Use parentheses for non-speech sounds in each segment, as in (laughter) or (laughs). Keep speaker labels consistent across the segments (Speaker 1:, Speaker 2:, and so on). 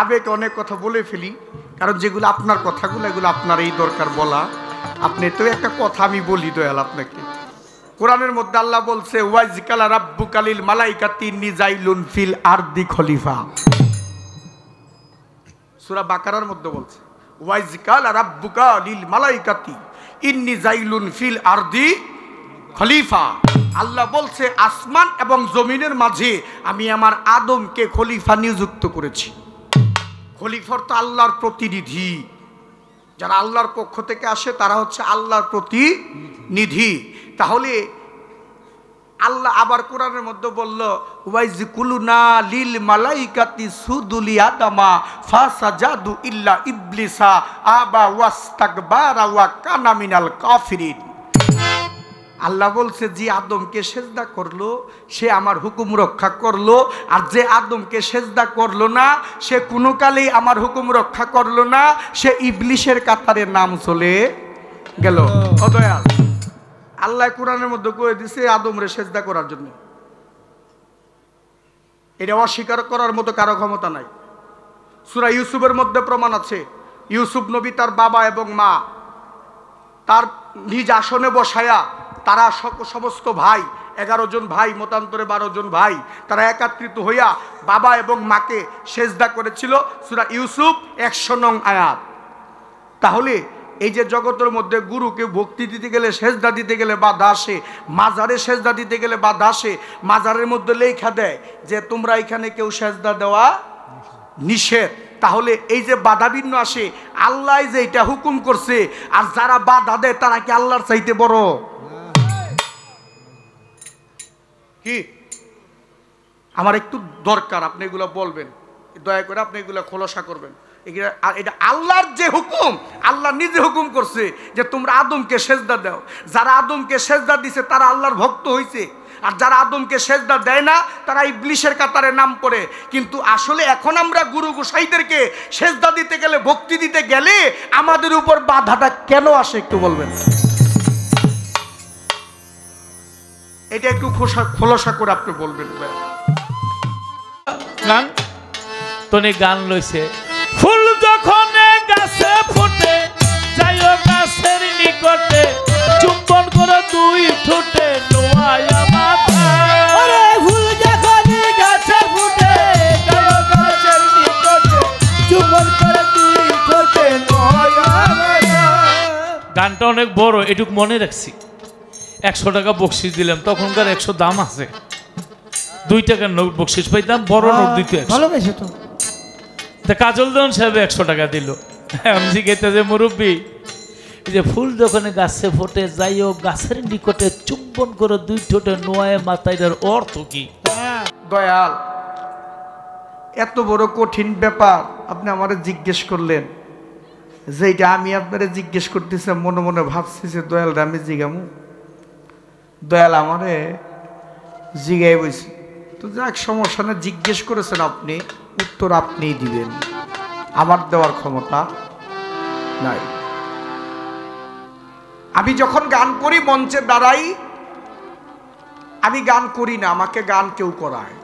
Speaker 1: আবেগ অনেক কথা বলে ফেলি, কারণ যেগুলো আপনার কথাগুলো, এগুলো আপনার এই দরকার বলা। আপনি তো একটা কথা আমি বলি দয়াল আপনাকে। কোরআনের মধ্যে আল্লাহ বলছে ওয়াইজিকালা রাব্বু কালিল মালাইকাতি নিজাইলুন ফিল আরদি খলিফা। সূরা বাকারার মধ্যে বলছে ওয়াইজিকালা রাব্বুকা লিল মালাইকাতি ইন্নি জাইলুন ফিল আরদি খলিফা। আল্লাহ বলছে, আসমান এবং জমিনের মাঝে আমি আমার আদমকে খলিফা নিযুক্ত করেছি। খলিফার তো আল্লাহর প্রতিনিধি। যারা আল্লাহর পক্ষ থেকে আসে, তারা হচ্ছে আল্লাহর প্রতিনিধি। তাহলে আল্লাহ আবার কোরআনের মধ্যে বলল, ওয়াইজিকুলুনা লিল মালাইকাতি সুদুলি আদামা ফাসাজাদু ইল্লা ইবলিসা আবা ওয়াস্তাকবারা ওয়া কানা মিনাল কাফিরিন। আল্লাহ বলছে যে আদমকে সেজদা করল সে আমার হুকুম রক্ষা করল আর যে আদমকে সেজদা করল না সে কোনো কালেই আমার হুকুম রক্ষা করল না সে ইবলিশের কাতারের নাম চলে গেল। অদয়াল আল্লাহ কোরআনের মধ্যে কয়ে দিছে আদমরে সেজদা করার জন্য। এটা অস্বীকার করার মতো কারও ক্ষমতা নাই। সুরা ইউসুফের মধ্যে প্রমাণ আছে। ইউসুফ নবী তার বাবা এবং মা তার নিজ আসনে বসায়া তারা সমস্ত ভাই, এগারো জন ভাই, মতান্তরে বারো জন ভাই, তারা একাত্রিত হইয়া বাবা এবং মাকে সেজদা করেছিল, সুরা ইউসুফ একশো নং আয়াত। তাহলে এই যে জগতের মধ্যে গুরুকে ভক্তি দিতে গেলে সেজদা দিতে গেলে বা দাসে মাজারে সেজদা দিতে গেলে বাধা আসে, মাজারের মধ্যে লেখা দেয় যে তোমরা এখানে কেউ সেজদা দেওয়া নিষেধ। তাহলে এই যে বাধা বিঘ্ন আসে, আল্লাহ যে এটা হুকুম করছে, আর যারা বাধা দেয় তারা কি আল্লাহর চাইতে বড়? কি? আমার একটু দরকার, আপনি এগুলো বলবেন। দয়া করে আপনি এগুলো খোলসা করবেন। এটা আল্লাহর যে হুকুম, আল্লাহ নিজে হুকুম করছে যে তোমরা আদমকে সেজদা দাও। যারা আদমকে সেজদা দিছে, তারা আল্লাহর ভক্ত হইছে। আর যারা আদমকে সেজদা দেয় না, তারা ইবলিশের কাতারে নাম পড়ে। কিন্তু আসলে এখন আমরা গুরু গোসাইদেরকে সেজদা দিতে গেলে, ভক্তি দিতে গেলে আমাদের উপর বাধাটা কেন আসে একটু বলবেন? এটা একটু খোসা খোলসা করে আপনি বলবেন
Speaker 2: গান তনি গান লইছে। ফুল যখন গাছে ফুটে যাইও গাছের নিকটে চুম্বন করে দুই ঠোঁটে নোয়া মাথা
Speaker 3: ওরে ফুল যখনই গাছে ফুটে যাও গাছের নিকটে চুম্বন করে তুই ঠোঁটে নয়া মাথা।
Speaker 2: গানটা অনেক বড় এটুক মনে রাখছি। একশো টাকা বকশিস দিলাম তখনকার একশো দাম আছে। দুই টাকার নোট বকশিস পাইতাম বড় নোট দিতে একশো।
Speaker 3: ভালো গেছে তো।
Speaker 2: তা কাজল দেওয়ান সাহেব একশো টাকা দিল। আমি জিজ্ঞেতে যে মুরব্বী এই যে ফুল দোকানে গাছে ফোটে যাই হোক গাছের নিকটে চুম্বন করে দুই ঠোঁটে নোয়ায় মাথায় এটার অর্থ কি?
Speaker 1: দয়াল এত বড় কঠিন ব্যাপার আপনি আমারে জিজ্ঞেস করলেন। যে এটা আমি আপনারে জিজ্ঞেস করতেছি মনে মনে ভাবছি যে দয়াল আমি জিগামু? দয়াল আমারে জিগাই বইছি। তো যাক, সমস্যা না জিজ্ঞেস করেছেন আপনি, উত্তর আপনিই দিবেন। আমার দেওয়ার ক্ষমতা নাই। আমি যখন গান করি, মঞ্চে দাঁড়াই, আমি গান করি না, আমাকে গান কেউ করায়।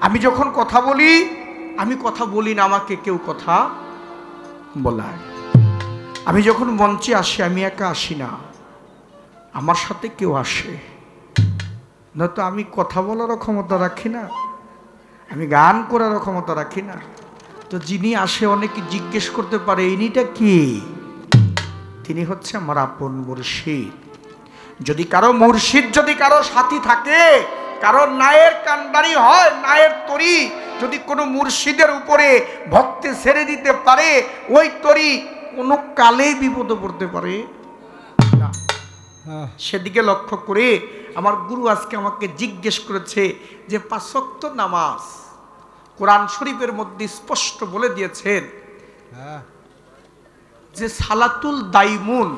Speaker 1: আমি যখন কথা বলি, আমি কথা বলি না, আমাকে কেউ কথা বলায়। আমি যখন মঞ্চে আসি, আমি একা আসি না। আমার সাথে কেউ আসে। নয়তো আমি কথা বলারও ক্ষমতা রাখি না, আমি গান করারও ক্ষমতা রাখি না। তো যিনি আসে অনেকে জিজ্ঞেস করতে পারে ইনিটা কি? তিনি হচ্ছে আমার আপন মুর্শিদ। যদি কারও মুর্শিদ যদি কারও সাথী থাকে, কারও নায়ের কান্ডারি হয়, নায়ের তরি যদি কোনো মুর্শিদের উপরে ভক্তি ছেড়ে দিতে পারে, ওই তরি কোনো কালেই বিপদে পড়তে পারে। সেদিকে লক্ষ্য করে আমার গুরু আজকে আমাকে জিজ্ঞেস করেছে যে পাঁচক্ত নামাজ কোরআন শরীফের মধ্যে স্পষ্ট বলে দিয়েছেন যে সালাতুল দাইমুন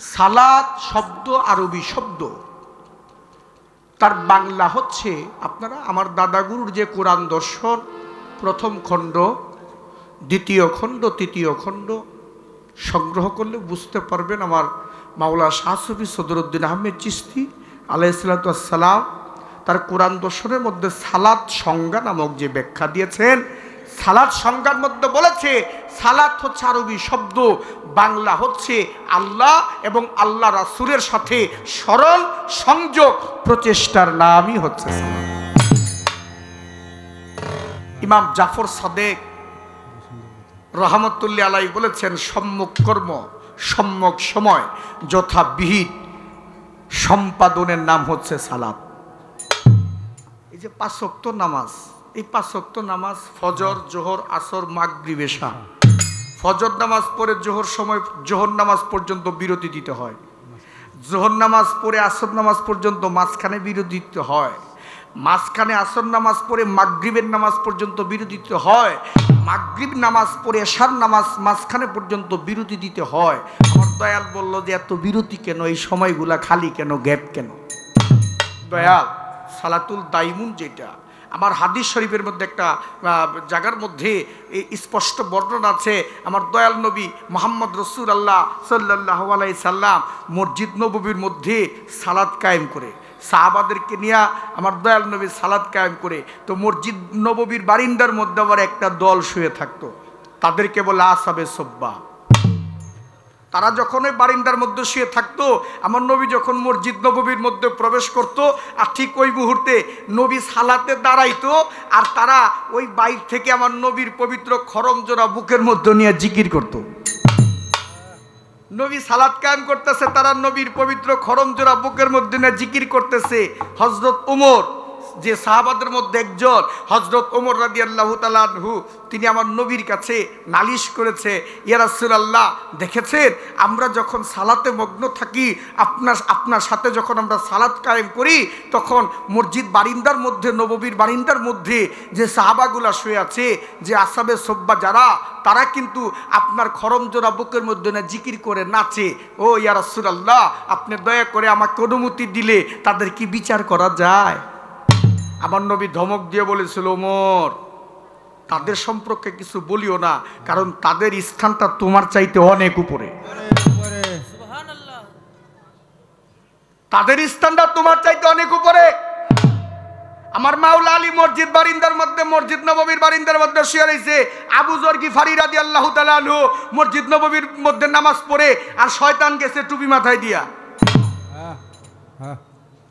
Speaker 1: সালাত শব্দ আরবি শব্দ। তার বাংলা হচ্ছে আপনারা আমার দাদাগুরুর যে কোরআন দর্শন প্রথম খণ্ড দ্বিতীয় খণ্ড তৃতীয় খণ্ড সংগ্রহ করলে বুঝতে পারবেন আমার মাওলা শাহসফি সদরুদ্দিন আহমেদ চিস্তি আলাইসালাম তার কোরআন দর্শনের মধ্যে সালাত সংজ্ঞা নামক যে ব্যাখ্যা দিয়েছেন, সালাত সংজ্ঞার মধ্যে বলেছে, সালাত হচ্ছে আরবি শব্দ, বাংলা হচ্ছে আল্লাহ এবং আল্লাহ রাসুরের সাথে সরল সংযোগ, প্রচেষ্টার নামই হচ্ছে ইমাম জাফর সাদেক রহমতুল্লাহ আলাই বলেছেন, সম্মুখ কর্ম সম্যক সময় যথাবিহিত সম্পাদনের নাম হচ্ছে সালাত। এই যে পাঁচক্ত নামাজ, এই পাঁচক্ত নামাজ ফজর, জোহর, আসর, মাগরিব, এশা। ফজর নামাজ পরে জোহর সময়, জোহর নামাজ পর্যন্ত বিরতি দিতে হয়। জোহর নামাজ পড়ে আসর নামাজ পর্যন্ত মাঝখানে বিরতি দিতে হয়। মাঝখানে আসর নামাজ পড়ে মাগরিবের নামাজ পর্যন্ত বিরতি দিতে হয়। মাগরিব নামাজ পড়ে এশার নামাজ মাঝখানে পর্যন্ত বিরতি দিতে হয়। আমার দয়াল বলল যে, এত বিরতি কেন? এই সময়গুলা খালি কেন? গ্যাপ কেন? দয়াল, সালাতুল দাইমুন যেটা, আমার হাদিস শরীফের মধ্যে একটা জায়গার মধ্যে স্পষ্ট বর্ণনা আছে। আমার দয়াল নবী মোহাম্মদ রসুল আল্লাহ সাল্লাহ আলাই সাল্লাম মসজিদ নবীর মধ্যে সালাদ কায়েম করে। সাহাবাদেরকে নিয়ে আমার দয়াল নবী সালাদ কায়েম করে তো মসজিদ নববীর বারিন্দার মধ্যে আবার একটা দল শুয়ে থাকতো। তাদেরকে বলে আসাবে সব্বা। তারা যখন ওই বারিন্দার মধ্যে শুয়ে থাকতো, আমার নবী যখন মসজিদ নববীর মধ্যে প্রবেশ করত, আর ঠিক ওই মুহূর্তে নবী সালাতে দাঁড়াইতো, আর তারা ওই বাইর থেকে আমার নবীর পবিত্র খরম জোড়া বুকের মধ্যে নিয়ে জিকির করত। নবী সালাদ কায়েম করতেছে, তারা নবীর পবিত্র খরম জোড়া বুকের মধ্যে জিকির করতেছে। হজরত উমর যে সাহাবাদের মধ্যে একজন হজরত ওমর রাদি আল্লাহ তালু তিনি আমার নবীর কাছে নালিশ করেছে ইয়ারাসুল আল্লাহ দেখেছেন? আমরা যখন সালাতে মগ্ন থাকি, আপনার আপনার সাথে যখন আমরা সালাত কায়েম করি, তখন মসজিদ বারিন্দার মধ্যে, নববীর বারিন্দার মধ্যে যে সাহাবাগুলা শুয়ে আছে, যে আসাবে সব্বা যারা, তারা কিন্তু আপনার খরম জোড়া বুকের মধ্যে না জিকির করে নাচে, ও ইয়ারাসুল আল্লাহ আপনি দয়া করে আমাকে অনুমতি দিলে তাদের কি বিচার করা যায়? আমার নবী ধমক দিয়ে বলেছিল ওমর তাদের সম্পর্কে কিছু বলিও না কারণ তাদের স্থানটা তোমার চাইতে অনেক উপরে। তাদের স্থানটা তোমার চাইতে অনেক উপরে। আমার মাওলা আলী মসজিদ বারিন্দার মধ্যে মসজিদ নববীর বারিন্দার মধ্যে শুয়ে রয়েছে। আবু জর্গি ফারিরাদি আল্লাহ তালু মসজিদ নববীর মধ্যে নামাজ পড়ে আর শয়তান গেছে টুপি মাথায় দিয়া।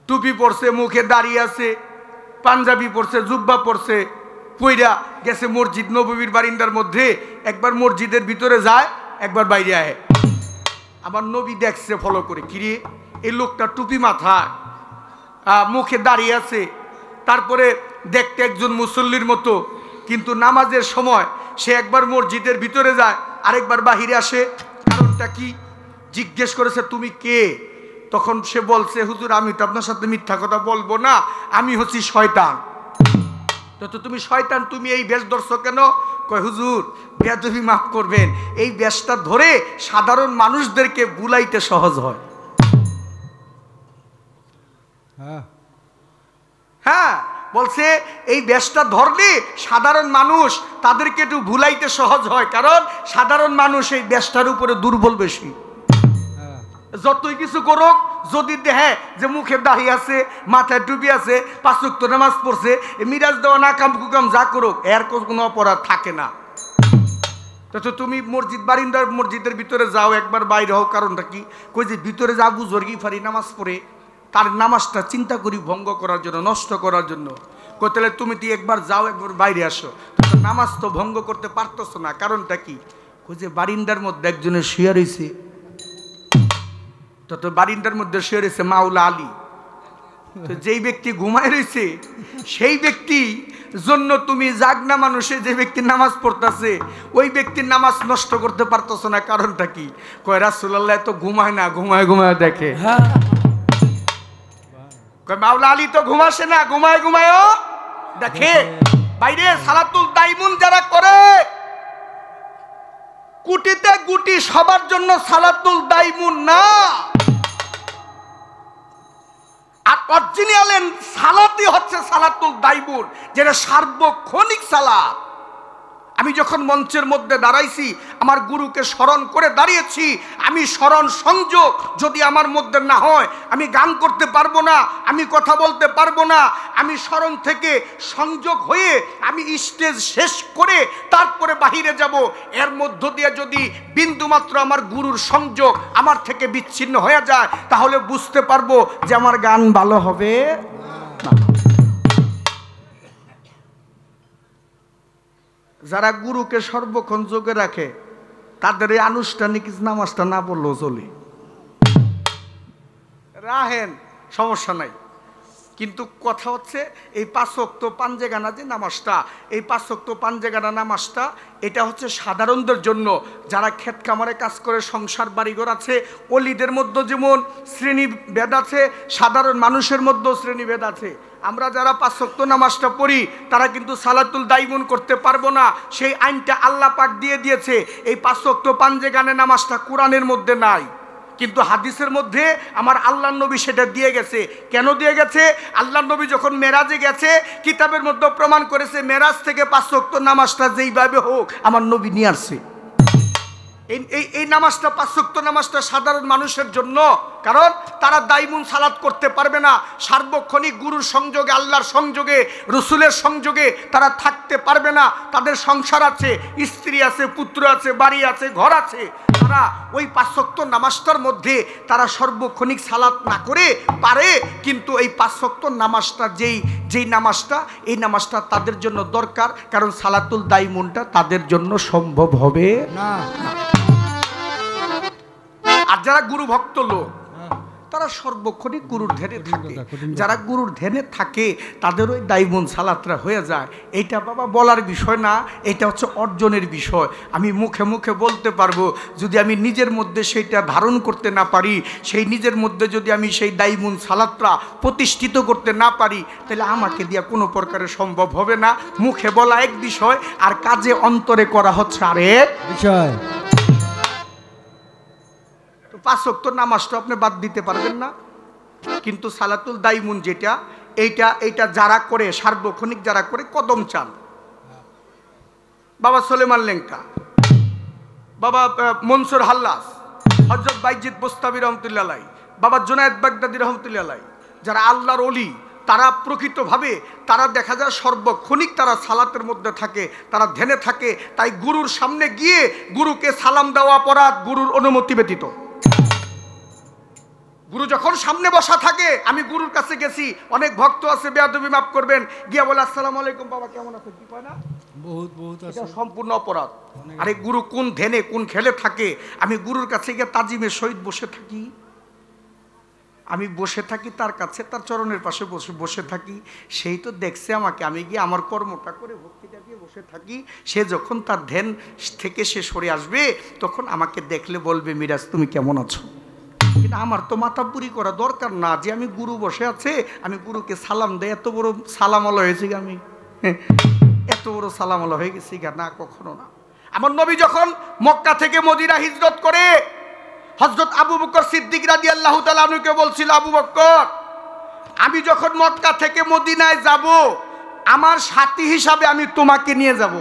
Speaker 1: টুপি পরছে মুখে দাঁড়িয়ে আছে। পাঞ্জাবি পরছে জুব্বা পরছে পইরা গেছে মসজিদ নববীর বারিন্দার মধ্যে। একবার মসজিদের ভিতরে যায় একবার বাইরে আয় আমার নবী দেখছে ফলো করে। কিরে এই লোকটা টুপি আহ, মুখে দাঁড়িয়ে আছে। তারপরে দেখতে একজন মুসল্লির মতো। কিন্তু নামাজের সময় সে একবার মসজিদের ভিতরে যায় আরেকবার বাহিরে আসে। কারণটা কি? জিজ্ঞেস করেছে তুমি কে? তখন সে বলছে হুজুর আমি তো আপনার সাথে মিথ্যা কথা বলব না আমি হচ্ছি শয়তান। তো তুমি শয়তান তুমি এই বেশ ধরছো কেন? কয় হুজুর বেদবি মাফ করবেন এই বেশটা ধরে সাধারণ মানুষদেরকে বুলাইতে সহজ হয়। হ্যাঁ। বলছে এই ব্যাসটা ধরলে সাধারণ মানুষ তাদেরকে একটু ভুলাইতে সহজ হয় কারণ সাধারণ মানুষ এই ব্যাসটার উপরে দুর্বল বেশি। যতই কিছু করুক, যদি দেখে যে মুখে দাহি আছে, মাথায় টুপি আছে পাঁচুক্ত নামাজ পড়ছে মিরাজ দেওয়া না কাম কুকাম যা করুক, এর কোনো অপরাধ থাকে না। তো তুমি মসজিদ, বারিন্দার মসজিদের ভিতরে যাও, একবার বাইরে হও, কারণটা কি? কই যে ভিতরে যা বুঝর্গি ফারি নামাজ পড়ে, তার নামাজটা চিন্তা করি ভঙ্গ করার জন্য, নষ্ট করার জন্য। তাহলে তুমি তুই একবার যাও, একবার বাইরে আসো। নামাজ তো ভঙ্গ করতে পারতেছো না, কারণটা কি? কই যে বারিন্দার মধ্যে একজনের শুয়ে রয়েছে তো তো বারিন্দার মধ্যে শুয়ে রয়েছে মাওলা আলী। তো যেই ব্যক্তি ঘুমায় রয়েছে সেই ব্যক্তি জন্য তুমি জাগনা মানুষে যে ব্যক্তি নামাজ পড়তেছে ওই ব্যক্তির নামাজ নষ্ট করতে পারতেছ না। কারণটা কি? কয় রাসুল্লাহ তো ঘুমায় না ঘুমায় ঘুমায় দেখে।
Speaker 2: হ্যাঁ।
Speaker 1: কয় মাওলা আলী তো ঘুমাসে না ঘুমায় ঘুমায়ও দেখে। বাইরে সালাতুল তাইমুন যারা করে কুটিতে গুটি সবার জন্য সালাতুল দাইমুন না। আর অরিজিনালেন সালাতই হচ্ছে সালাতুল দাইমুন, যেটা সার্বক্ষণিক সালাত। আমি যখন মঞ্চের মধ্যে দাঁড়াইছি, আমার গুরুকে স্মরণ করে দাঁড়িয়েছি, আমি স্মরণ সংযোগ যদি আমার মধ্যে না হয়, আমি গান করতে পারব না, আমি কথা বলতে পারব না, আমি স্মরণ থেকে সংযোগ হয়ে আমি স্টেজ শেষ করে তারপরে বাহিরে যাব, এর মধ্য দিয়ে যদি বিন্দুমাত্র আমার গুরুর সংযোগ আমার থেকে বিচ্ছিন্ন হয়ে যায়, তাহলে বুঝতে পারব যে আমার গান ভালো হবে না। যারা গুরুকে সর্বক্ষণ যোগে রাখে, তাদের এই আনুষ্ঠানিক নামাজটা না বললেও চলে। রাহেন, সমস্যা নাই। কিন্তু কথা হচ্ছে, এই পাঁচক্ত পাঞ্জেগানা যে নামাজটা, এই পাঁচক্ত পাঞ্জেগানা নামাজটা, এটা হচ্ছে সাধারণদের জন্য। যারা ক্ষেত কামারে কাজ করে, সংসার বাড়িঘর আছে, অলিদের মধ্যে যেমন শ্রেণীভেদ আছে, সাধারণ মানুষের মধ্যেও শ্রেণীভেদ আছে। আমরা যারা পাঁচক্ত নামাজটা পড়ি, তারা কিন্তু সালাতুল দাইমুন করতে পারব না। সেই আইনটা আল্লাহ পাক দিয়ে দিয়েছে, এই পাঁচক্ত পাঞ্জেগানে নামাজটা কোরআনের মধ্যে নাই। কিন্তু হাদিসের মধ্যে আমার আল্লাহ নবী সেটা দিয়ে গেছে। কেন দিয়ে গেছে? আল্লাহ নবী যখন মেরাজে গেছে, কিতাবের মধ্যে প্রমাণ করেছে, মেরাজ থেকে পাঁচশক্ত নামাজটা যেইভাবে হোক, আমার নবী নিয়ে আসছে। এই এই এই নামাজটা পাঁচশক্ত নামাজটা সাধারণ মানুষের জন্য কারণ তারা দাইমুন সালাত করতে পারবে না। সার্বক্ষণিক গুরুর সংযোগে, আল্লাহর সংযোগে, রসুলের সংযোগে তারা থাকতে পারবে না। তাদের সংসার আছে, স্ত্রী আছে, পুত্র আছে, বাড়ি আছে, ঘর আছে। তারা ওই পাঁচশক্ত নামাজটার মধ্যে তারা সর্বক্ষণিক সালাত না করে পারে, কিন্তু এই পাঁচশক্ত নামাজটা যেই যেই নামাজটা, এই নামাজটা তাদের জন্য দরকার, কারণ সালাতুল দাইমুনটা তাদের জন্য সম্ভব হবে
Speaker 3: না।
Speaker 1: আর যারা গুরু ভক্ত লোক তারা সর্বক্ষণিক গুরুর ধ্যানে থাকে। যারা গুরুর ধ্যানে থাকে তাদের ওই দাইমন সালাতরা হয়ে যায়। এটা বাবা বলার বিষয় না এটা হচ্ছে অর্জনের বিষয়। আমি মুখে মুখে বলতে পারব যদি আমি নিজের মধ্যে সেইটা ধারণ করতে না পারি সেই নিজের মধ্যে যদি আমি সেই দাইমুন সালাতরা প্রতিষ্ঠিত করতে না পারি তাহলে আমাকে দিয়া কোনো প্রকারে সম্ভব হবে না। মুখে বলা এক বিষয় আর কাজে অন্তরে করা হচ্ছে আরেক
Speaker 3: বিষয়।
Speaker 1: পাঁচ ওয়াক্ত নামাজটা আপনি বাদ দিতে পারবেন না। কিন্তু সালাতুল দাইমুন যেটা, এইটা এইটা যারা করে, সার্বক্ষণিক যারা করে, কদম চান বাবা সোলেমান লেঙ্কা বাবা মনসুর হাল্লাস হজরত বাইজিদ বোস্তাবি রহমতুল্লাহ বাবা জোনায়দ বাগদাদি রহমতুল্লাহ যারা আল্লাহর অলি তারা প্রকৃতভাবে, তারা দেখা যায় সর্বক্ষণিক তারা সালাতের মধ্যে থাকে, তারা ধ্যানে থাকে, তাই গুরুর সামনে গিয়ে গুরুকে সালাম দেওয়া অপরাধ, গুরুর অনুমতি ব্যতীত। গুরু যখন সামনে বসা থাকে আমি গুরুর কাছে গেছি অনেক ভক্ত আছে বেয়াদবি মাফ করবেন গিয়া বলে আসসালামু আলাইকুম বাবা কেমন আছেন? কি কয় না?
Speaker 3: বহুত বহুত আছে।
Speaker 1: এটা সম্পূর্ণ অপরাধ। আরে গুরু কোন ধ্যানে কোন খেলে থাকে? আমি গুরুর কাছে গিয়ে তাজিমের সহিত বসে থাকি। আমি বসে থাকি তার কাছে তার চরণের পাশে বসে বসে থাকি। সেই তো দেখছে আমাকে আমি গিয়ে আমার কর্মটা করে ভক্তিটা দিয়ে বসে থাকি। সে যখন তার ধ্যান থেকে সে সরে আসবে তখন আমাকে দেখলে বলবে মিরাজ তুমি কেমন আছো? কিন্তু আমার তো মাথাপুরি করা দরকার না যে আমি গুরু বসে আছে আমি গুরুকে সালাম দেয় এত বড় সালামলা হয়েছি গা আমি। হ্যাঁ, এত বড় সালামলা হয়ে গেছি গা না কখনো না। আমার নবী যখন মক্কা থেকে মদিনা হিজরত করে হজরত আবু বকর সিদ্দিক রাজি আল্লাহ তালুকে বলছিল আবু বকর আমি যখন মক্কা থেকে মদিনায় যাব আমার সাথী হিসাবে আমি তোমাকে নিয়ে যাব।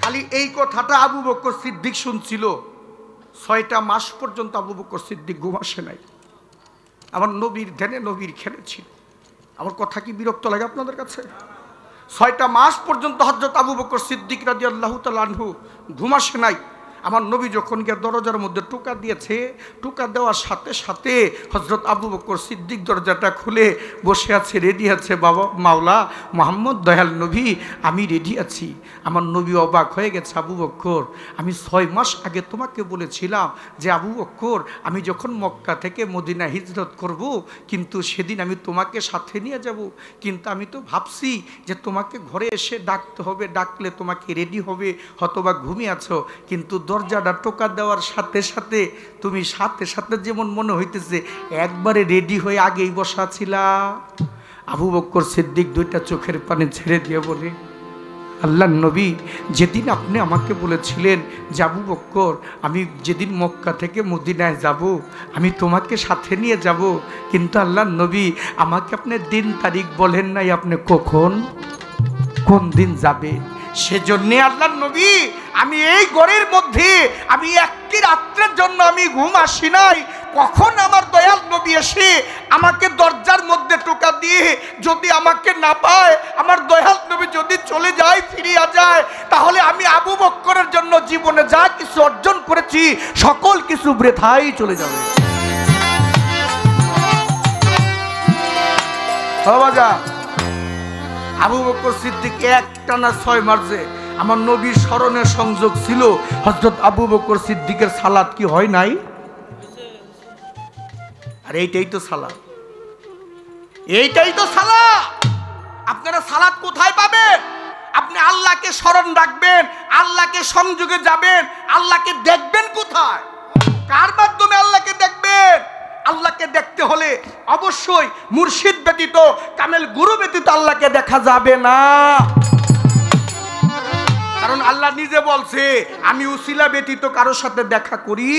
Speaker 1: খালি এই কথাটা আবু বকর সিদ্দিক শুনছিল। ছয়টা মাস পর্যন্ত আবু বকর সিদ্দিক ঘুম আসে নাই। আমার নবীর ধ্যানে নবীর খেলেছিল আমার কথা কি বিরক্ত লাগে আপনাদের কাছে? ছয়টা মাস পর্যন্ত হজরত আবু বকর সিদ্দিক রাজি আল্লাহ তালু ঘুম আসে নাই। আমার নবী যখন গিয়ে দরজার মধ্যে টোকা দিয়েছে, টোকা দেওয়ার সাথে সাথে হজরত আবু বকর সিদ্দিক দরজাটা খুলে বসে আছে রেডি আছে, বাবা, মাওলা মোহাম্মদ দয়াল নবী, আমি রেডি আছি। আমার নবী অবাক হয়ে গেছে, আবু বক্কর আমি ছয় মাস আগে তোমাকে বলেছিলাম যে, আবু বক্কর আমি যখন মক্কা থেকে মদিনা হিজরত করব, কিন্তু সেদিন আমি তোমাকে সাথে নিয়ে যাব। কিন্তু আমি তো ভাবছি যে, তোমাকে ঘরে এসে ডাকতে হবে, ডাকলে তোমাকে রেডি হবে হতবা ঘুমিয়ে আছো। কিন্তু দরজাটা টোকা দেওয়ার সাথে সাথে তুমি সাথে সাথে যেমন মনে হইতেছে, একবারে রেডি হয়ে আগেই বসা ছিলা। আবু বক্কর সিদ্দিক দুইটা চোখের পানি ছেড়ে দিয়ে বলে আল্লাহ নবী, যেদিন আপনি আমাকে বলেছিলেন যে, আবু বক্কর, আমি যেদিন মক্কা থেকে মদিনায় যাব, আমি তোমাকে সাথে নিয়ে যাব, কিন্তু আল্লাহ নবী আমাকে আপনি দিন তারিখ বলেন নাই, আপনি কখন? কোন দিন যাবে সেজন্য আল্লাহ নবী, আমি এই ঘরের মধ্যে, আমি একটি রাত্রের জন্য আমি ঘুম আসি নাই। কখন আমার দয়াল নবী এসে আমাকে দরজার মধ্যে টোকা দিয়ে যদি আমাকে না পায়, আমার দয়াল নবী যদি চলে যায়, ফিরিয়া যায়, তাহলে আমি আবু বক্করের জন্য জীবনে যা কিছু অর্জন করেছি, সকল কিছু বৃথাই চলে যাবে। আবু বকর সিদ্দিক একটানা ছয় মার্চে আমার নবীর স্মরণের সংযোগ ছিল হজরত আবু বকর সিদ্দিকের সালাদ কি হয় নাই? আর এইটাই তো সালাদ এইটাই তো সালা আপনারা সালাদ কোথায় পাবেন? আপনি আল্লাহকে স্মরণ রাখবেন, আল্লাহকে সংযোগে যাবেন, আল্লাহকে দেখবেন কোথায়? কার মাধ্যমে আল্লাহকে দেখবেন? আল্লাহকে দেখতে হলে অবশ্যই মুর্শিদ ব্যতীত, কামেল গুরু ব্যতীত আল্লাহকে দেখা যাবে না। কারণ আল্লাহ নিজে বলছে, আমি উসিলা ব্যতীত কারোর সাথে দেখা করি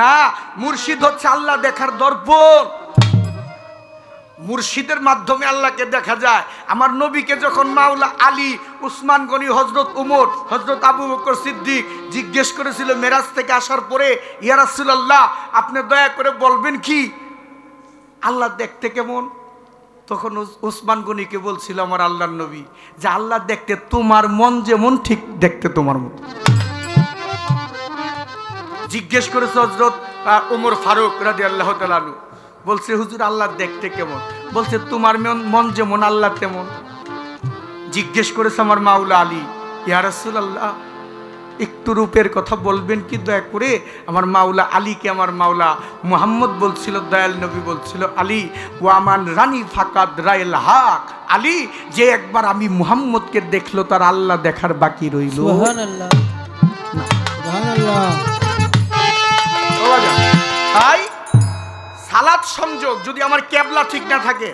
Speaker 1: না। মুর্শিদ হচ্ছে আল্লাহ দেখার দর্পণ। মুর্শিদের মাধ্যমে আল্লাহকে দেখা যায়। আমার নবীকে যখন মাওলা আলী, উসমান গনি হজরত উমর হজরত আবু বকর সিদ্দিক জিজ্ঞেস করেছিল মেরাজ থেকে আসার পরে ইয়ারাসুল্লাহ আপনি দয়া করে বলবেন কি? আল্লাহ দেখতে কেমন? তখন উস- উসমান গনিকে বলছিল আমার আল্লাহর নবী, যে আল্লাহ দেখতে তোমার মন যেমন, ঠিক দেখতে তোমার মতো। জিজ্ঞেস করেছে হজরত ওমর ফারুক রাজি আল্লাহ তালু বলছে হুজুর আল্লাহ দেখতে কেমন? বলছে তোমার মন- মন যেমন আল্লাহ তেমন। জিজ্ঞেস করেছে আমার মাওলা আলী ইয়া আল্লাহ একটু রূপের কথা বলবেন কি দয়া করে? আমার মাওলা আলীকে আমার মাওলা মুহাম্মদ বলছিল দয়াল নবী বলছিল আলী ওয়ামান রানী ফাকাদ রায়েল হাক। আলী যে একবার আমি মুহাম্মদকে দেখল তার আল্লাহ দেখার বাকি রইল। তাই সালাদ সংযোগ যদি আমার ক্যাবলা ঠিক না থাকে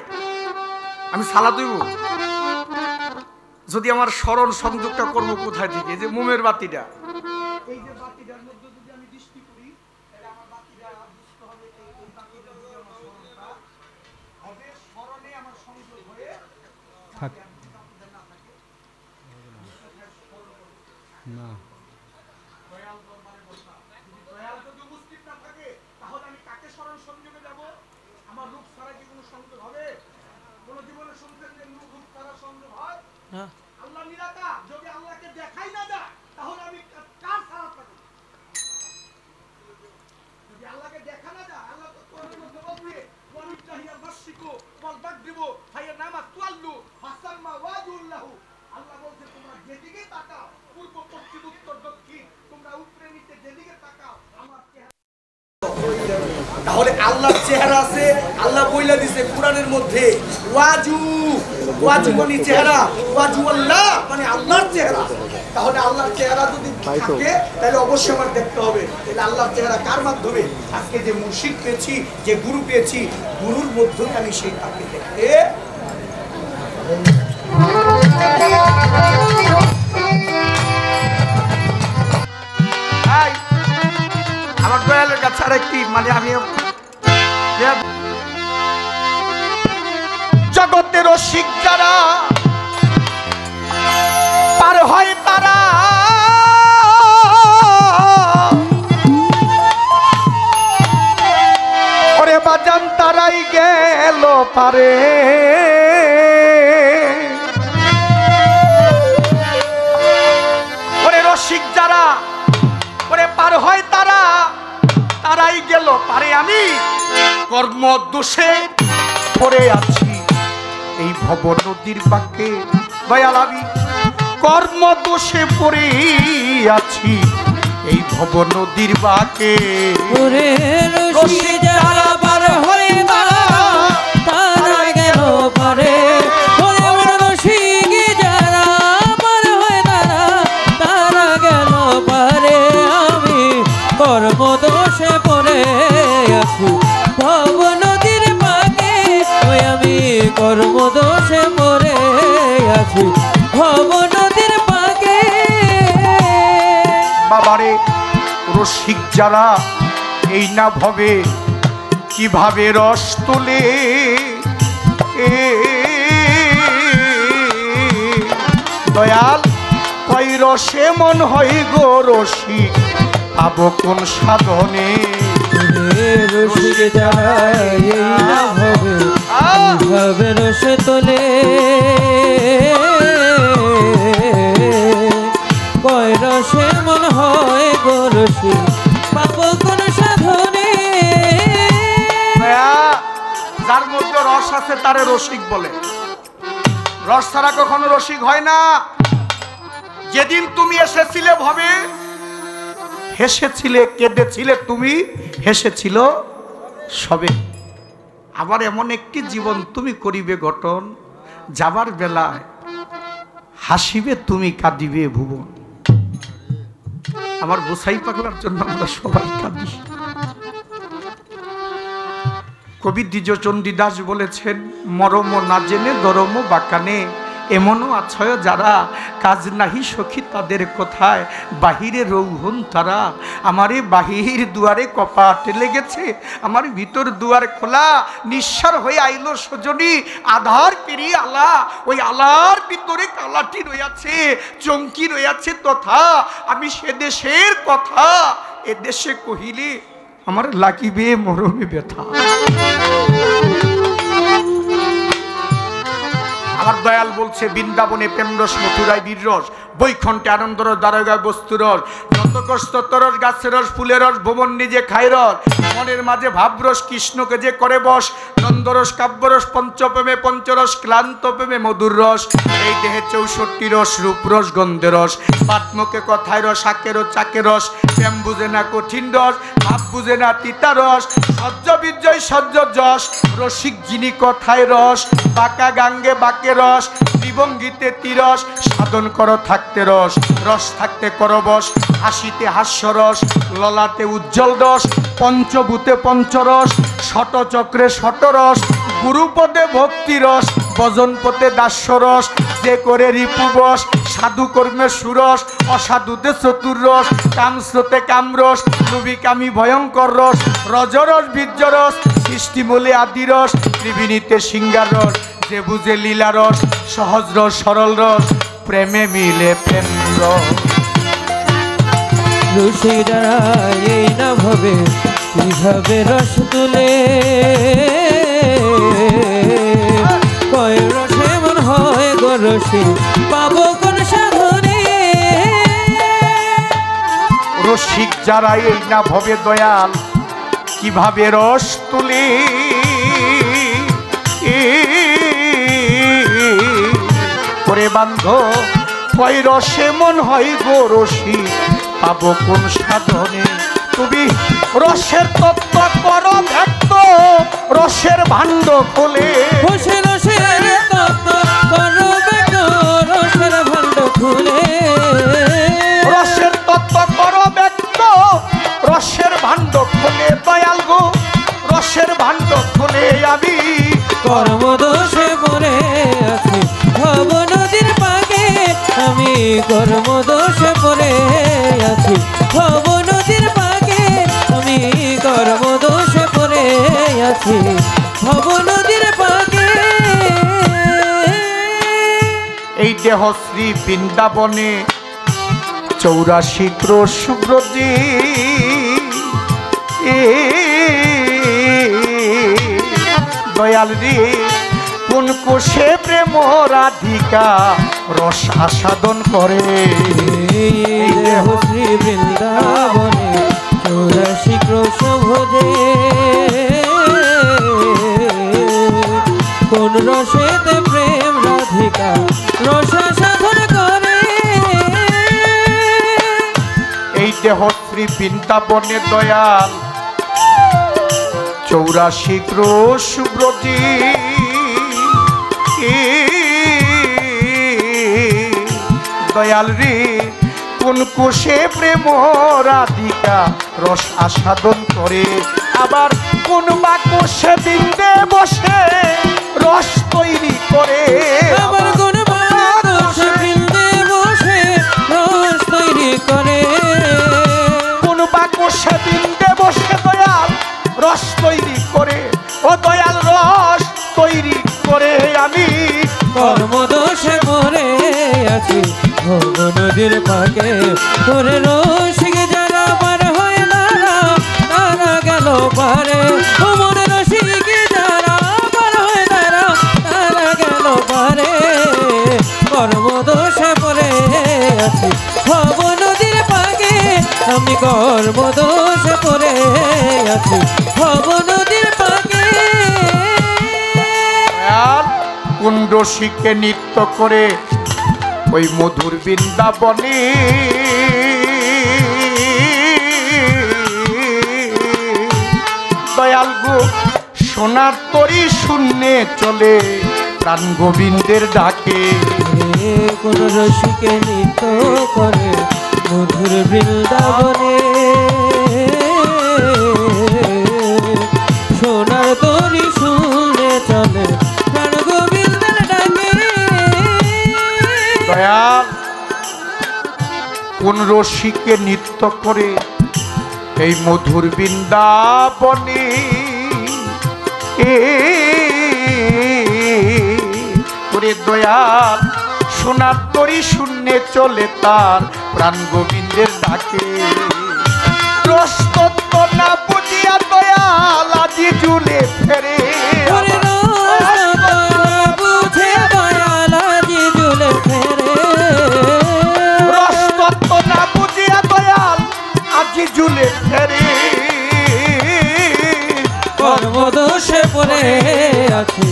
Speaker 1: আমি সালাদ হইব যদি আমার স্মরণ সংযোগটা করব কোথায় থেকে? যে মোমের বাতিটা। এই যে বাতিটার মধ্যে যদি আমি দৃষ্টি করি তাহলে আমার বাতিটা বুঝতে হবে এই- এই বাতিটার আমার স্মরণটা হবে, স্মরণে আমার সংযোগ হয়ে
Speaker 3: থাক না
Speaker 1: দয়াল যদি উপস্থিত না থাকে তাহলে আমি কাকে স্মরণ সংযোগে যাব আমার রূপ ছাড়া কি কোনো সংযোগ হবে কোন জীবনের সংযোগ যে রূপ ছাড়া সংযোগ হয়
Speaker 2: হ্যাঁ।
Speaker 1: আল্লাহ নিরাকার যদি আল্লাহকে দেখাই না যায় তাহলে আমি কা- কার ছাড়া থাকব যদি আল্লাহকে দেখা না যায় আল্লাহ তো কোরআনের মধ্যে বলবে ওয়ালিল্লাহি আল-মাশরিকু ওয়াল মাগরিবু ফাইয়া নামা তুয়াল্লু ফাসাম্মা ওয়াজুল্লাহু আল্লাহ বলছে তোমরা যেদিকে তাকাও পূর্ব পশ্চিম উত্তর দক্ষিণ তোমরা উপরে নিচে যেদিকে তাকাও আমার চেহারা তাহলে আল্লাহর চেহারা আছে, আল্লাহ বইলা দিছে কোরআনের মধ্যে, ওয়াজু ওয়াজু মানে চেহারা, ওয়াজু আল্লাহ মানে আল্লাহর চেহারা। তাহলে আল্লাহর চেহারা যদি থাকে, তাহলে অবশ্যই আমার দেখতে হবে। তাহলে আল্লাহর চেহারা কার মাধ্যমে? আজকে যে মুর্শিদ পেয়েছি, যে গুরু পেয়েছি, গুরুর মাধ্যমে আমি সেই তাকে দেখতে আমার দয়ালের কাছে আর একটি মানে আমি রসিক যারা পার হয় তারা। ওরে বাজান, তারাই গেল পারে। ওরে রসিক যারা, ওরে পার হয় তারা, তারাই গেল পারে। আমি কর্ম দোষে পড়ে আছি। ভব নদীর বাক্যে দয়াল কর্ম দোষে পড়ে আছি। এই ভব নদীর বাঁকে রসিক যারা এই না ভবে কীভাবে রস তোলে। দয়াল কই রসে মন হই গো রসিক, পাবো কোন সাধনে?
Speaker 3: রসিক রসে তোলে। কয় রসে মন হয়
Speaker 1: আছে তারে রসিক বলে। রস ছাড়া কখনো রসিক হয় না। যেদিন তুমি এসেছিলে ভবে, হেসেছিলে, কেঁদেছিলে তুমি, হেসেছিল সবে। আবার এমন একটি জীবন তুমি করিবে গঠন, যাবার বেলায় হাসিবে তুমি, কাঁদিবে ভুবন। আমার গোসাই পাগলার জন্য আমরা সবাই কাঁদি। কবি দ্বিজচণ্ডী দাস বলেছেন, মরম না জেনে দরম বাকানে, এমনও আছয় যারা, কাজ নাহি সখী তাদের কোথায়, বাহিরে রৌহন তারা, আমারে বাহির দুয়ারে কপাট লেগেছে, আমার ভিতর দুয়ার খোলা, নিঃস্বার হয়ে আইলো সজনী, আধার পেরিয়ে আলা, ওই আলার ভিতরে কালাটি রয়েছে, চমকি রয়েছে তথা, আমি সে দেশের কথা, এ দেশে কহিলে আমার লাগিবে মরমে ব্যথা আমার দয়াল বলছে, বৃন্দাবনে প্রেমরস, মথুরায় বীররস বৈখণ্ডে আনন্দরস, দ্বারকায় বস্তুরস নতকস তত্তরস গাছের রস, ফুলের রস, ভুবন নিজে খায় রস, মনের মাঝে ভাবরস, কৃষ্ণকে যে করে বস, নন্দরস, কাব্যরস, পঞ্চপ্রেমে পঞ্চরস ক্লান্ত প্রেমে মধুর রস, এই দেহে চৌষট্টি রস রূপরস গন্ধের রস পাত্মকে কথায় রস আকের চাকের রস, প্রেম বুঝে না কঠিন রস, ভাব বুঝে না তিতা রস সহ্য বিজয় সহ্য যশ, রসিক যিনি কথায় রস, বাঁকা গাঙ্গে বাকে রস ত্রিভঙ্গিতে তিরস, সাধন কর, থাকতে রস রস থাকতে করবস হাসিতে হাস্যরস ললাতে উজ্জ্বল রস পঞ্চভূতে পঞ্চরস শটচক্রে শটরস গুরুপদে ভক্তিরস ভজনপথে দাস্যরস যে করে রিপুবস সাধু কর্মে সুরস অসাধুতে চতুর্রস কামস্রোতে কামরস কামি ভয়ঙ্কর রস রজরস বীর্যরস সৃষ্টিমূলে আদিরস ত্রিবিনীতে সিঙ্গার রস, যে বুঝে লীলা রস, সহজ রস, সরল রস, প্রেমে মিলে প্রেম রস।
Speaker 3: রসিকরা এই না ভাবে, কীভাবে রস তুলে? কয় রসে মন হয় গো পাবো কোন সাধনে।
Speaker 1: রসিক যারা এই না ভবে দয়াল কীভাবে রস তুলে? করে বান্ধ কয় রসে মন হয় গো রসি পাবো কোন সাধনে। তুমি রসের তত্ত্ব করো ব্যক্ত রসের ভাণ্ড খোলে
Speaker 3: রসে রসের ভাণ্ড খুলে।
Speaker 1: দয়াল গো রসের ভাণ্ড খোলে আমি।
Speaker 3: কর্মদোষে পড়ে আছি ভব নদীর পাকে আমি কর্মদোষে পড়ে আছি ভব নদীর পাকে আমি কর্মদোষে পড়ে আছি।
Speaker 1: দেহ শ্রী বৃন্দাবনে? চৌরাশি ক্রোশ দয়াল রে, কোন কোষে প্রেম রাধিকা রস আস্বাদন করে?
Speaker 3: দেহ কোন রসেতে প্রেম রাধিকা
Speaker 1: দেহ শ্রী বৃন্দাবনে দয়াল? চৌরাশি ক্রোশ ব্রজে দয়াল রে কোন কোষে প্রেম রাধিকা? রস আস্বাদন করে। আবার কোন বা কোষে বিন্দে বসে রস তৈরি করে।
Speaker 3: আমার কোন মানুষ বৃন্দে বসে রস তৈরি করে।
Speaker 1: ও দয়াল রস তৈরি করে আমি।
Speaker 3: কর্মদোষে মরে আছি ভব নদীর পাকে। ওরে রসিক যারা পার হয় তারা তারা গেল পারে। মনে রসিক যারা পার হয় তারা তারা গেল পারে। কর্মদোষে পড়ে আছি ভব নদীর পাকে। আমি কর্মদোষে পড়ে আছি ভব নদীর পাকে
Speaker 1: শিখে নৃত্য করে ওই মধুর বৃন্দাবনে। দয়াল গো, সোনার তরি শূন্যে চলে প্রাণ গোবিন্দের ডাকে।
Speaker 3: কোন রসিকে নৃত্য করে মধুর বৃন্দাবনে।
Speaker 1: রসিকে নৃত্য করে এই মধুর বৃন্দাবনে। ওরে দয়াল, সোনার তরি শূন্যে চলে তার প্রাণ গোবিন্দের ডাকে। রস্তত্ব না বুঝিয়া দয়াল, আজি জুলে ফেরে
Speaker 3: আছে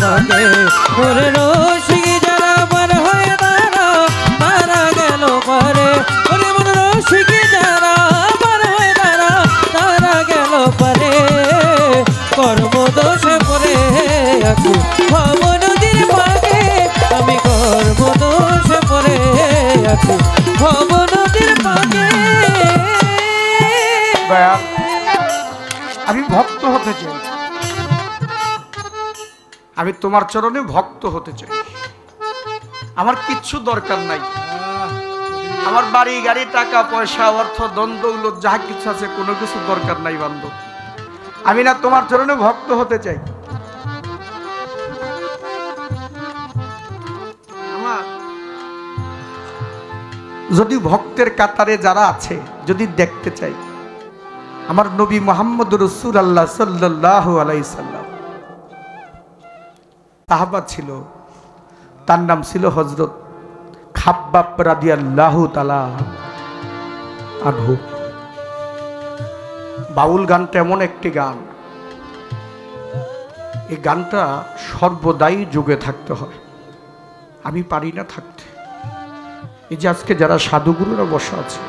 Speaker 3: পাকে ওরে রসিক যারা পার হয়ে তারা তারা গেল পারে। ওরে মন রসিক যারা পার হয়ে তারা গেল পারে। কর্মদোষে পড়ে আছে ভব নদীর পাকে আমি কর্মদোষে পড়ে আছি ভব নদীর
Speaker 1: দয়াল আমি ভক্ত হতে চাই। আমি তোমার চরণে ভক্ত হতে চাই। আমার কিচ্ছু দরকার নাই। আমার বাড়ি, গাড়ি, টাকা, পয়সা, অর্থ দ্বন্দ্ব উল্লত যাহা কিছু আছে, কোনো কিছু দরকার নাই, বান্ধব। আমি না তোমার চরণে ভক্ত হতে চাই। যদি ভক্তের কাতারে যারা আছে, যদি দেখতে চাই, আমার নবী মোহাম্মদ রসুল আল্লাহ সাল্লাহ আলাইসাল্লাম সাহাবা ছিল। তার নাম ছিল হজরত খাব্বাব রাদিয়াল্লাহু তালা আনহু। বাউল গানটা এমন একটি গান। এই গানটা সর্বদাই যুগে থাকতে হয়। আমি পারি না থাকতে। এই যে আজকে যারা সাধুগুরুরা বসা আছে,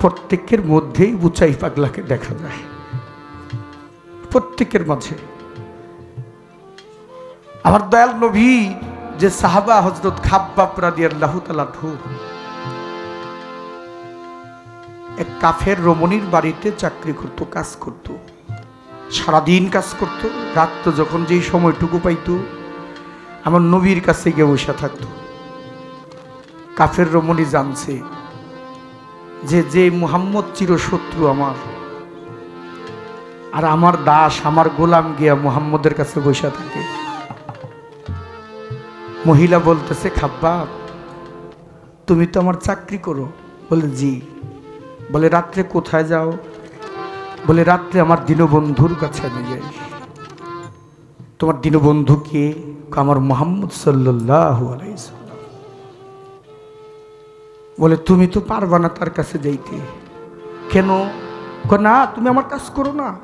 Speaker 1: প্রত্যেকের মধ্যেই বুচাই পাগলাকে দেখা যায়। প্রত্যেকের মাঝে। আমার দয়াল নবী যে সাহাবা হজরত খাব্বাব রাদি আল্লাহ এক কাফের রমণীর বাড়িতে চাকরি করত, কাজ করত, সারাদিন কাজ করত, রাত যখন যেই সময়টুকু পাইতো, আমার নবীর কাছে গিয়ে বসে থাকতো। কাফের রমণী জানছে যে যে মুহাম্মদ চিরশত্রু আমার, আর আমার দাস, আমার গোলাম গিয়া মুহাম্মদের কাছে বসে থাকে। মহিলা বলতেছে, খাব্বা, তুমি তো আমার চাকরি করো। বলে, জি। বলে, রাত্রে কোথায় যাও? বলে, রাত্রে আমার দীনবন্ধুর কাছে আমি যাই। তোমার দীনবন্ধু কে? আমার মোহাম্মদ সাল্লাহ বলে, তুমি তো পারবা না তার কাছে যাইতে। কেন? না, তুমি আমার কাজ করো না।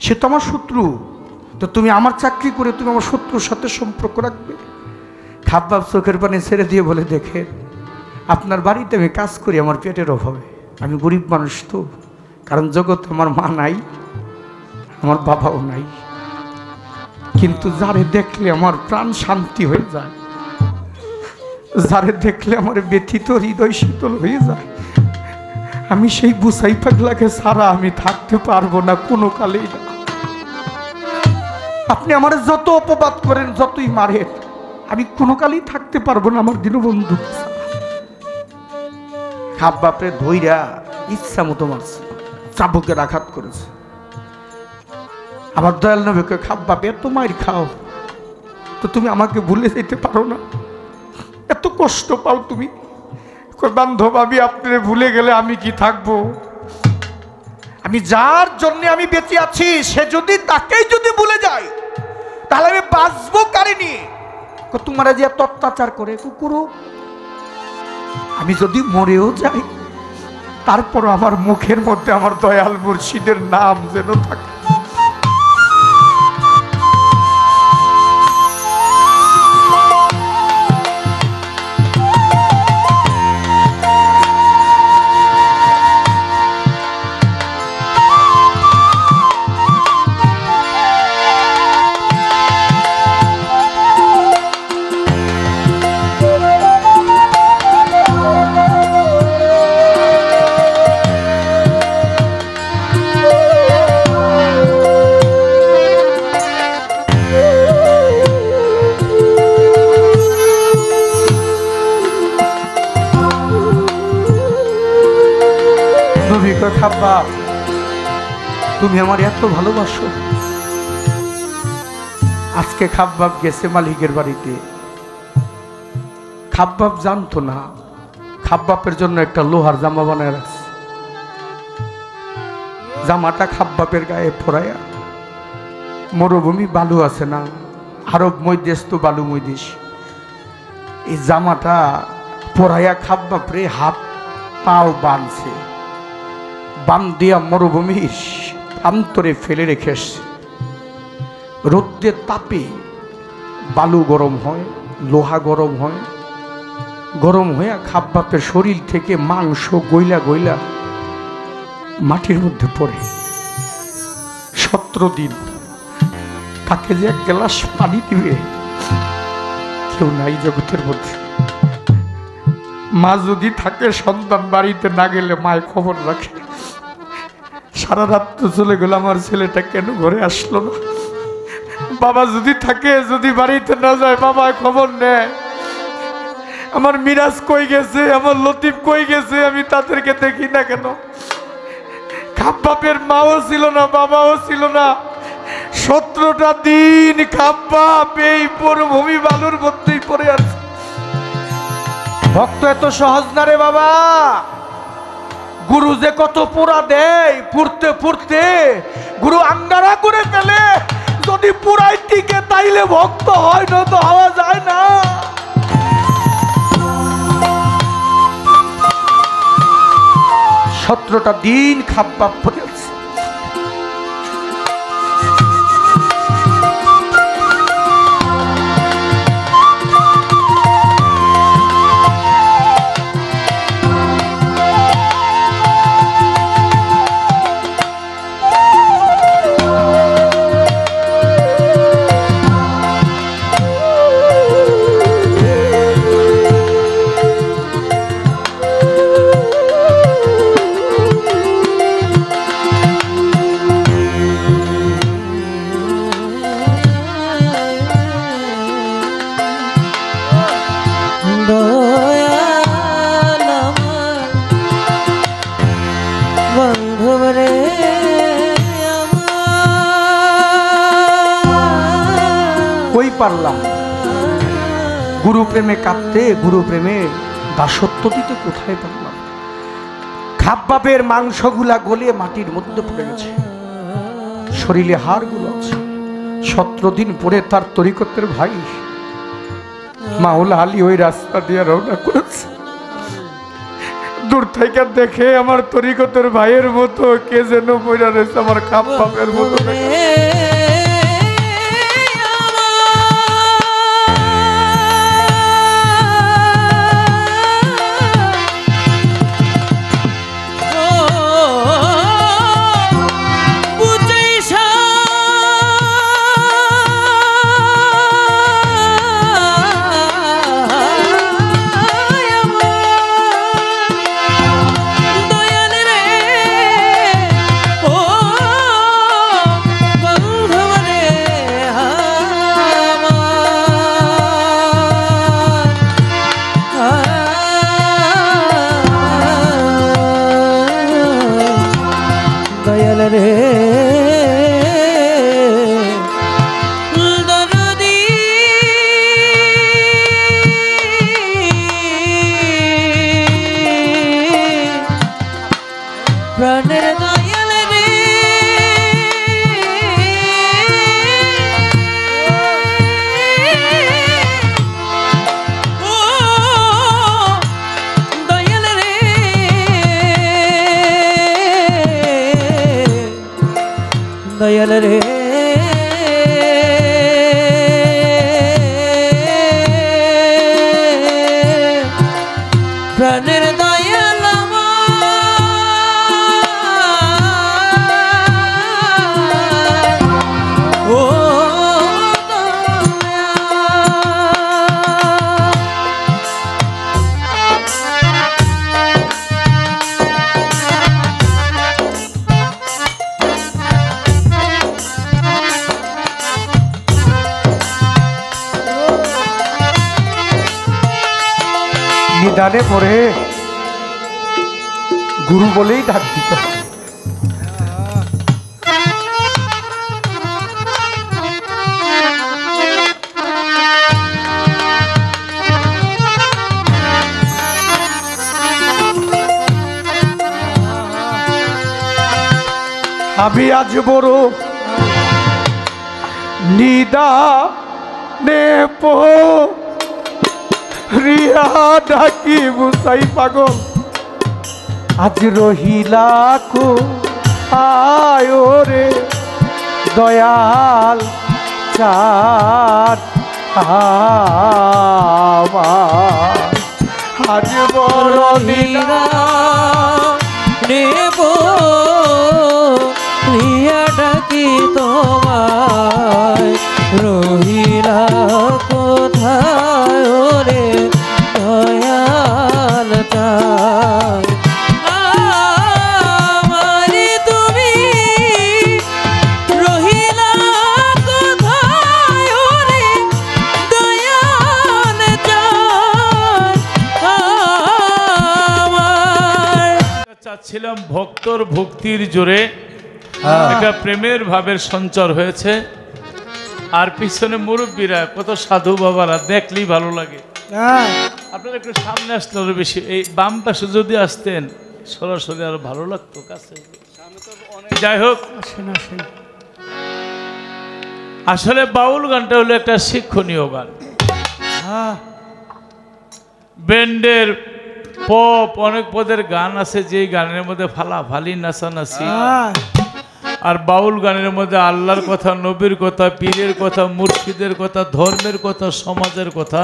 Speaker 1: সে তো আমার শত্রু। তো তুমি আমার চাকরি করে তুমি আমার শত্রুর সাথে সম্পর্ক রাখবে। খাব্বাব চোখের পানি ছেড়ে দিয়ে বলে দেখে আপনার বাড়িতে আমি কাজ করি, আমার পেটের অভাবে। আমি গরিব মানুষ তো, কারণ জগৎ আমার মা নাই, আমার বাবাও নাই। কিন্তু যারে দেখলে আমার প্রাণ শান্তি হয়ে যায়, যারে দেখলে আমার ব্যথিত হৃদয় শীতল হয়ে যায়, আমি সেই বুসাই পাগলাকে ছাড়া আমি থাকতে পারব না কোনো কালেই না। আপনি আমার যত অপবাদ করেন, যতই মারেন আমি কোনো কালেই থাকতে পারব না আমার দীনবন্ধু। খাপ বাপরে ধৈরা ইচ্ছা মতো মারছে চাবুকের আঘাত করেছে। আমার দয়াল নবীকে খাপ বাপ, এত মায়ের খাও। তো তুমি আমাকে ভুলে যেতে পারো না। এত কষ্ট পাও তুমি। বান্ধব, আমি আপনারে ভুলে গেলে আমি কি থাকব? আমি যার জন্য আমি বেঁচে আছি, সে যদি তাকেই যদি ভুলে যায়, তাহলে আমি বাঁচবো কারে নিয়ে? তোমারা যে এত অত্যাচার করে কুকুরু আমি যদি মরেও যাই তারপর আমার মুখের মধ্যে আমার দয়াল মুর্শিদের নাম যেন থাকে। তুমি আমার এত ভালোবাসো। আজকে খাব্বাব গেছে মালিকের বাড়িতে। খাব্বাব জানতো না খাব্বাপের জন্য একটা লোহার জামা বানায় রাখছে। জামাটা খাব্বাপের গায়ে পরায়া। মরুভূমি বালু আছে না, আরব মৈদেশ তো বালু মৈদেশ। এই জামাটা পরায়া খাব্বাপরে হাত, পাও বাঁধছে। বান দিয়া মরুভূমির প্রান্তরে ফেলে রেখে এসছে। রোদ্রের তাপে বালু গরম হয়, লোহা গরম হয়। গরম হয়ে খাব্বাপের শরীর থেকে মাংস গইলা গইলা মাটির মধ্যে পড়ে। সতেরো দিন তাকে যে এক গ্লাস পানি দিবে, কেউ নাই জগতের মধ্যে। মা যদি থাকে সন্তান বাড়িতে না গেলে মায়ের খবর রাখে। সারা রাত তো চলে গেল, আমার ছেলেটা কেন ঘরে আসলো না? বাবা যদি থাকে, যদি বাড়িতে না যায়, বাবা খবর নেয় আমার মিরাজ কই গেছে? আমার লতিফ কই গেছে? আমি তাদেরকে দেখি না কেন? খাপ্পাপের মাও ছিল না, বাবাও ছিল না। সতেরোটা দিন খাপ্পাপ এই পরভূমি বালুর মধ্যেই পড়ে আছে। ভক্ত এত সহজ না রে বাবা? গুরু যে কত পুরা দেয় পুরতে পুরতে গুরু আঙ্গারা করে ফেলে। যদি পুরাই টিকে তাইলে ভক্ত হয় না তো হওয়া যায় না। সতেরোটা দিন খাপ্পা পড়ে পারলাম। গুরু প্রেমে কাঁদতে, গুরু প্রেমে দাসত্ব দিতে কোথায় পারলাম? খাপ্পাপের মাংসগুলা গলিয়ে মাটির মধ্যে পড়ে গেছে। শরীরে হাড়গুলো আছে। সতেরো দিন পরে তার তরিকতের ভাই মাওলা আলী ওই রাস্তা দিয়ে রওনা করেছে। দূর থেকে দেখে আমার তরিকতের ভাইয়ের মতো কে যেন বইরা রয়েছে, আমার খাপ্পাপের মতো। আজ রহিলা কো, আয় রে দয়াল চার আজ বড় নীলা
Speaker 3: নেব প্রিয়া ডাকি তোমায় রহিলা
Speaker 2: চাচ্ছিলাম ভক্তর ভক্তির জোরে একটা প্রেমের ভাবের সঞ্চার হয়েছে। আর পিছনে মুরব্বীরা কত সাধু বাবারা দেখলেই ভালো লাগে। আপনারা একটু সামনে আসতে আরও বেশি এই বাম পাশে যদি আসতেন সরাসরি আরও ভালো লাগতো কাছে। যাই হোক আসলে বাউল গানটা হলো একটা শিক্ষণীয় গান। ব্যান্ডের পপ অনেক পদের গান আছে যে গানের মধ্যে ফালা ফালি নাচানাচি আর বাউল গানের মধ্যে আল্লাহর কথা নবীর কথা পীরের কথা মুর্শিদের কথা ধর্মের কথা সমাজের কথা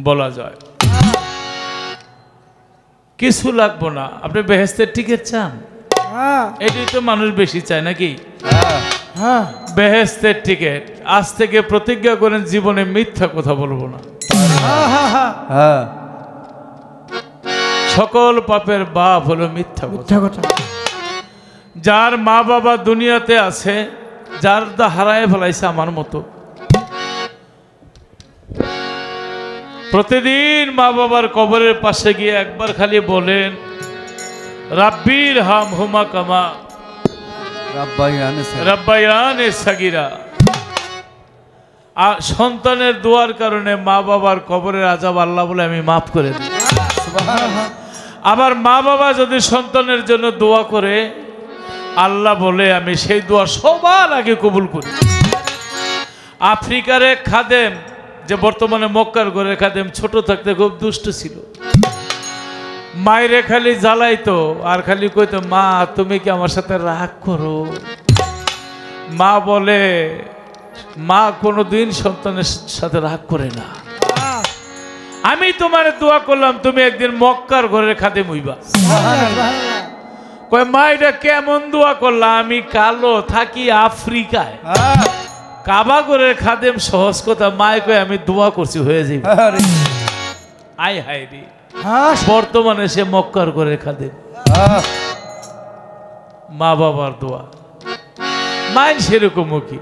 Speaker 2: বলা যায়। কিছু লাগবো না। আপনি বেহেস্তের টিকিট চান? এটাই তো মানুষ বেশি চায় নাকি? বেহেস্তের টিকিট। আজ থেকে প্রতিজ্ঞা করেন জীবনে মিথ্যা কথা বলব না। সকল পাপের বাপ হলো মিথ্যা মিথ্যা কথা। যার মা বাবা দুনিয়াতে আছে যার দা হারায় ফেলাইছে আমার মতো। প্রতিদিন মা বাবার কবরের পাশে গিয়ে একবার খালি বলেন রাব্বির হাম হুমা কামা। রাব্বায়ান সাগিরা। আর সন্তানের দোয়ার কারণে মা বাবার কবরের আজাব আল্লাহ বলে আমি মাফ করে দিই। আবার মা বাবা যদি সন্তানের জন্য দোয়া করে, আল্লাহ বলে, আমি সেই দোয়া সবার আগে কবুল করি। আফ্রিকার এক খাদেম, যে বর্তমানে মক্কার ঘরে খাদেম, ছোট থাকতে খুব দুষ্ট ছিল। মায়েরে খালি জ্বালাইতো, আর খালি কইতো, মা, তুমি কি আমার সাথে রাগ করো? মা বলে, মা কোনোদিন সন্তানের সাথে রাগ করে না। আমি তোমার দোয়া করলাম তুমি একদিন মক্কার ঘরের খাদে মুইবা। কয় মা এটা কেমন দোয়া করলাম আমি কালো থাকি আফ্রিকায়। কাবা ঘরের খাদেম সহজ কথা। মায় কয় আমি দোয়া করছি হয়ে যাবে আই হাই রে। বর্তমানে সে মক্কার ঘরের খাদেম। মা বাবার দোয়া। মাইন সেরকম কি?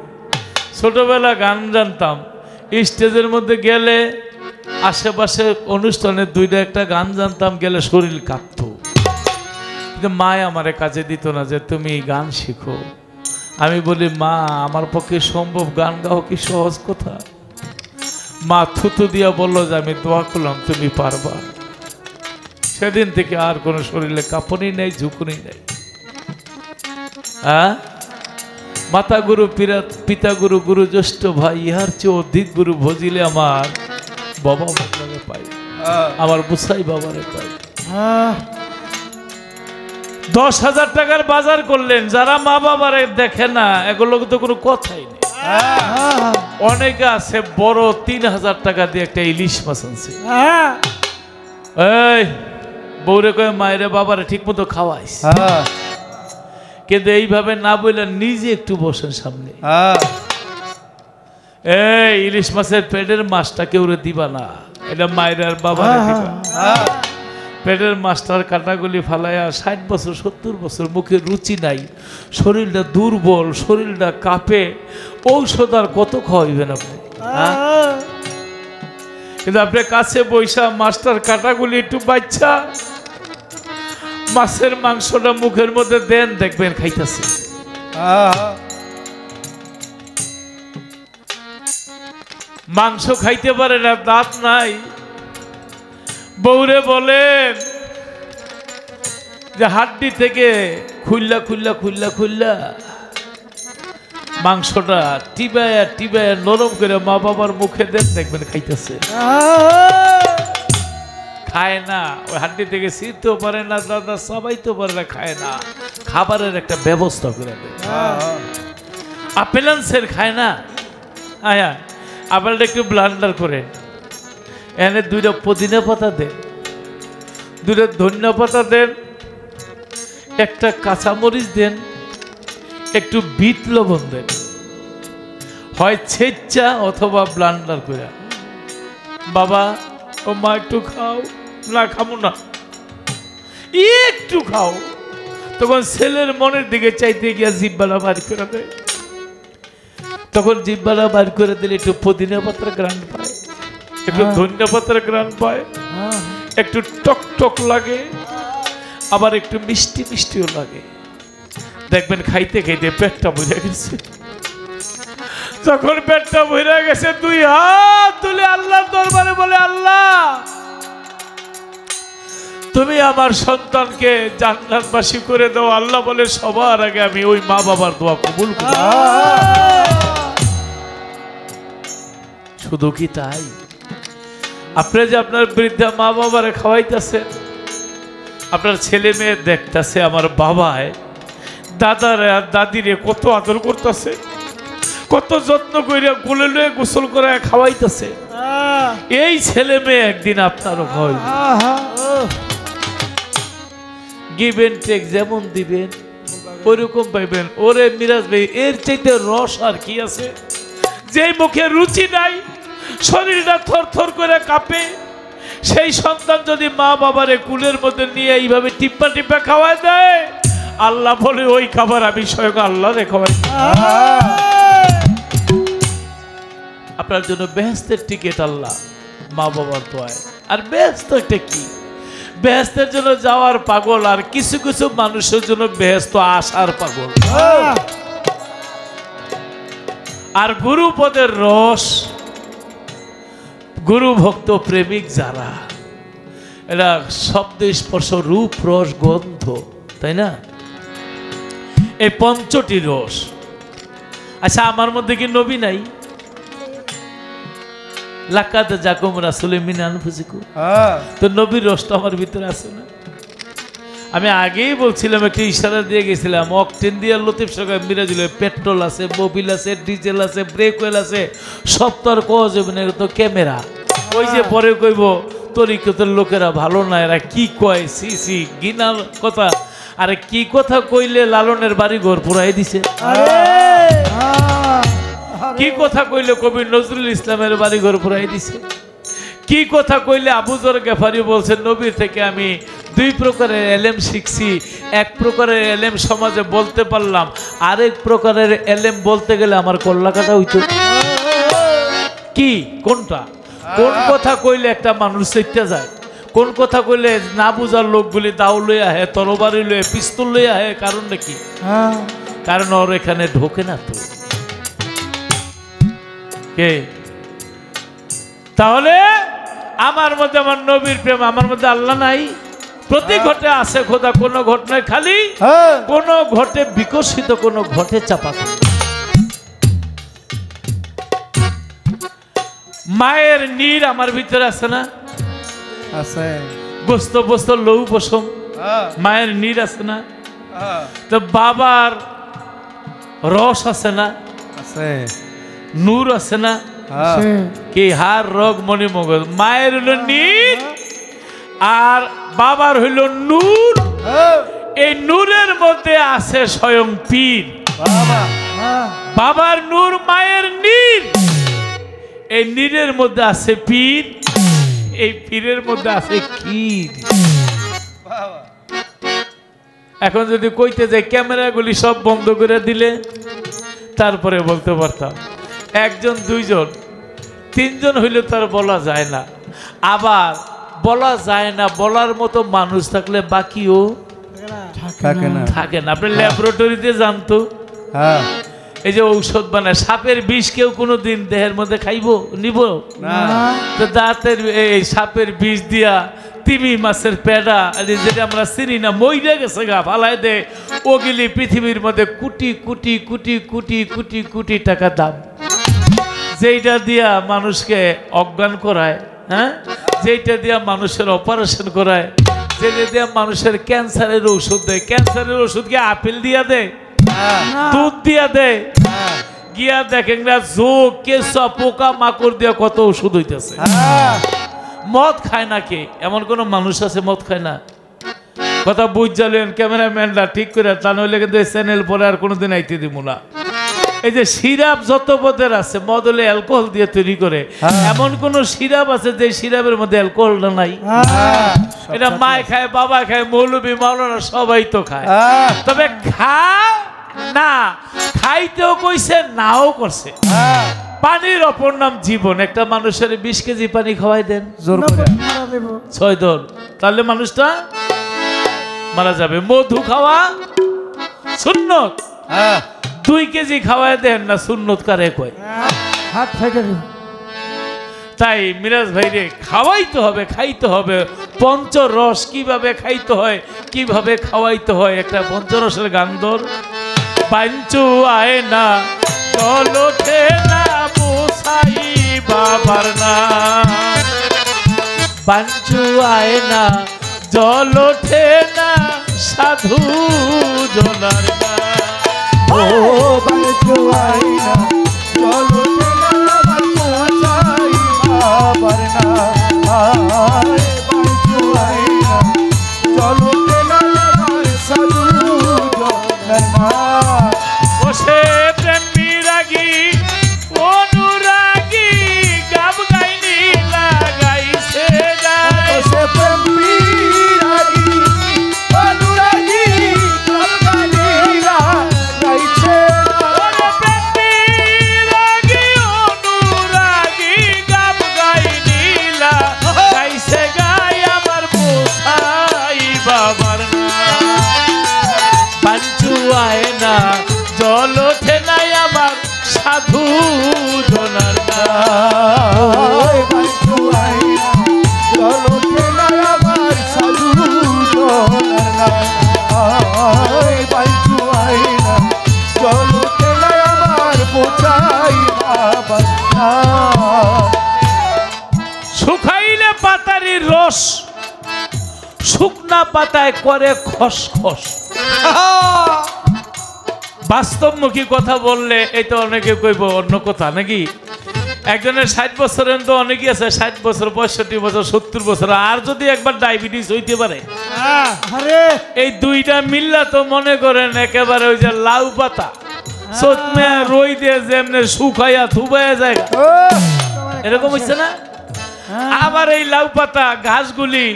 Speaker 2: ছোটবেলা গান জানতাম। স্টেজের মধ্যে গেলে আশেপাশে অনুষ্ঠানে দুইটা একটা গান জানতাম, গেলে শরীর কাঁপত। কিন্তু মায় আমারে কাজে দিত না যে, তুমি গান শিখো। আমি বলি, মা, আমার পক্ষে সম্ভব গান গাও কি সহজ কথা? মা থুতু দিয়া বলল যে, আমি দোয়া করলাম, তুমি পারবা। সেদিন থেকে আর কোনো শরীরে কাঁপনি নেই, ঝুঁকুনি নেই। হ্যাঁ? মাতা গুরু পিতা গুরু গুরু জ্যেষ্ঠ ভাই, ইহার চেয়ে অধিক গুরু ভজিলে আমার বাবা মাকে পাই। আমার বুসাই বাবারে পাই। দশ হাজার টাকার বাজার করলেন যারা মা বাবারে দেখে না এগুলো তো কোনো কথাই নেই। অনেকে আছে বড় তিন হাজার টাকা দিয়ে একটা ইলিশ মাছ আনছে। এই বউরে কয়ে মায়েরে বাবারে ঠিক মতো খাওয়াইস কিন্তু এইভাবে না বললে নিজে একটু বসেন সামনে। এই ইলিশ মাছের পেটের মাছটা কেউ রে দিবা না। এটা মায়ের আর দিবা। পেটের মাছটার কাটাগুলি ফালাইয়া ষাট বছর সত্তর বছর মুখে রুচি নাই। শরীরটা দুর্বল শরীরটা কাঁপে। ঔষধ আর কত খাওয়াইবেন আপনি? হ্যাঁ? কিন্তু আপনি কাছে বৈশা মাছটার কাটাগুলি একটু বাচ্চা মাছের মাংসটা মুখের মধ্যে দেন দেখবেন খাইতেছে। মাংস খাইতে পারে না দাঁত নাই। বৌরে বলেন যে হাড্ডি থেকে খুললা খুললা খুললা খুললা। মাংসটা টিবায়া টিবায়া নরম করে মা বাবার মুখে দেন দেখবেন খাইতেছে। খায় না ওই হাড্ডি থেকে ছিঁড়তেও পারে না দাদা সবাই তো পারে না খায় না। খাবারের একটা ব্যবস্থা করে দেয় আপেলান্সের খায় না? আয়া আপেলটা একটু ব্লান্ডার করে। এনে দুইটা পুদিনা পাতা দেন দুইটা ধনিয়া পাতা দেন। একটা কাঁচামরিচ দেন। একটু বিট লবণ দেন। হয় ছেচ্চা অথবা ব্লান্ডার করে বাবা, ও মা, একটু খাও। না, খাব না। একটু খাও। তখন ছেলের মনের দিকে চাইতে গিয়া জিব্বালা বার করে দেয়। তখন জিব্বালা বার করে দিলে একটু পুদিনা পাতার গ্রান্ড পায় একটু ধনিয়া পাতার গ্রান্ড পায় একটু টক টক লাগে আবার একটু মিষ্টি মিষ্টিও লাগে। দেখবেন খাইতে খাইতে পেটটা বুঝে গেছে। যখন পেটটা বুঝে গেছে দুই হাত তুলে আল্লাহর দরবারে বলে আল্লাহ তুমি আমার সন্তানকে জান্নাতবাসী করে দাও। আল্লাহ বলে সবার আগে আমি ওই মা বাবার দোয়া কবুল করি। শুধু কি তাই? আপনি যে আপনার বৃদ্ধা মা বাবারে খাওয়াইতেছেন আপনার ছেলে মেয়ে দেখতেছে আমার বাবায় দাদারে আর দাদিরে কত আদর করতেছে কত যত্ন কইরা গুলে লয়ে গোসল করে খাওয়াইতেছে। এই ছেলে মেয়ে একদিন আপনারও হয় গিবেন টেক যেমন দিবেন ওইরকম পাইবেন। ওরে মিরাজ ভাই এর চাইতে রস আর কি আছে? যে মুখে রুচি নাই শরীরটা থর থর করে কাঁপে। সেই সন্তান যদি মা বাবারে কুলের মধ্যে নিয়ে এইভাবে টিপ্পা টিপ্পা খাওয়ায় দেয় আল্লাহ বলে ওই খাবার আমি স্বয়ং আল্লাহ রে খাওয়াই। আপনার জন্য বেহেস্তের টিকিট আল্লাহ মা বাবার দোয়ায়। আর বেহেস্ত একটা কি? বেহেস্তের জন্য যাওয়ার পাগল আর কিছু কিছু মানুষের জন্য বেহেস্ত আসার পাগল। আর গুরুপদের রস গুরু ভক্ত প্রেমিক যারা এরা শব্দ স্পর্শ রূপ রস গন্ধ তাই না? এই পঞ্চটি রস। আচ্ছা আমার মধ্যে কি নবী নাই? লাকাত জাকুম রাসুলে মিনান ফুসিকু তো নবীর রসটা আমার ভিতরে আছে না? আমি আগেই বলছিলাম একটা ইশারা দিয়ে গেছিলাম অকটেন দিয়ে লতিফ সরকার মিরাজুল পেট্রোল আছে মোবিল আছে ডিজেল আছে ব্রেক ওয়েল আছে সব তো আর কওয়া যাবে না তো ক্যামেরা। ওই যে পরে কইব তরিকতের লোকেরা ভালো না এরা কি কয়? সি সি গিনার কথা। আরে কি কথা কইলে লালনের বাড়ি ঘর পুরাই দিছে? কি কথা কইলে কবি নজরুল ইসলামের বাড়ি ঘর পুরাই দিছে? কি কথা কইলে আবুজর গেফারি বলছেন নবীর থেকে আমি দুই প্রকারের এলেম শিখছি। এক প্রকারের এলেম সমাজে বলতে পারলাম আরেক প্রকারের এলেম বলতে গেলে আমার কল্লাকাটা হইতো। কি? কোনটা? কোন কথা কইলে একটা মানুষ চেতে যায়? কোন কথা কইলে না বুঝার লোকগুলি দাও লই আহে তরবারি লয়ে পিস্তল লই আহে কারণ নাকি? কারণ ওর এখানে ঢোকে না তো। কে? তাহলে আমার মধ্যে আমার নবীর প্রেম আমার মধ্যে আল্লাহ নাই। প্রতি ঘটে আছে খোদা কোনো ঘটনায় খালি কোন ঘটে বিকশিত কোন ঘটে চাপা মায়ের নীর আমার ভিতরে আছে না?
Speaker 3: আছে।
Speaker 2: বস্ত বস্ত লৌ বসম মায়ের নীর আছে না? তো বাবার রস আছে না?
Speaker 1: আছে।
Speaker 2: নূর আছে না?
Speaker 1: হ্যাঁ।
Speaker 2: কি হার রোগ মনি মগজ। মায়ের হইল নীর আর বাবার হইল নূর। এই নূরের মধ্যে আছে স্বয়ং পীর। বাবার নূর মায়ের নীর। এই নীরের মধ্যে আছে পীর এই পীরের মধ্যে আছে ক্ষীর। এখন যদি কইতে যাই ক্যামেরাগুলি সব বন্ধ করে দিলে তারপরে বলতে পারতাম একজন দুইজন তিনজন হইলে তার বলা যায় না। আবার বলা যায় না বলার মতো মানুষ থাকলে বাকিও
Speaker 1: থাকে না।
Speaker 2: থাকে না। আপনি ল্যাবরেটরিতে জানতো
Speaker 1: হ্যাঁ।
Speaker 2: এই যে ঔষধ বানায় সাপের বিষ কেউ কোনো দিন দেহের মধ্যে খাইব নিব? তো দাঁতের এই সাপের বিষ দিয়া তিমি মাছের পেড়া যেটা আমরা চিনি না মইরা গেছে গা ফালাই দে। ওগুলি পৃথিবীর মধ্যে কোটি কোটি কোটি কোটি কোটি কোটি টাকা দাম। যেইটা দিয়া মানুষকে অজ্ঞান করায় হ্যাঁ? যেইটা দিয়া মানুষের অপারেশন করায় যেটা দিয়া মানুষের ক্যান্সারের ওষুধ দেয় ক্যান্সারের ওষুধকে আপেল দিয়া দেয়? দুধ দিয়া দেয় গিয়া দেখেন না যোগ কেসা পোকা মাকড় দিয়া কত ওষুধ হইতেছে।
Speaker 1: হ্যাঁ।
Speaker 2: মদ খায় না কে? এমন কোন মানুষ আছে মদ খায় না? কথা বুঝালেন ক্যামেরাম্যানরা ঠিক করে তা নইলে কিন্তু এই চ্যানেল পরে আর কোনোদিন আইতে দিব না। এই যে সিরাপ যত পদের আছে মদ হলে অ্যালকোহল দিয়ে তৈরি করে।
Speaker 1: হ্যাঁ।
Speaker 2: এমন কোন সিরাপ আছে যে সিরাপের মধ্যে অ্যালকোহলটা নাই?
Speaker 1: হ্যাঁ।
Speaker 2: এটা মায় খায় বাবা খায় মৌলবী মাওলানা সবাই তো খায়।
Speaker 1: হ্যাঁ।
Speaker 2: তবে খা না খাইতেও কইছে নাও করছে।
Speaker 1: হ্যাঁ।
Speaker 2: পানির অপর নাম জীবন। একটা মানুষের বিশ কেজি পানি খাওয়াই দেন
Speaker 1: জোর করে।
Speaker 2: ছয় দল। তাহলে মানুষটা মারা যাবে। মধু খাওয়া সুন্নত।
Speaker 1: হ্যাঁ।
Speaker 2: দুই কেজি খাওয়াই দেন না সুন্নত কারে কয়?
Speaker 3: হাত ফেটে
Speaker 2: তাই মিরাজ ভাই রে খাওয়াইতে হবে খাইতে হবে। পঞ্চরস কীভাবে খাইতে হয় কীভাবে খাওয়াইতে হয়? একটা পঞ্চরসের গান ধর পাঞ্চু আয় না জল ওঠে না মুসাই বাবার না পাঞ্চু আয় না জল না সাধু জনার না
Speaker 1: ও চলো বালকু বাবার না আয় বালকু চলো তেলা সাধু জনার
Speaker 2: শুকনা পাতায় করে খস খস বাস্তবমুখী কথা বললে এই তো অনেকে কইব অন্য কথা নাকি? একজনের ষাট বছরের তো অনেকেই আছে ষাট বছর পঁয়ষট্টি বছর সত্তর বছর আর যদি একবার ডায়াবেটিস হইতে পারে? এই দুইটা মিল্লা তো মনে করেন একেবারে ওই যে লাউ পাতা। সত্যি রই দিয়ে যেমনি শুকাইয়া থুবাইয়া যায়। এরকম হচ্ছে না? আবার এই লাউ পাতা ঘাসগুলি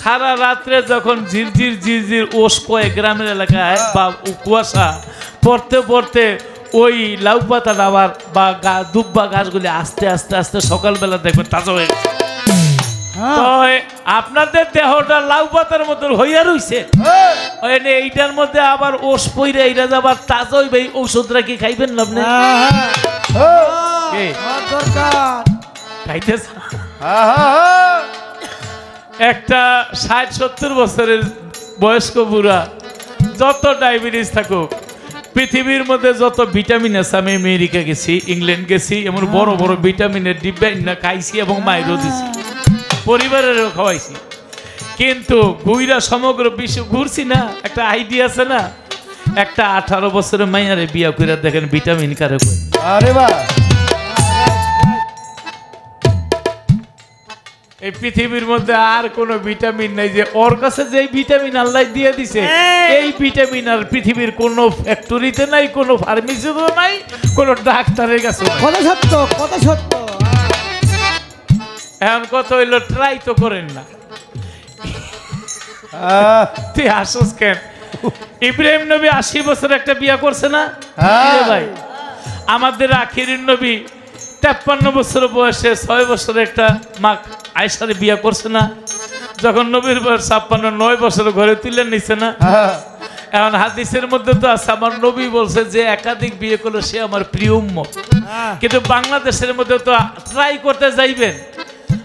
Speaker 2: সারা রাত্রে যখন ঝিরঝির ঝিরঝির ওস কয়ে গ্রামের এলাকায় বা কুয়াশা পড়তে পড়তে ওই লাউ পাতাটা আবার বা গা- দুব্বা গাছগুলি আস্তে আস্তে আস্তে সকালবেলা দেখবেন তাজা হয়ে গেছে। আপনাদের দেহটা লাউ পাতার মতো হইয়া রইছে। ওই এইটার মধ্যে আবার ওস পইরে এইটা আবার তাজা হইবে ঔষধটা কি খাইবেন না আপনি? খাইতেছে একটা ষাট সত্তর বছরের বয়স্ক বুড়া যত ডায়াবেটিস থাকুক পৃথিবীর মধ্যে যত ভিটামিন আছে আমি আমেরিকা গেছি ইংল্যান্ড গেছি এমন বড় বড় ভিটামিনের ডিব্বা না খাইছি এবং মায়েরও দিছি। পরিবারেরও খাওয়াইছি। কিন্তু ঘুইরা সমগ্র বিশ্ব ঘুরছি না একটা আইডিয়া আছে না? একটা আঠারো বছরের মাইয়ারে বিয়া করে দেখেন ভিটামিন কারে কই
Speaker 4: আরে বা
Speaker 2: এই পৃথিবীর মধ্যে আর কোনো ভিটামিন নাই যে ওর কাছে যে ভিটামিন আল্লাহ দিয়ে দিছে এই ভিটামিন আর পৃথিবীর কোনো ফ্যাক্টরিতে নাই কোনো ফার্মেসিতে নাই কোনো ডাক্তারের কাছে নাই।
Speaker 4: কত সত্য কত সত্য।
Speaker 2: এখন কত হইল ট্রাই তো করেন না।
Speaker 4: আহ,
Speaker 2: তুই হাসস কেন? ইব্রাহিম নবী আশি বছর একটা বিয়া করছে না?
Speaker 4: হ্যাঁ।
Speaker 2: ভাই? আমাদের আখিরিন নবী তেপ্পান্ন বছর বয়সে ছয় বছর একটা মা আয়সারে বিয়া করছে না। যখন নবীর বয়স ছাপ্পান্ন নয় বছর ঘরে তুলে নিছে না। (laughs) এখন হাদিসের মধ্যে তো আছে আমার নবী বলছে যে একাধিক বিয়ে করল সে আমার প্রিয় উম্মত।
Speaker 4: হ্যাঁ।
Speaker 2: কিন্তু বাংলাদেশের মধ্যে তো ট্রাই করতে যাইবেন।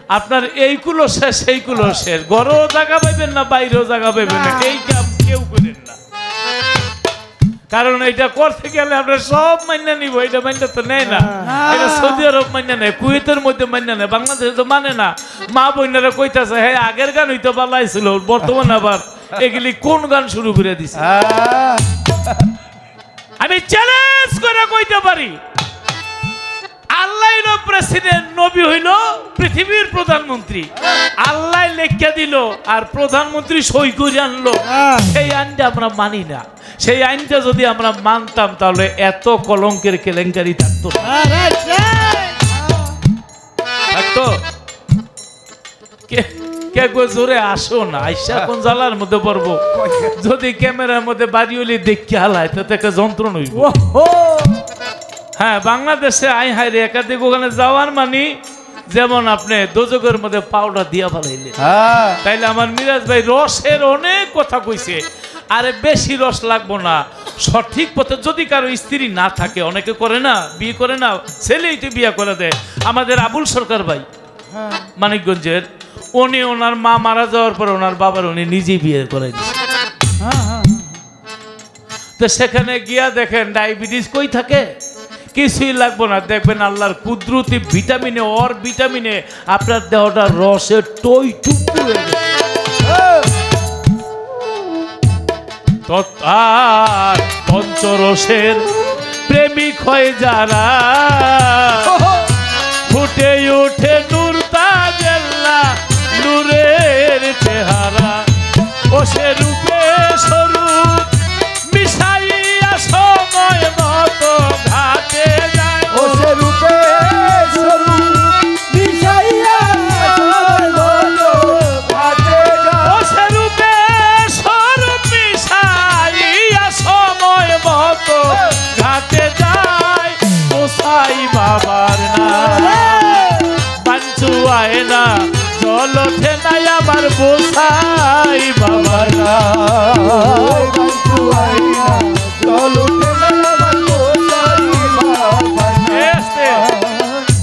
Speaker 2: আপনার এইগুলো শেষ সেইগুলো শেষ। ঘরেও জায়গা পাইবেন না বাইরেও জায়গা পাইবেন না। এই কাম কেউ করেন না। কারণ এটা করতে গেলে আমরা সব মান্য নিব এটা মান্য তো নেয় না। এটা সৌদি আরব মান্য নেয় কুয়েতের মধ্যে মান্য নেয় বাংলাদেশে তো মানে না। মা বোনেরা কইতাছে হ্যাঁ আগের গান হইতো বালাই ছিল বর্তমানে আবার এগুলি কোন গান শুরু করে দিছে? আমি চ্যালেঞ্জ করে কইতে পারি। আল্লাহ প্রেসিডেন্ট নবী হইল পৃথিবীর প্রধানমন্ত্রী। আল্লাহ লেখা দিল আর প্রধানমন্ত্রী সই করে আনলো।
Speaker 4: হ্যাঁ।
Speaker 2: সেই আইনটা আমরা মানি না। সেই আইনটা যদি আমরা মানতাম তাহলে এত কলঙ্কের কেলেঙ্কারি থাকতো. থাকতো? কে- কে গো জোরে আসো না আইসা কোন জালার মধ্যে পড়ব? যদি ক্যামেরার মধ্যে বাড়ি হলে হালায় তাতে একটা যন্ত্রণা হইব। হ্যাঁ বাংলাদেশে আই হাই রে একাধিক ওখানে যাওয়ার মানে যেমন আপনি দোজকের মধ্যে পাউডার দিয়া ফেলাইলে
Speaker 4: হ্যাঁ,
Speaker 2: তাইলে আমার মিরাজ ভাই রসের অনেক কথা কইছে। আরে বেশি রস লাগবো না। সঠিক পথে যদি কারও স্ত্রী না থাকে অনেকে করে না বিয়ে করে না ছেলেই তো বিয়ে করে দেয়। আমাদের আবুল সরকার ভাই
Speaker 4: হ্যাঁ,
Speaker 2: মানিকগঞ্জের উনি ওনার মা মারা যাওয়ার পর ওনার বাবার উনি নিজেই বিয়ে করে দিচ্ছে
Speaker 4: হ্যাঁ, হ্যাঁ,
Speaker 2: তো সেখানে গিয়া দেখেন ডায়াবেটিস কই থাকে? কিছুই লাগবো না। দেখবেন আল্লাহর কুদরতি ভিটামিনে অর ভিটামিনে আপনার দেহটা রসে টই টুকু হয়ে গেছে। আর পঞ্চরসের প্রেমিক হয় যারা। (laughs)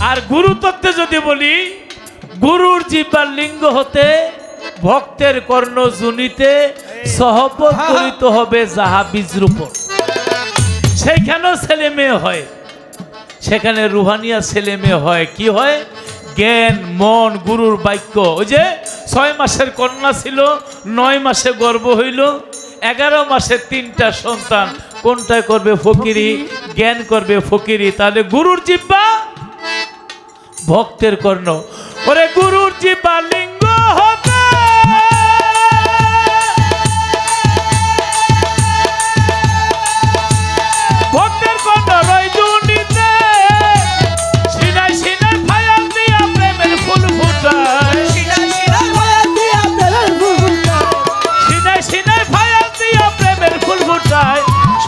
Speaker 2: আর গুরু তত্ত্বে যদি বলি, গুরুর জিব্বার লিঙ্গ হতে, ভক্তের কর্ণ জুনিতে করিতে হবে যাহা বীজের উপর সেইখানেও ছেলে মেয়ে হয়। সেখানে রুহানিয়া ছেলে মেয়ে হয়, কি হয়? জ্ঞান মন গুরুর বাক্য ওই যে ছয় মাসের কন্যা ছিল নয় মাসে গর্ব হইল এগারো মাসে তিনটা সন্তান। কোনটা করবে ফকিরি? জ্ঞান করবে ফকিরি। তাহলে গুরুর জিব্বা ভক্তের কর্ণ। ওরে গুরুর জিব্বা লিঙ্গ হতে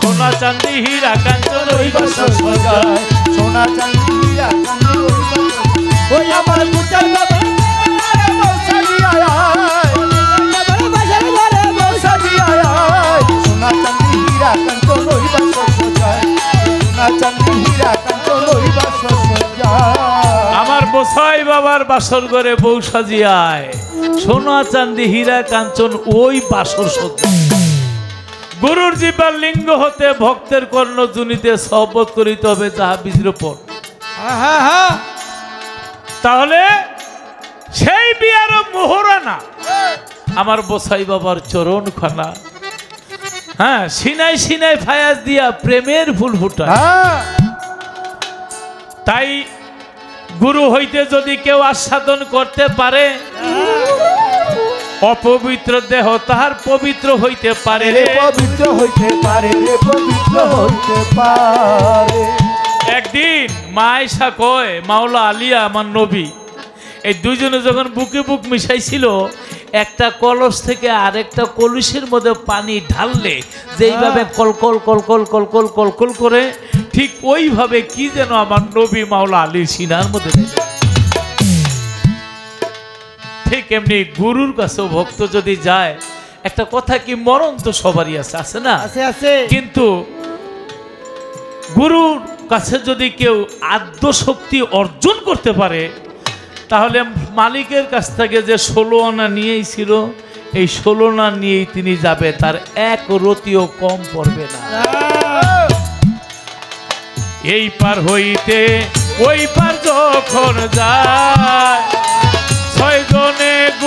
Speaker 2: সোনা চান্দি হীরা কাঞ্চন ওই বাসা সজায়
Speaker 4: সোনা ওই আমার পুচার বাবা।
Speaker 2: আমার বসাই বাবার বাসর ঘরে বউ সাজিয়ায় সোনা চান্দি হীরা কাঞ্চন ওই বাসর সজ্জা। গুরুর জীবার লিঙ্গ হতে ভক্তের কর্ণ জুনিতে সহবত করিতে হবে যাহা বীজের উপর। তাহলে সেই বিয়ার মোহরানা আমার বসাই বাবার চরণ খানা হ্যাঁ সিনাই সিনাই ফায়াজ দিয়া প্রেমের ফুল ফুটায়।
Speaker 1: হ্যাঁ।
Speaker 2: তাই গুরু হইতে যদি কেউ আস্বাদন করতে পারে অপবিত্র দেহ তাহার পবিত্র হইতে পারে।
Speaker 1: রে পবিত্র হইতে পারে রে পবিত্র হইতে পারে।
Speaker 2: একদিন মা আয়সা কয় মাওলা আলিয়া আমার নবী। এই দুজনে যখন বুকে বুক মিশাইছিল একটা কলস থেকে আরেকটা কলসের মধ্যে পানি ঢাললে যেইভাবে কলকল কলকল কলকল কলকল করে ঠিক ওইভাবে কি যেন আমার নবী মাওলা আলী সিনার মধ্যে। ঠিক এমনি গুরুর কাছেও ভক্ত যদি যায় একটা কথা কি মরণ তো সবারই আছে আছে না?
Speaker 3: আছে আছে।
Speaker 2: কিন্তু গুরুর কাছে যদি কেউ আদ্য শক্তি অর্জন করতে পারে তাহলে মালিকের কাছ থেকে যে ষোলো আনা নিয়েই ছিল এই ষোলো আনা নিয়েই তিনি যাবে তার এক রতিও কম পড়বে না। এই পার হইতে ওই পার যখন যায়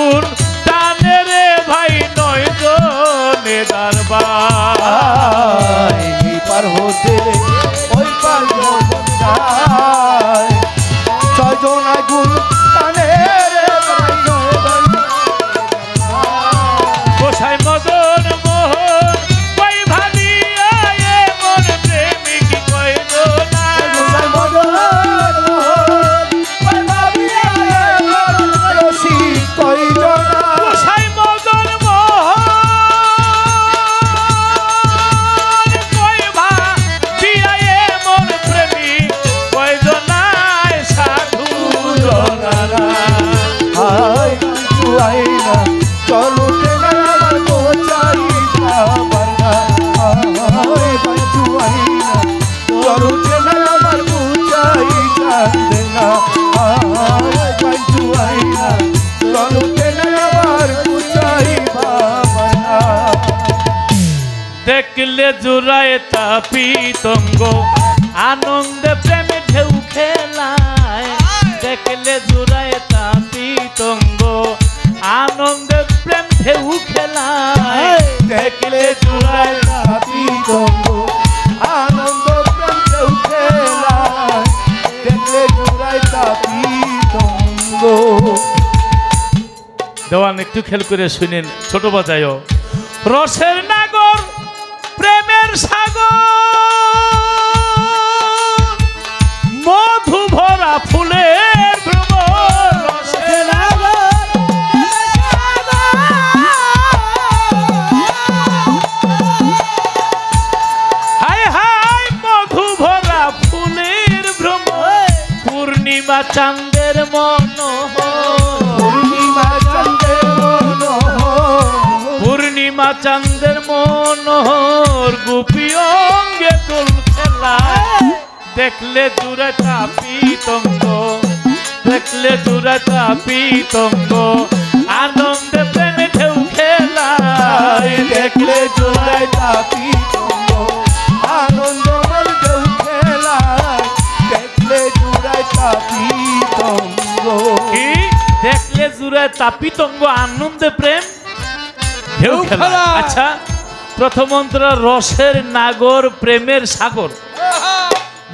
Speaker 2: গুণ টানে রে ভাই নয় জনে দারবার
Speaker 1: পার হতে
Speaker 2: জোড়ায় তাপি তঙ্গ আনন্দে প্রেমে ঢেউ খেলায় দেখলে জোড়ায় তাপি তঙ্গ আনন্দে প্রেম ঢেউ খেলায়
Speaker 1: দেখলে তঙ্গ আনন্দ প্রান্তে উঠেলায় দেখলে জুড়াই রাতি তঙ্গ
Speaker 2: দেওয়ান একটু খেল করে শুনেন ছোট বাজায়ও। রসের নাগর সাগর অঙ্গে দোল খেলা। দেখলে দূরে চাপি তঙ্গ দেখলে দূরে চাপি তঙ্গ। আনন্দে প্রেমে ঢেউ খেলা
Speaker 1: দেখলে জুড়াই রাতি তঙ্গ আনন্দ মধ্যে উঠেলায় দেখলে জুড়াই রাতি তঙ্গ।
Speaker 2: দেখলে জুড়ে তাপি আনন্দে প্রেম ঢেউ খেলা আচ্ছা প্রথম রসের নাগর প্রেমের সাগর।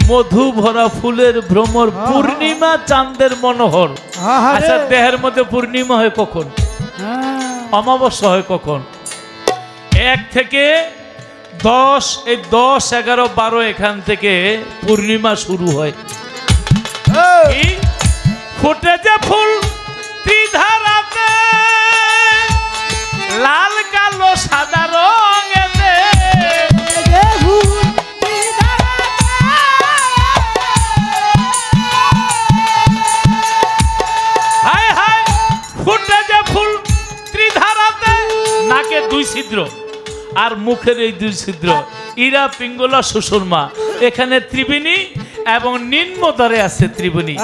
Speaker 2: মধু ভরা ফুলের ভ্রমর পূর্ণিমা চাঁদের মনোহর। আচ্ছা দেহের মধ্যে পূর্ণিমা হয় কখন? অমাবস্যা হয় কখন? এক থেকে দশ এই দশ এগারো বারো এখান থেকে পূর্ণিমা শুরু হয়? ফুটে যে ফুল ত্রিধারাতে লাল কালো সাদা ছিদ্র আর মুখের এই দুই ছিদ্র ইরা পিঙ্গলা সুষুরমা এখানে ত্রিবেণী এবং নিম্নদরে আছে ত্রিবেণী।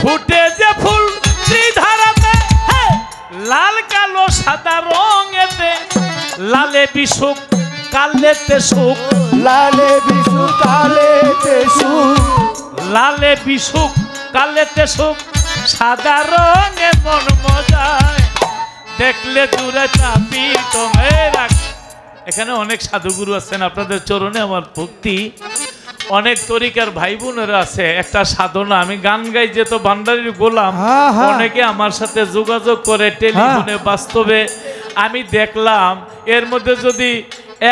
Speaker 2: ফুটে যে ফুল ত্রিধারাতে লাল কালো সাদা রঙেতে লালে বিশুক কালেতে সুখ
Speaker 1: লালে বিশু কালে তেসু
Speaker 2: লালে বিশুক কালেতে সুখ সাদা রঙে মন মজায়। দেখলে দূরে চাপি তোমার এখানে অনেক সাধুগুরু আছেন আপনাদের চরণে আমার ভক্তি। অনেক তরিকার ভাই বোনেরা আছে একটা সাধনা আমি গান গাই যে তো ভান্ডারির গোলাম। অনেকে আমার সাথে যোগাযোগ করে টেলিফোনে বাস্তবে। আমি দেখলাম এর মধ্যে যদি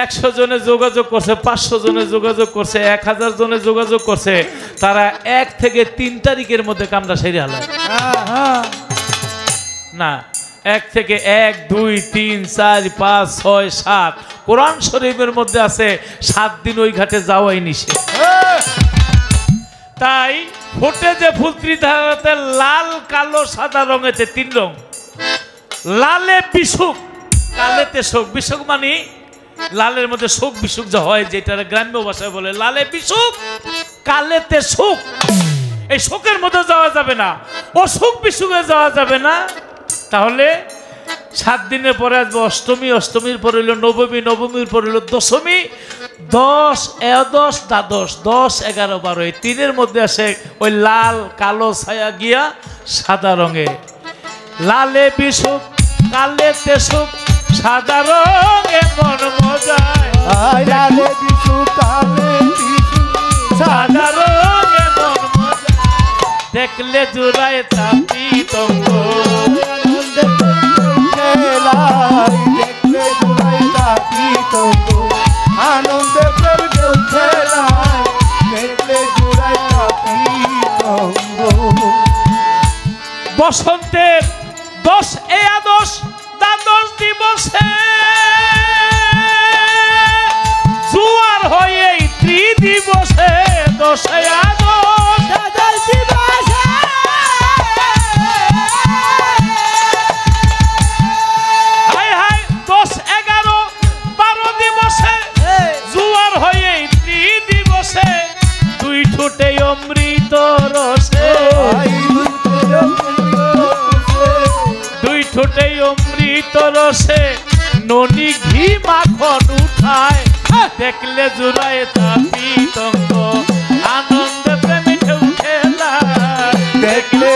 Speaker 2: একশো জনে যোগাযোগ করছে পাঁচশো জনে যোগাযোগ করছে এক হাজার জনে যোগাযোগ করছে তারা এক থেকে তিন তারিখের মধ্যে কামটা সেরে হালায়। না এক থেকে এক, দুই, তিন, চার, পাঁচ, ছয়, সাত। কোরআন শরীফের মধ্যে আছে, সাত দিন ওই ঘাটে যাওয়াই নিষেধ। তাই ফুটে যে ফুলত্রি ধারাতে লাল, কালো, সাদা রঙেতে তিন রং। লালে বিশুক কালেতে শোক। বিশুক মানে লালের মধ্যে শোক বিশুক যা হয়, যেটা গ্রাম্য ভাষায় বলে, লালে বিশুক কালেতে সুখ এই শোকের মধ্যে যাওয়া যাবে না। অসুখ বিসুখে যাওয়া যাবে না। তাহলে সাত দিনের পরে আসবে অষ্টমী অষ্টমীর পর হইল নবমী নবমীর পর হইল দশমী দশ এদশ দ্বাদশ দশ এগারো বারো এই তিনের মধ্যে আসে ওই লাল কালো ছায়া গিয়া সাদা রঙে। লালে বিশুক কালে তেসুক সাদা রঙে মন মজায়।
Speaker 4: লালে কালে
Speaker 2: সাদা রঙে মন মজায়। দেখলে জুড়ায় তাপি তঙ্গ।
Speaker 4: তবু আনন্দে কেউ খেলাই জুড়াই
Speaker 2: বসন্তের দশ এয়াদশ দ্বাদশ দিবসে জুয়ার হয়ে ত্রিদিবসে দশ এয়াদশ ঠোঁটে অমৃত রসে। দুই ঠোঁটে অমৃত রসে ননি ঘি মাখন উঠায়। দেখলে জুড়ায় তাপি তঙ্গ আনন্দ প্রেমে ঢেউ খেলা
Speaker 4: দেখলে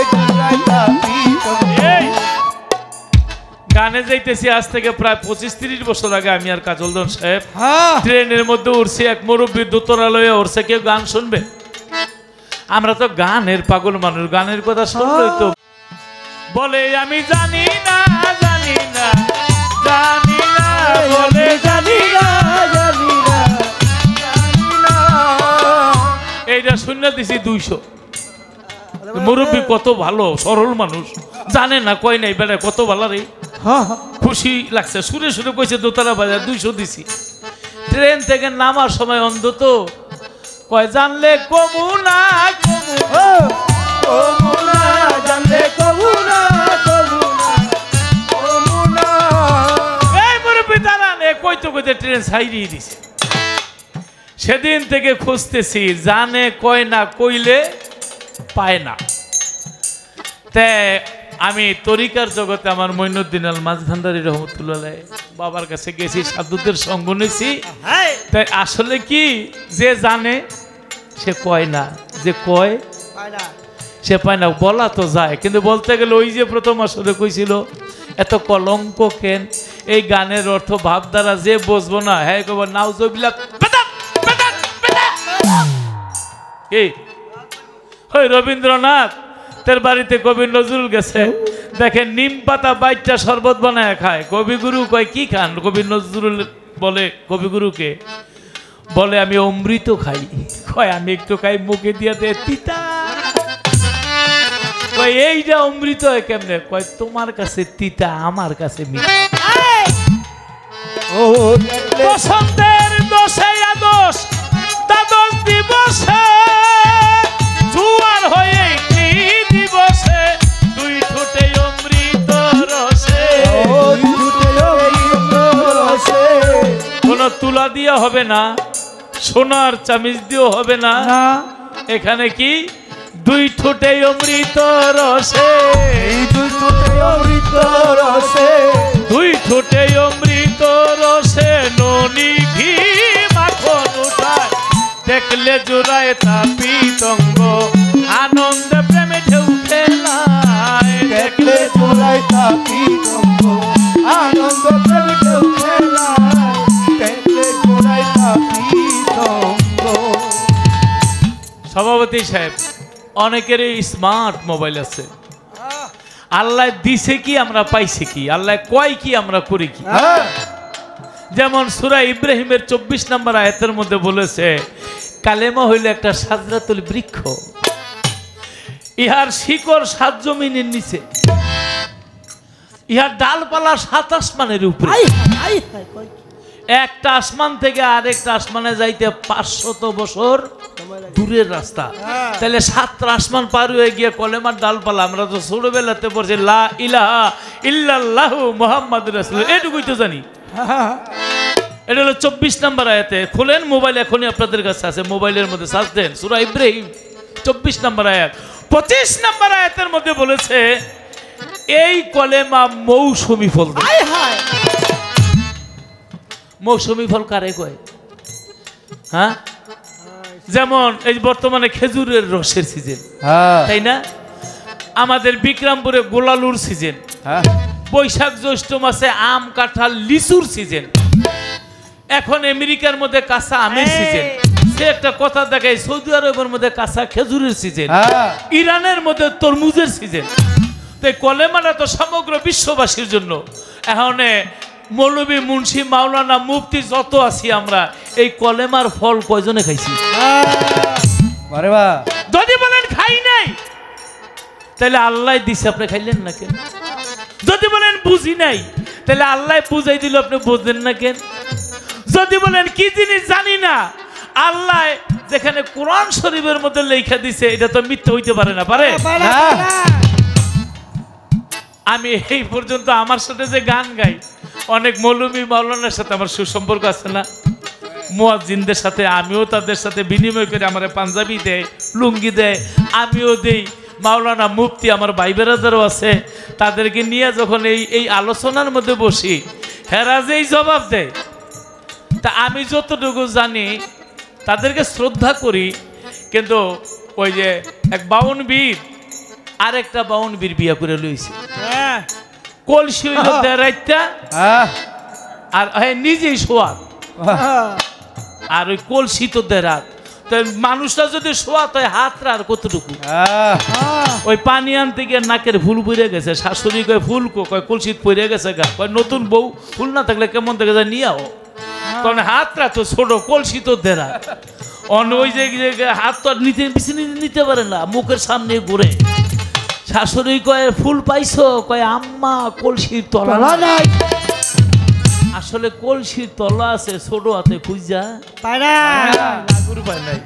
Speaker 2: গানে যাইতেছি আজ থেকে প্রায় পঁচিশ তিরিশ বছর আগে আমি আর কাজলদন সাহেব। ট্রেনের মধ্যে উঠছি এক মুরব্বী দোতরালয়ে উঠছে কেউ গান শুনবে? আমরা তো গানের পাগল মানুষ গানের কথা শুনলে তো বলে আমি জানি না জানি না জানি না বলে জানি না জানি না এইটা শূন্য দিছি দুইশো। মুরব্বী কত ভালো সরল মানুষ। জানে না কয় নাই বেড়া কত ভালো রে। খুশি লাগছে। সুরে সুরে কইছে দোতলা বাজার দুইশো দিছি। ট্রেন থেকে নামার সময় অন্ধ তো কয় জানলে কমু না কমু
Speaker 4: জানলে কবু না কবু না কবু না
Speaker 2: এই মুরব্বী দাঁড়ান এ কইতে কইতে ট্রেন দিছে? সেদিন থেকে খুঁজতেছি জানে কয় না কইলে পায় না। তে আমি তরিকার জগতে আমার মইনুদ্দিন আল মাঝ ভান্ডারি রহমতুল্লাহ বাবার কাছে গেছি সাধুদের সঙ্গ নিয়েছি তাই আসলে কি যে জানে সে কয় না। যে কয় সে পায় না বলা তো যায়। কিন্তু বলতে গেলে ওই যে প্রথম আসলে কইছিল এত কলঙ্ক কেন? এই গানের অর্থ ভাব দ্বারা যে বুঝব না। হ্যাঁ কব বেদাত কি রবীন্দ্রনাথ! তার বাড়িতে কবি নজরুল গেছে। দেখেন নিম পাতা বাইটটা শরবত বানায় খায়। কবিগুরু কয় কি খান? কবি নজরুল বলে কবিগুরুকে বলে আমি অমৃত খাই। কয় আমি একটু খাই মুখে দিয়া দে তিতা। কয় এইটা অমৃত হয় কেমনে? কয় তোমার কাছে তিতা আমার কাছে মিঠা। বসন্তের দশে দশ দ্বাদশ দিবসে দিয়া হবে না সোনার চামিচ দিয়েও হবে না। এখানে কি? দুই ঠোঁটে অমৃত রসে।
Speaker 4: এই দুটো অমৃত রসে।
Speaker 2: দুই ঠোঁটে অমৃত রসে। ননি ঘি মাখন উঠায় দেখলে জোড়ায় তাপি তঙ্গ আনন্দ প্রেমে ঢেউ খেলায়
Speaker 4: দেখলে তোলাই তাকি তঙ্গ আনন্দ প্রেম ঢেউ খেলায়।
Speaker 2: সভাপতি সাহেব অনেকের স্মার্ট মোবাইল আছে। আল্লাহ দিছে কি আমরা পাইছি কি? আল্লাহ কয় কি আমরা করি কি? যেমন সুরা ইব্রাহিমের চব্বিশ নম্বর আয়তের মধ্যে বলেছে কালেমা হইল একটা সাজরাতুল বৃক্ষ। ইহার শিকড় সাত জমিনের নিচে। ইহার ডালপালা সাত আসমানের উপরে। একটা আসমান থেকে আরেকটা আসমানে যাইতে পাঁচশত বছর দূরের রাস্তা। তাহলে সাতটা আসমান পার হয়ে গিয়ে কলেমার ডালপালা আমরা তো ছোটবেলাতে পড়ছি লা ইলাহা ইল্লাল্লাহ মোহাম্মদ রাসূল এটুকুই তো জানি। (laughs) এটা হলো চব্বিশ নাম্বার আয়াতে খোলেন মোবাইল এখনই আপনাদের কাছে আছে মোবাইলের মধ্যে সার্চ দেন সুরা ইব্রাহিম চব্বিশ নাম্বার আয়াত। পঁচিশ নাম্বার আয়াতের মধ্যে বলেছে এই কলেমা মৌসুমি ফল দেয়। মৌসুমি ফল কারে কয়। হ্যাঁ? যেমন এই বর্তমানে খেজুরের রসের সিজন
Speaker 4: হ্যাঁ।
Speaker 2: তাই না? আমাদের বিক্রমপুরে গোলালুর সিজন
Speaker 4: হ্যাঁ।
Speaker 2: বৈশাখ জ্যৈষ্ঠ মাসে আম কাঁঠাল লিচুর সিজন এখন আমেরিকার মধ্যে কাঁচা আমের সিজন সে একটা কথা দেখায় সৌদি আরবের মধ্যে কাঁচা খেজুরের সিজন
Speaker 4: হ্যাঁ।
Speaker 2: ইরানের মধ্যে তরমুজের সিজন তো এই কলেমাটা তো সমগ্র বিশ্ববাসীর জন্য। এখন মৌলবী মুন্সি মাওলানা মুফতি যত আছি আমরা এই কলেমার ফল কয়জনে খাইছি? যদি বলেন খাই নাই তাহলে আল্লাহ দিছে আপনি খাইলেন না কেন? যদি বলেন বুঝি নাই তাহলে আল্লাহ বুঝাই দিল আপনি বুঝলেন না কেন? যদি বলেন কি জিনিস জানি না আল্লাহ যেখানে কোরআন শরীফের মধ্যে লেখা দিছে এটা তো মিথ্যে হইতে পারে না পারে? আমি এই পর্যন্ত আমার সাথে যে গান গাই অনেক মৌলমী মাওলানার সাথে আমার সুসম্পর্ক আছে না। মুয়াজ্জিনদের সাথে, আমিও তাদের সাথে বিনিময় করে আমার পাঞ্জাবি দেয়, লুঙ্গি দেয়, আমিও দেই। মাওলানা মুফতি আমার ভাই বেরাদারও আছে, তাদেরকে নিয়ে যখন এই এই আলোচনার মধ্যে বসি, হেরা যেই জবাব দেয়, তা আমি যতটুকু জানি, তাদেরকে শ্রদ্ধা করি, কিন্তু ওই যে এক বাউন বীর আরেকটা বাউন বীর বিয়া করে লইছে। কলসি হইল দেড়াইটা
Speaker 4: হ্যাঁ।
Speaker 2: আর নিজেই শোয়া। আর ওই কলসি তো দেড়াত তো মানুষটা যদি শোয়াত হয় হাতরা আর কতটুকু? ওই পানি আনতে গিয়ে নাকের ফুল পড়ে গেছে। শাশুড়ি কয় ফুল কো? কয় কলসিত পড়ে গেছে গা। কয় নতুন বউ ফুল না থাকলে কেমন থেকে যায় নিয়ে আও। কারণ হাতটা তো ছোট কলসি তো দেরা অন ওই যে হাত তো আর নিতে- নিতে পারে না। মুখের সামনে ঘুরে। শাশুড়ি কয় ফুল পাইছো? কয় আম্মা কলসির তলা নাই। আসলে কলসির তলা আছে ছোট হাতে খুঁজা। নাই।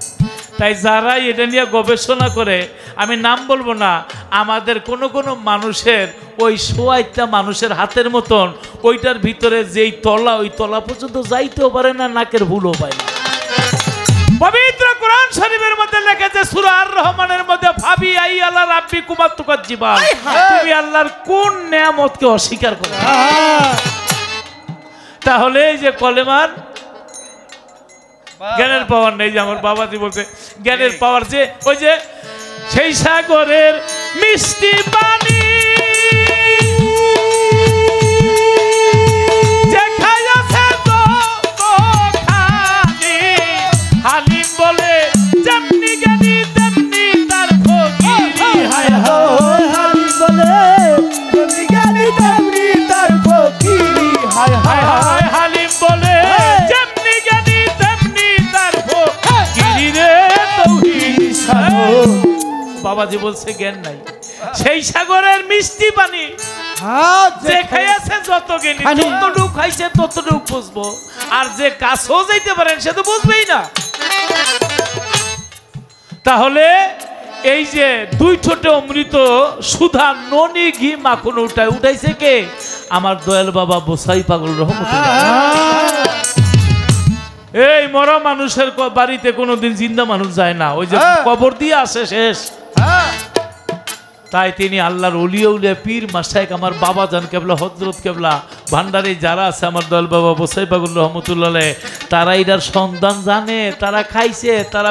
Speaker 2: তাই যারাই এটা নিয়ে গবেষণা করে আমি নাম বলব না আমাদের কোনো কোনো মানুষের ওই সোয়াইটা মানুষের হাতের মতন ওইটার ভিতরে যেই তলা ওই তলা পর্যন্ত যাইতেও পারে না নাকের ভুলও পায় না। পবিত্র কোরআন শরীফের মধ্যে লেখেছে সূরা আর রহমানের মধ্যে ভাবি আই আল্লাহ রাব্বি কুমার তুকার জীবা তুমি আল্লাহর কোন নিয়ামতকে অস্বীকার করো? তাহলে এই যে কলেমার জ্ঞানের পাওয়ার নেই যে আমার বাবাজি বলছে জ্ঞানের পাওয়ার যে ওই যে সেই সাগরের মিষ্টি পানি হালিম বলে যেমনি জ্ঞানী তেমনি তার ফকিরি। হায় হায় হায় হায় হালিম বলে যেমনি জ্ঞানী তেমনি তার ফকিরি রে তৌহিদ সাগর। বাবাজি বলছে জ্ঞান নাই। সেই সাগরের মিষ্টি পানি যে খাইয়াছে যত জ্ঞানী যতটুকু খাইছে ততটুকু বুঝব। আর যে কাছেও যাইতে পারেন সে তো বুঝবেই না। তাহলে এই যে দুই ঠোঁটে অমৃত সুধা ননি ঘি মাখন উঠায় উঠাইছে কে? আমার দয়াল বাবা বোসাই পাগল রহমতুল্লাহ এই মরা মানুষের বাড়িতে কোনোদিন জিন্দা মানুষ যায় না। ওই যে
Speaker 4: হ্যাঁ।
Speaker 2: কবর দিয়ে আসে শেষ।
Speaker 4: হ্যাঁ।
Speaker 2: তাই তিনি আল্লাহর উলিয়া উলিয়া পীর মাসাইক আমার বাবা জান কেবলা হজরত কেবলা ভান্ডারে যারা আছে আমার দল বাবা বসাই পাগুল রহমতুল্লাহ তারা এটার সন্ধান জানে তারা খাইছে তারা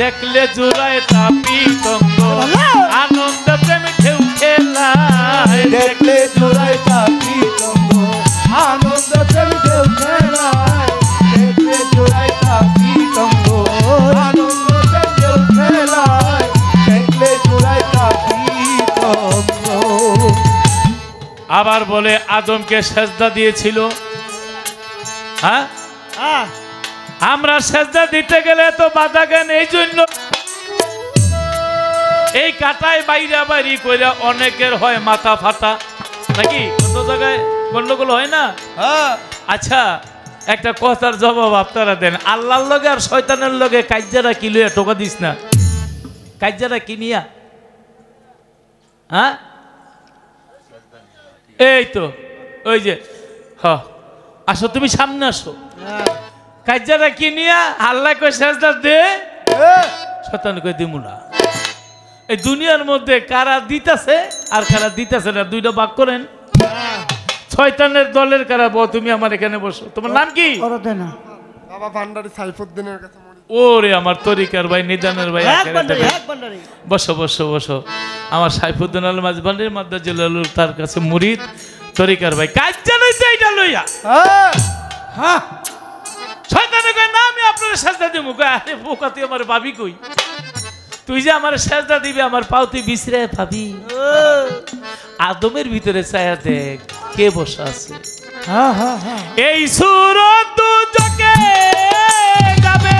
Speaker 2: দেখলে জুড়ায় তাপি তঙ্গ আনন্দ প্রেম ঢেউ খেলায়।
Speaker 4: দেখলে জুড়ায় তাকি
Speaker 2: আবার বলে আদমকে সেজদা দিয়েছিল। হ্যাঁ? আমরা সেজদা দিতে গেলে তো বাধা জ্ঞান এই জন্য এই কাটায় বাইরা বাইরি করে অনেকের হয় মাথা ফাটা। নাকি? কত জায়গায় গন্ডগোল হয় না?
Speaker 4: হ্যাঁ।
Speaker 2: আচ্ছা একটা কথার জবাব আপনারা দেন। আল্লাহর লগে আর শয়তানের লগে কাজ্যারা কি লইয়া টোকা দিস না? কাজ্যারা কি নিয়া? হ্যাঁ? এই তো ওই যে হ আসো তুমি সামনে আসো। কি নিয়া আল্লাহ কই সেজদা দে? শতান কই দিমু না। এই দুনিয়ার মধ্যে কারা দিতাছে আর কারা দিতাছে না দুইটা ভাগ করেন। ছয়তানের দলের কারা বউ তুমি আমার এখানে বসো। তোমার নাম কি?
Speaker 5: বাবা ভান্ডারি সাইফুদ্দিনের কাছে
Speaker 2: ওরে আমার তরিকার ভাই নিদানের ভাই বসো বসো বসো। আমার সাইফুদ্দিন আল মাঝবান্ডির মাদ্দা জিল্লালুর তার কাছে মুরিদ তরিকার ভাই। কাজ জানাই তো এইটা লইয়া?
Speaker 4: হ্যাঁ।
Speaker 2: শয়তানে কয় না আমি আপনার সাজদা দিব কয় আরে বোকা তুই আমার ভাবি কই? তুই যে আমার সাজদা দিবি আমার পাও তুই বিছরে ভাবি আদমের ভিতরে ছায়া দেখ কে বসে আছে। এই সুরত দুজকে যাবে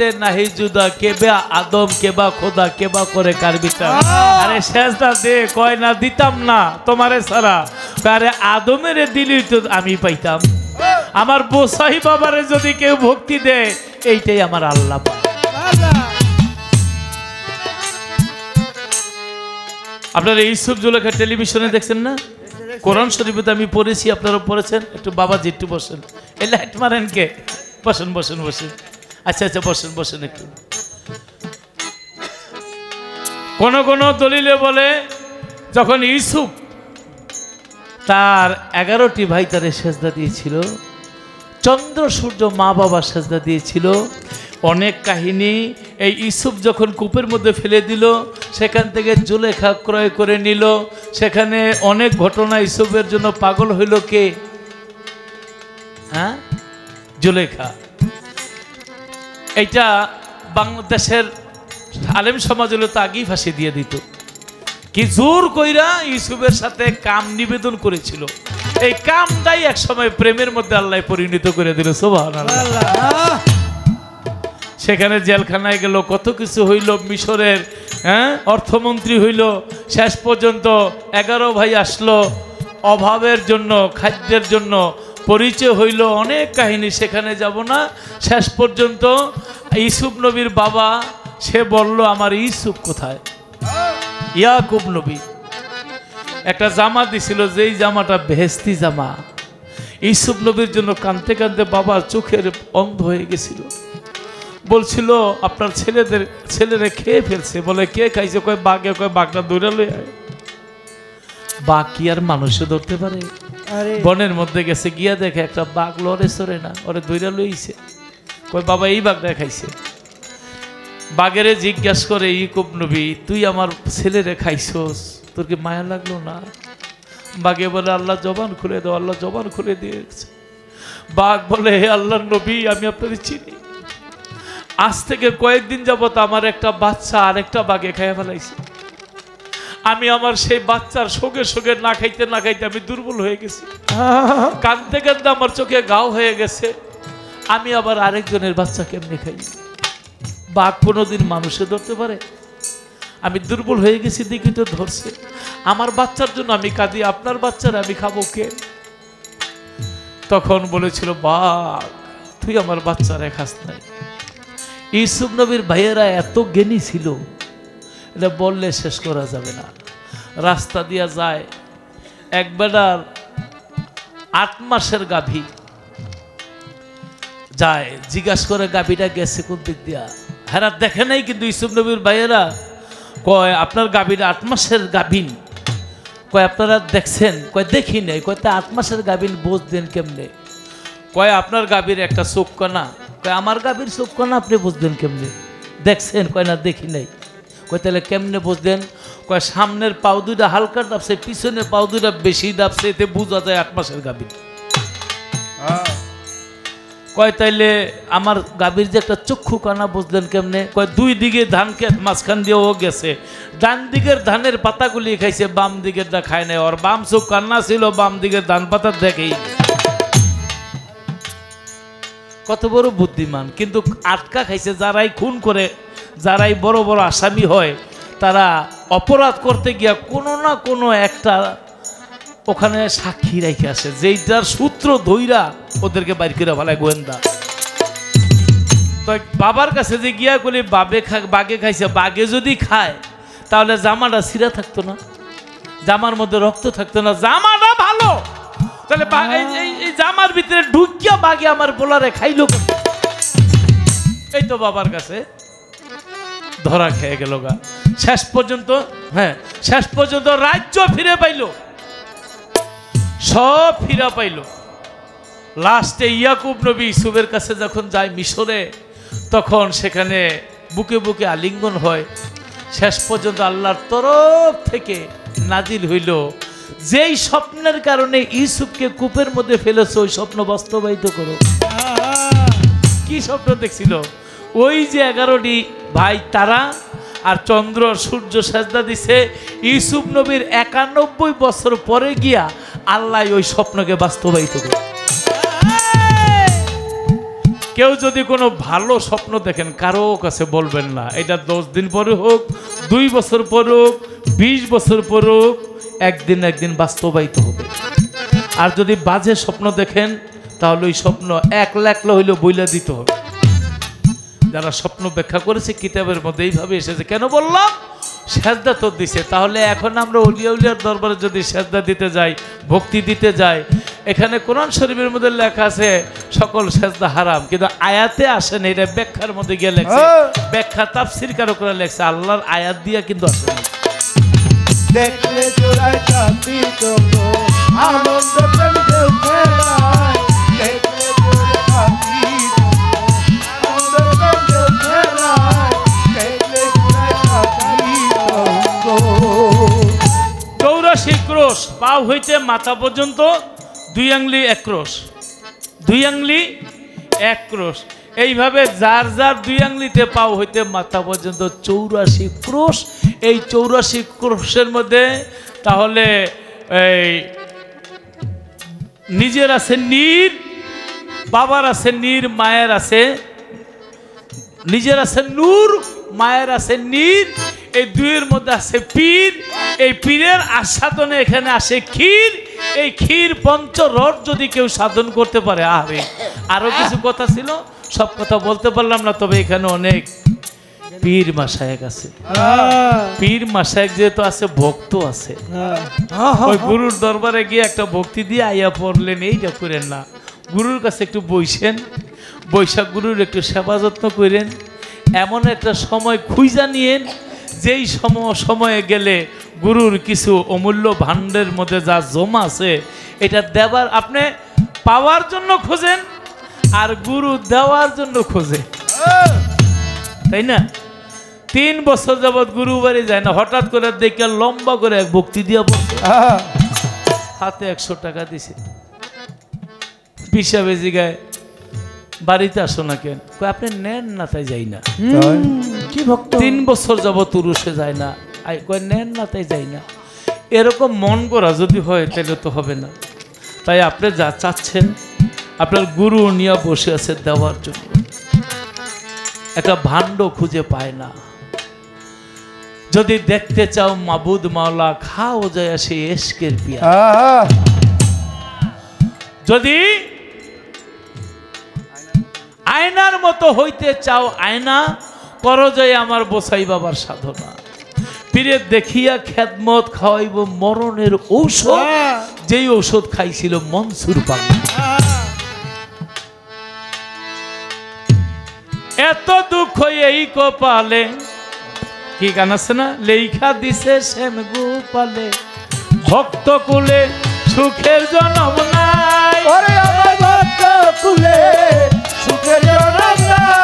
Speaker 2: থাকিতে নাহি জুদা কেবা আদম কেবা খোদা কেবা করে কার বিচার? আরে শেষদা দে কয় না দিতাম না তোমারে সারা আরে আদমের দিলি তো আমি পাইতাম। আমার বোসাই বাবারে যদি কেউ ভক্তি দেয় এইটাই আমার আল্লাহ আপনারা ইউসুফ জুলেখা টেলিভিশনে দেখছেন না? কোরআন শরীফে আমি পড়েছি আপনারা পড়েছেন। একটু বাবাজি একটু বসেন। এই লাইট মারেন কে? বসেন বসেন বসেন। আচ্ছা আচ্ছা বসেন বসেন একটু। কোন কোন দলিলে বলে, যখন ইউসুফ তার এগারোটি ভাই তারে সেজদা দিয়েছিল, চন্দ্র, সূর্য, মা বাবা সেজদা দিয়েছিল, অনেক কাহিনী, এই ইসুফ যখন কূপের মধ্যে ফেলে দিল, সেখান থেকে জুলেখা ক্রয় করে নিল, সেখানে অনেক ঘটনা ইসুফের জন্য পাগল হইল কে? হ্যাঁ? জুলেখা। এইটা বাংলাদেশের আলেম সমাজ হলো তো আগেই ফাঁসি দিয়ে দিত। কি জোর কইরা ইউসুফের সাথে কাম নিবেদন করেছিল। এই কামটাই এক সময় প্রেমের মধ্যে আল্লাহ পরিণত করে দিল সেখানে জেলখানায় গেল কত কিছু হইল মিশরের হ্যাঁ অর্থমন্ত্রী হইল শেষ পর্যন্ত এগারো ভাই আসলো অভাবের জন্য খাদ্যের জন্য পরিচয় হইল, অনেক কাহিনী সেখানে যাব না। শেষ পর্যন্ত ইসুফ নবীর বাবা, সে বলল, আমার ইসুফ কোথায়? ইয়াকুব নবী একটা জামা দিছিল, যেই জামাটা ভেস্তি জামা। ইসুফ নবীর জন্য কানতে কানতে বাবার চোখের অন্ধ হয়ে গেছিল। বলছিল, আপনার ছেলেদের, ছেলেরা খেয়ে ফেলছে। বলে, কে খাইছে? কয়, বাঘে। কয়, বাঘটা দৌড়ে লই বাঘ কি আর মানুষে ধরতে পারে? বনের মধ্যে গেছে, গিয়া দেখে একটা বাঘ লড়ে সরে না, ওরে দৌড়া লইছে। কয়, বাবা, এই বাঘটা খাইছে বাঘেরে জিজ্ঞাসা করে ইকুব নবী, তুই আমার ছেলেরে খাইছস, তোর কি মায়া লাগল না? বাঘে বলে, আল্লাহ জবান খুলে দাও, আল্লাহ জবান খুলে দিয়েছে। বাঘ বলে, হে আল্লাহর নবী, আমি আপনাদের চিনি। আজ থেকে কয়েকদিন যাবত আমার একটা বাচ্চা আরেকটা বাঘে খাইয়া ফেলাইছে। আমি আমার সেই বাচ্চার শোকে শোকে না খাইতে না খাইতে আমি দুর্বল হয়ে গেছি। (laughs) কাঁদতে কাঁদতে আমার চোখে গাও হয়ে গেছে। আমি আবার আরেকজনের বাচ্চা কেমনে খাই? বাঘ কোনোদিন মানুষে ধরতে পারে? আমি দুর্বল হয়ে গেছি দেখি তো ধরছে। আমার বাচ্চার জন্য আমি কাঁদি আপনার বাচ্চার আমি খাব কে? তখন বলেছিল বাঘ তুই আমার বাচ্চারে খাস নাই। ইসুফ নবীর ভাইয়েরা এত জ্ঞানী ছিল এটা বললে শেষ করা যাবে না। রাস্তা দিয়া যায়। এক বেলার আট মাসের গাভী যায়, জিজ্ঞাসা করে গাভীটা গেছে কোন দিক দিয়া। হ্যাঁ দেখে নাই কিন্তু ইসুফ নবীর ভাইয়েরা কয়, আপনার গাভীটা আট মাসের গাভীন। কয়, আপনারা দেখছেন? কয়, দেখি নাই। কয়, তা আট মাসের গাভীন বোঝ দেন কেমনে? কয়, আপনার গাভীর একটা চোখ কণা। কয়, আমার গাভীর চোখ কণা আপনি বুঝলেন কেমনে? দেখছেন? কয়, না, দেখি নাই। কয়, তাহলে কেমনে বুঝলেন? কয়, সামনের পাও দুইটা হালকা ডাবছে পিছনের পাও দুইটা বেশি ডাবছে এতে বোঝা যায় আট মাসের গাভীর কয়, তাইলে আমার গাভীর যে একটা চক্ষু কানা বুঝলেন কেমনে? কয়, দুই দিকে ধান ক্ষেত মাঝখান দিয়ে ও গেছে, ডান দিকের ধানের পাতাগুলি খাইছে, বাম দিকেরটা খায় নাই, ওর বাম চোখ কান্না ছিল, বাম দিকের ধান পাতা দেখেই কত বড় বুদ্ধিমান, কিন্তু আটকা খাইছে, যারাই খুন করে যারাই বড় বড় আসামি হয়, তারা অপরাধ করতে গিয়া কোনো না কোনো একটা ওখানে সাক্ষী রেখে আসে যেইটার সূত্র ধইরা ওদেরকে বাইর করে ফেলায় গোয়েন্দা তো বাবার কাছে যে গিয়া করলে বাবে খা, বাগে খাইছে, বাগে যদি খায়, তাহলে জামাটা ছিঁড়া থাকতো না, জামার মধ্যে রক্ত থাকতো না, জামাটা ভালো, তাহলে জামার ভিতরে ঢুকিয়া বাগে আমার বোলারে খাইলো? এই তো বাবার কাছে ধরা খেয়ে গেল গা। শেষ পর্যন্ত হ্যাঁ শেষ পর্যন্ত রাজ্য ফিরে পাইলো। সব ফিরা পাইল। লাস্টে ইয়াকুব নবী ইসুফের কাছে যখন যায় মিশরে তখন সেখানে বুকে বুকে আলিঙ্গন হয়। শেষ পর্যন্ত আল্লাহর তরফ থেকে নাজিল হইল। যেই স্বপ্নের কারণে ইউসুফকে কূপের মধ্যে ফেলেছে ওই স্বপ্ন বাস্তবায়িত করো। কি স্বপ্ন দেখছিল? ওই যে এগারোটি ভাই তারা আর চন্দ্র সূর্য সাজদা দিছে, ইউসুফ নবীর একানব্বই বছর পরে গিয়া আল্লাহ ওই স্বপ্নকে বাস্তবায়িত করে। কেউ যদি কোনো ভালো স্বপ্ন দেখেন, কারও কাছে বলবেন না, এটা দশ দিন পরে হোক, দুই বছর পরে হোক, বিশ বছর পরে হোক, একদিন একদিন বাস্তবায়িত হবে। আর যদি বাজে স্বপ্ন দেখেন, তাহলে ওই স্বপ্ন এক লাখ হইলেও বইলা দিতে হবে। যারা স্বপ্ন ব্যাখ্যা করেছে কিতাবের মধ্যে এইভাবে এসেছে। কেন বললাম? সেজদা তো দিছে। তাহলে এখন আমরা উলিয়া উলিয়ার দরবারে যদি সেজদা দিতে যাই ভক্তি দিতে যাই এখানে কোরআন শরীফের মধ্যে লেখা আছে সকল সেজদা হারাম। কিন্তু আয়াতে আসেন এটা ব্যাখ্যার মধ্যে গিয়ে লেখছে। ব্যাখ্যা তাফসির কারও করে লেখছে। আল্লাহর আয়াত দিয়া কিন্তু আসে না।
Speaker 4: দেখলে কাঁপি চোখো আনন্দ দেখলে কাঁপি
Speaker 2: পা হইতে মাথা পর্যন্ত দুই আংলি এক ক্রোশ দুই আংলি এক ক্রোশ এইভাবে যার যার দুই আংলিতে পাও হইতে মাথা পর্যন্ত চৌরাশি ক্রোশ এই চৌরাশি ক্রোশের মধ্যে তাহলে এই নিজের আছে নীর, বাবার আছে নীর, মায়ের আছে, নিজের আছে নূর, মায়ের আছে নীর এই দুইয়ের মধ্যে আছে পীর। এই পীরের আস্বাদনে এখানে আসে ক্ষীর। এই ক্ষীর পঞ্চরস যদি কেউ সাধন করতে পারে আরে আরও কিছু কথা ছিল? সব কথা বলতে পারলাম না তবে এখানে অনেক পীর মাসায়ক আছে। পীর মাসায়ক যেহেতু আছে ভক্ত আছে। ওই গুরুর দরবারে গিয়ে একটা ভক্তি দিয়ে আইয়া পড়লেন এইটা করেন না। গুরুর কাছে একটু বইছেন বৈশাখ গুরুর একটু সেবা যত্ন করেন। এমন একটা সময় খুঁজা নিয়েন যেই সম সময়ে গেলে গুরুর কিছু অমূল্য ভাণ্ডের মধ্যে যা জমা আছে, এটা দেবার আপনি পাওয়ার জন্য খোঁজেন আর গুরু দেওয়ার জন্য খোঁজে তাই না? তিন বছর যাবৎ গুরু বাড়ি যায় না, হঠাৎ করে দেখে লম্বা করে এক ভক্তি দিয়া বলছে হাতে একশো টাকা দিছে। পিসা বেজি গায়ে বাড়িতে আসো না কেন? আপনি নেন না তাই যাই না।
Speaker 3: কি ভক্ত?
Speaker 2: তিন বছর যাবৎ উরুষে যায় না। কয় নেন না তাই যাই না। এরকম মন করা যদি হয় তাহলে তো হবে না। তাই আপনি যা চাচ্ছেন আপনার গুরু নিয়ে বসে আছে দেওয়ার জন্য। একটা ভাণ্ড খুঁজে পায় না। যদি দেখতে চাও মাবুদ মাওলা খাও যায় সে এসকের পিয়া যদি আয়নার মতো হইতে চাও আয়না করো যায় আমার বসাই বাবার সাধনা। পীরে দেখিয়া খেদমত খাওয়াইব মরণের ঔষধ যেই ঔষধ খাইছিল মনসুর বাংলা এত দুঃখ এই কপালে কি গান আছে না? লেখা দিছে শ্যাম গোপালে। ভক্ত কুলে সুখের জন্ম নাই।
Speaker 4: ভক্ত কুলে। সুখের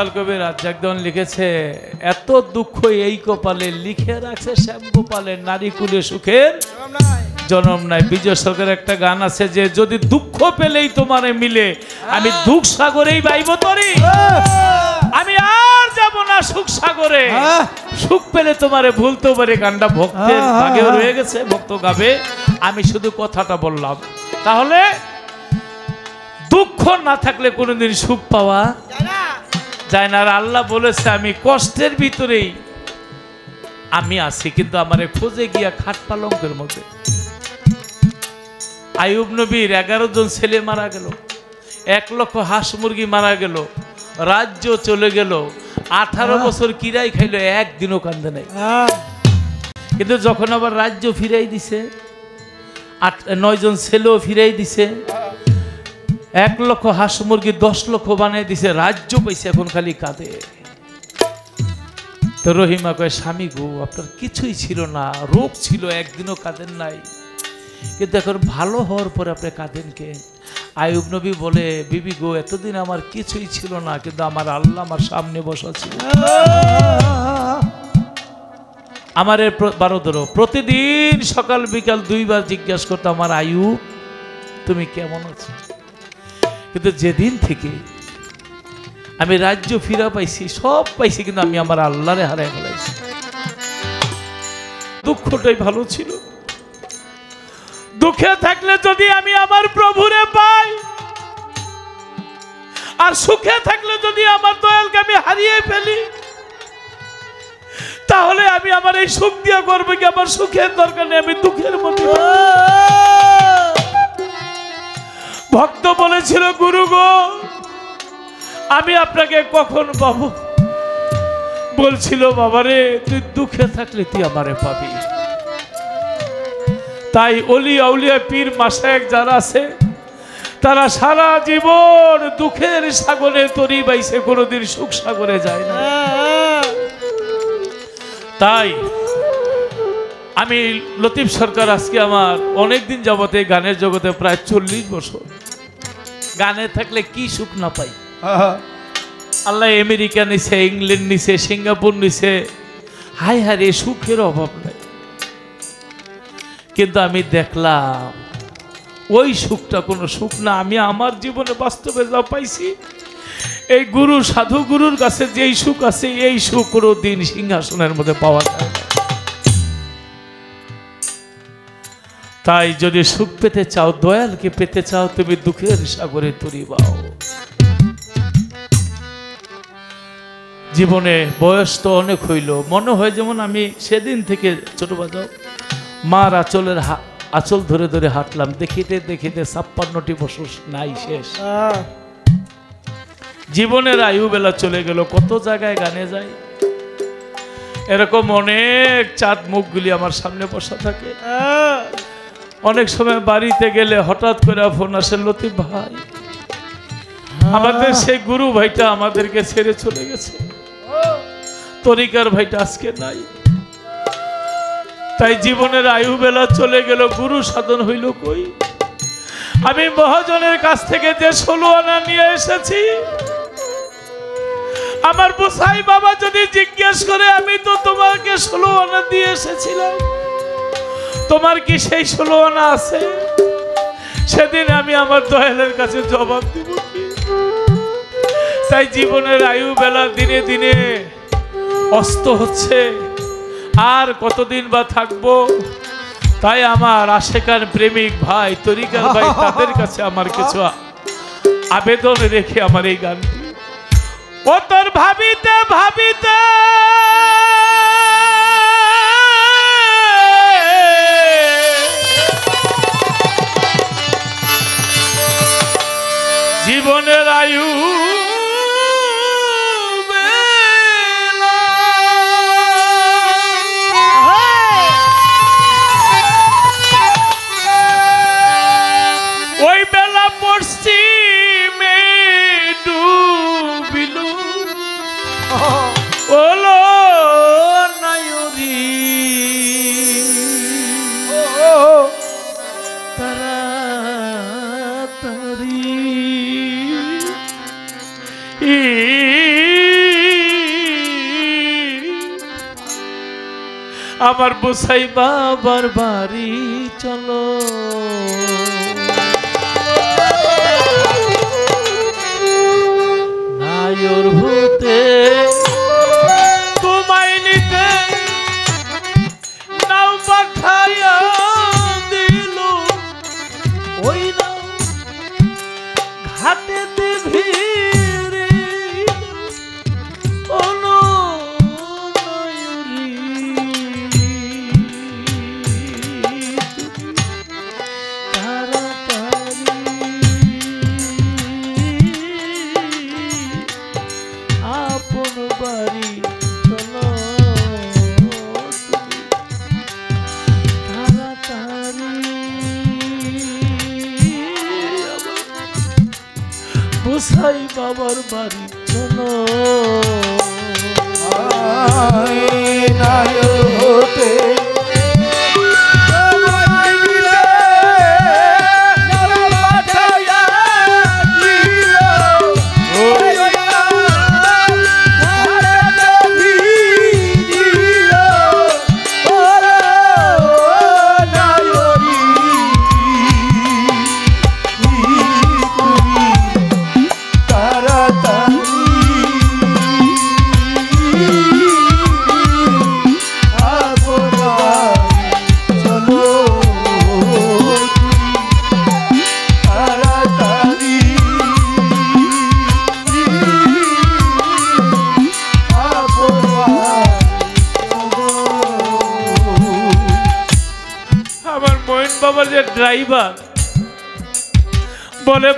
Speaker 2: মাতাল কবি রাজ্জাকদন লিখেছে এত দুঃখ এই কপালে লিখে রাখছে শ্যাম গোপালের নারী কুলে সুখের জনম নাই। বিজয় সরকারের একটা গান আছে যে যদি দুঃখ পেলেই তোমারে মিলে আমি দুঃখ সাগরেই বাইব তরি। আমি আর যাব না সুখ সাগরে। সুখ পেলে তোমারে ভুলতে পারে। গানটা ভক্তের! ভাগে রয়ে গেছে ভক্ত গাবে। আমি শুধু কথাটা বললাম। তাহলে দুঃখ না থাকলে কোনোদিন সুখ পাওয়া যায় না আর আল্লাহ বলেছে আমি কষ্টের ভিতরেই আমি আছি কিন্তু আমার খোঁজে গিয়া খাট পালঙ্কের মধ্যে। আয়ুব নবীর এগারো জন ছেলে মারা গেল এক লক্ষ হাঁস মুরগি মারা গেল রাজ্য চলে গেল আঠারো বছর কিরাই খাইলো একদিনও কান্দে নাই। কিন্তু যখন আবার রাজ্য ফিরাই দিছে আট নয়জন ছেলেও ফিরাই দিছে এক লক্ষ হাঁস মুরগি, দশ লক্ষ বানিয়ে দিছে, রাজ্য পাইছে এখন খালি কাঁদে তো রহিমা কয়, স্বামী গো, আপনার কিছুই ছিল না, রোগ ছিল, একদিনও কাঁদেন নাই। কিন্তু এখন ভালো হওয়ার পরে আপনি কাঁদেন কে? আয়ুব নবী বলে, বিবি গো, এতদিন আমার কিছুই ছিল না, কিন্তু আমার আল্লাহ আমার সামনে বসা ছিল আমার এর বারো ধরো, প্রতিদিন সকাল, বিকাল দুইবার জিজ্ঞাসা করতো, আমার আয়ু তুমি কেমন আছো? কিন্তু যেদিন থেকে আমি রাজ্য ফিরা পাইছি, সব পাইছি কিন্তু আমি আমার আল্লাহরে হারাই ফেলাইছি। দুঃখটাই ভালো ছিল। দুঃখে থাকলে যদি আমি আমার প্রভুরে পাই, আর সুখে থাকলে যদি আমার দয়ালকে আমি হারিয়ে ফেলি, তাহলে আমি আমার এই সুখ দিয়া করব কি আমার সুখের দরকার নেই, আমি দুঃখের মধ্যে ভক্ত বলেছিল গুরু গো আমি আপনাকে কখন পাবো? বলছিল বাবারে তুই দুঃখে থাকলে তুই আমারে পাবি। তাই অলি আউলিয়া পীর মাসায়েক যারা আছে তারা সারা জীবন দুঃখের সাগরে তরি বাইছে কোনোদিন সুখ সাগরে যায় না। তাই আমি লতিফ সরকার আজকে আমার অনেক দিন যাবতে গানের জগতে প্রায় চল্লিশ বছর। গানে থাকলে কি সুখ না পাই? আল্লাহ আমেরিকা নিছে ইংল্যান্ড নিছে সিঙ্গাপুর নিছে। হাই হারে সুখের অভাব নাই। কিন্তু আমি দেখলাম ওই সুখটা কোনো সুখ না। আমি আমার জীবনে বাস্তবে যা পাইছি এই গুরু সাধু গুরুর কাছে যেই সুখ আছে এই সুখ দিন সিংহাসনের মধ্যে পাওয়া যায় তাই যদি সুখ পেতে চাও, দয়ালকে পেতে চাও, তুমি দুঃখের সাগরে তরি বাও। জীবনে বয়স তো অনেক হইল, মনে হয় যেমন আমি সেদিন থেকে ছোট বাজাও, মার আঁচলের আঁচল ধরে ধরে হাঁটলাম, দেখিতে দেখিতে ছাপ্পান্নটি বছর নাই শেষ। জীবনের আয়ু বেলা চলে গেল, কত জায়গায় গানে যায় এরকম অনেক চাঁদ মুখগুলি আমার সামনে বসা থাকে। অনেক সময় বাড়িতে গেলে হঠাৎ করে ফোন আসে লতিফ ভাই আমাদের সেই গুরু ভাইটা আমাদেরকে ছেড়ে চলে গেছে। তরিকার ভাইটা আজকে নাই। তাই জীবনের আয়ু বেলা চলে গেল গুরু সাধন হইল কই? আমি মহাজনের কাছ থেকে যে ষোলো আনা নিয়ে এসেছি আমার বুসাই বাবা যদি জিজ্ঞেস করে আমি তো তোমাকে ষোলো আনা দিয়ে এসেছিলাম। তোমার কি সেই ষোলো আছে? সেদিন আমি আমার দয়ালের কাছে জবাব দিব তাই জীবনের আয়ু বেলা দিনে দিনে অস্ত হচ্ছে। আর কতদিন বা থাকব? তাই আমার আশেকার প্রেমিক ভাই, তরিকার ভাই, তাদের কাছে আমার কিছু আবেদন রেখে আমার এই গানটি। ও তোর ভাবিতে ভাবিতে! জীবনের আয়ু আমার বসাই বাবার বাড়ি চলো। নায়র ভূতে বাবার বাড়ি।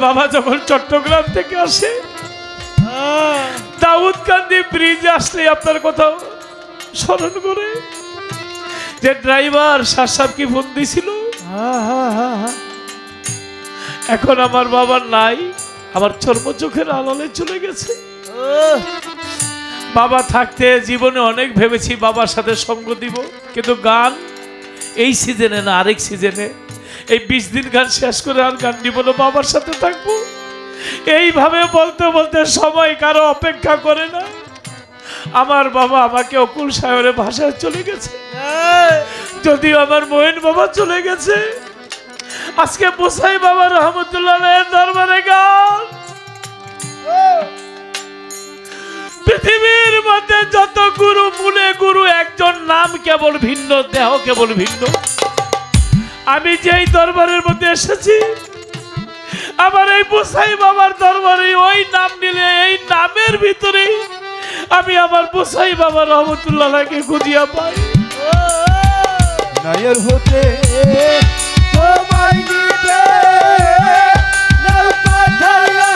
Speaker 2: বাবা যখন চট্টগ্রাম থেকে আসে, দাউদ কান্দি ব্রিজ আসলে আপনার কোথাও স্মরণ করে যে ড্রাইভার সাসাব কি ফোন দিছিল? এখন আমার বাবার নাই, আমার চর্ম চোখের আড়ালে চলে গেছে। বাবা থাকতে জীবনে অনেক ভেবেছি বাবার সাথে সঙ্গ দিব, কিন্তু গান এই সিজনে না, আরেক সিজনে এই বিশ দিন গান শেষ করে আর গান দিব না বাবার সাথে থাকব। এইভাবে বলতে বলতে সময় কারও অপেক্ষা করে না। আমার বাবা আমাকে অকুল সাহেবের ভাষায় চলে গেছে। যদিও আমার মোহিন বাবা চলে গেছে। আজকে বোসাই বাবা রহমতুল্লাহ দরবারে গান। পৃথিবীর মধ্যে যত গুরু মূলে গুরু একজন নাম কেবল ভিন্ন দেহ কেবল ভিন্ন। আমি যেই দরবারের মধ্যে এসেছি, আমার এই বুসাই বাবার দরবারে ওই নাম নিলে, এই নামের ভিতরে আমি আমার বুসাই বাবা রহমতুল্লাহকে খুঁজিয়া পাই।
Speaker 4: নায়ের হতে তোমায় নিতে নাও পাঠাইয়া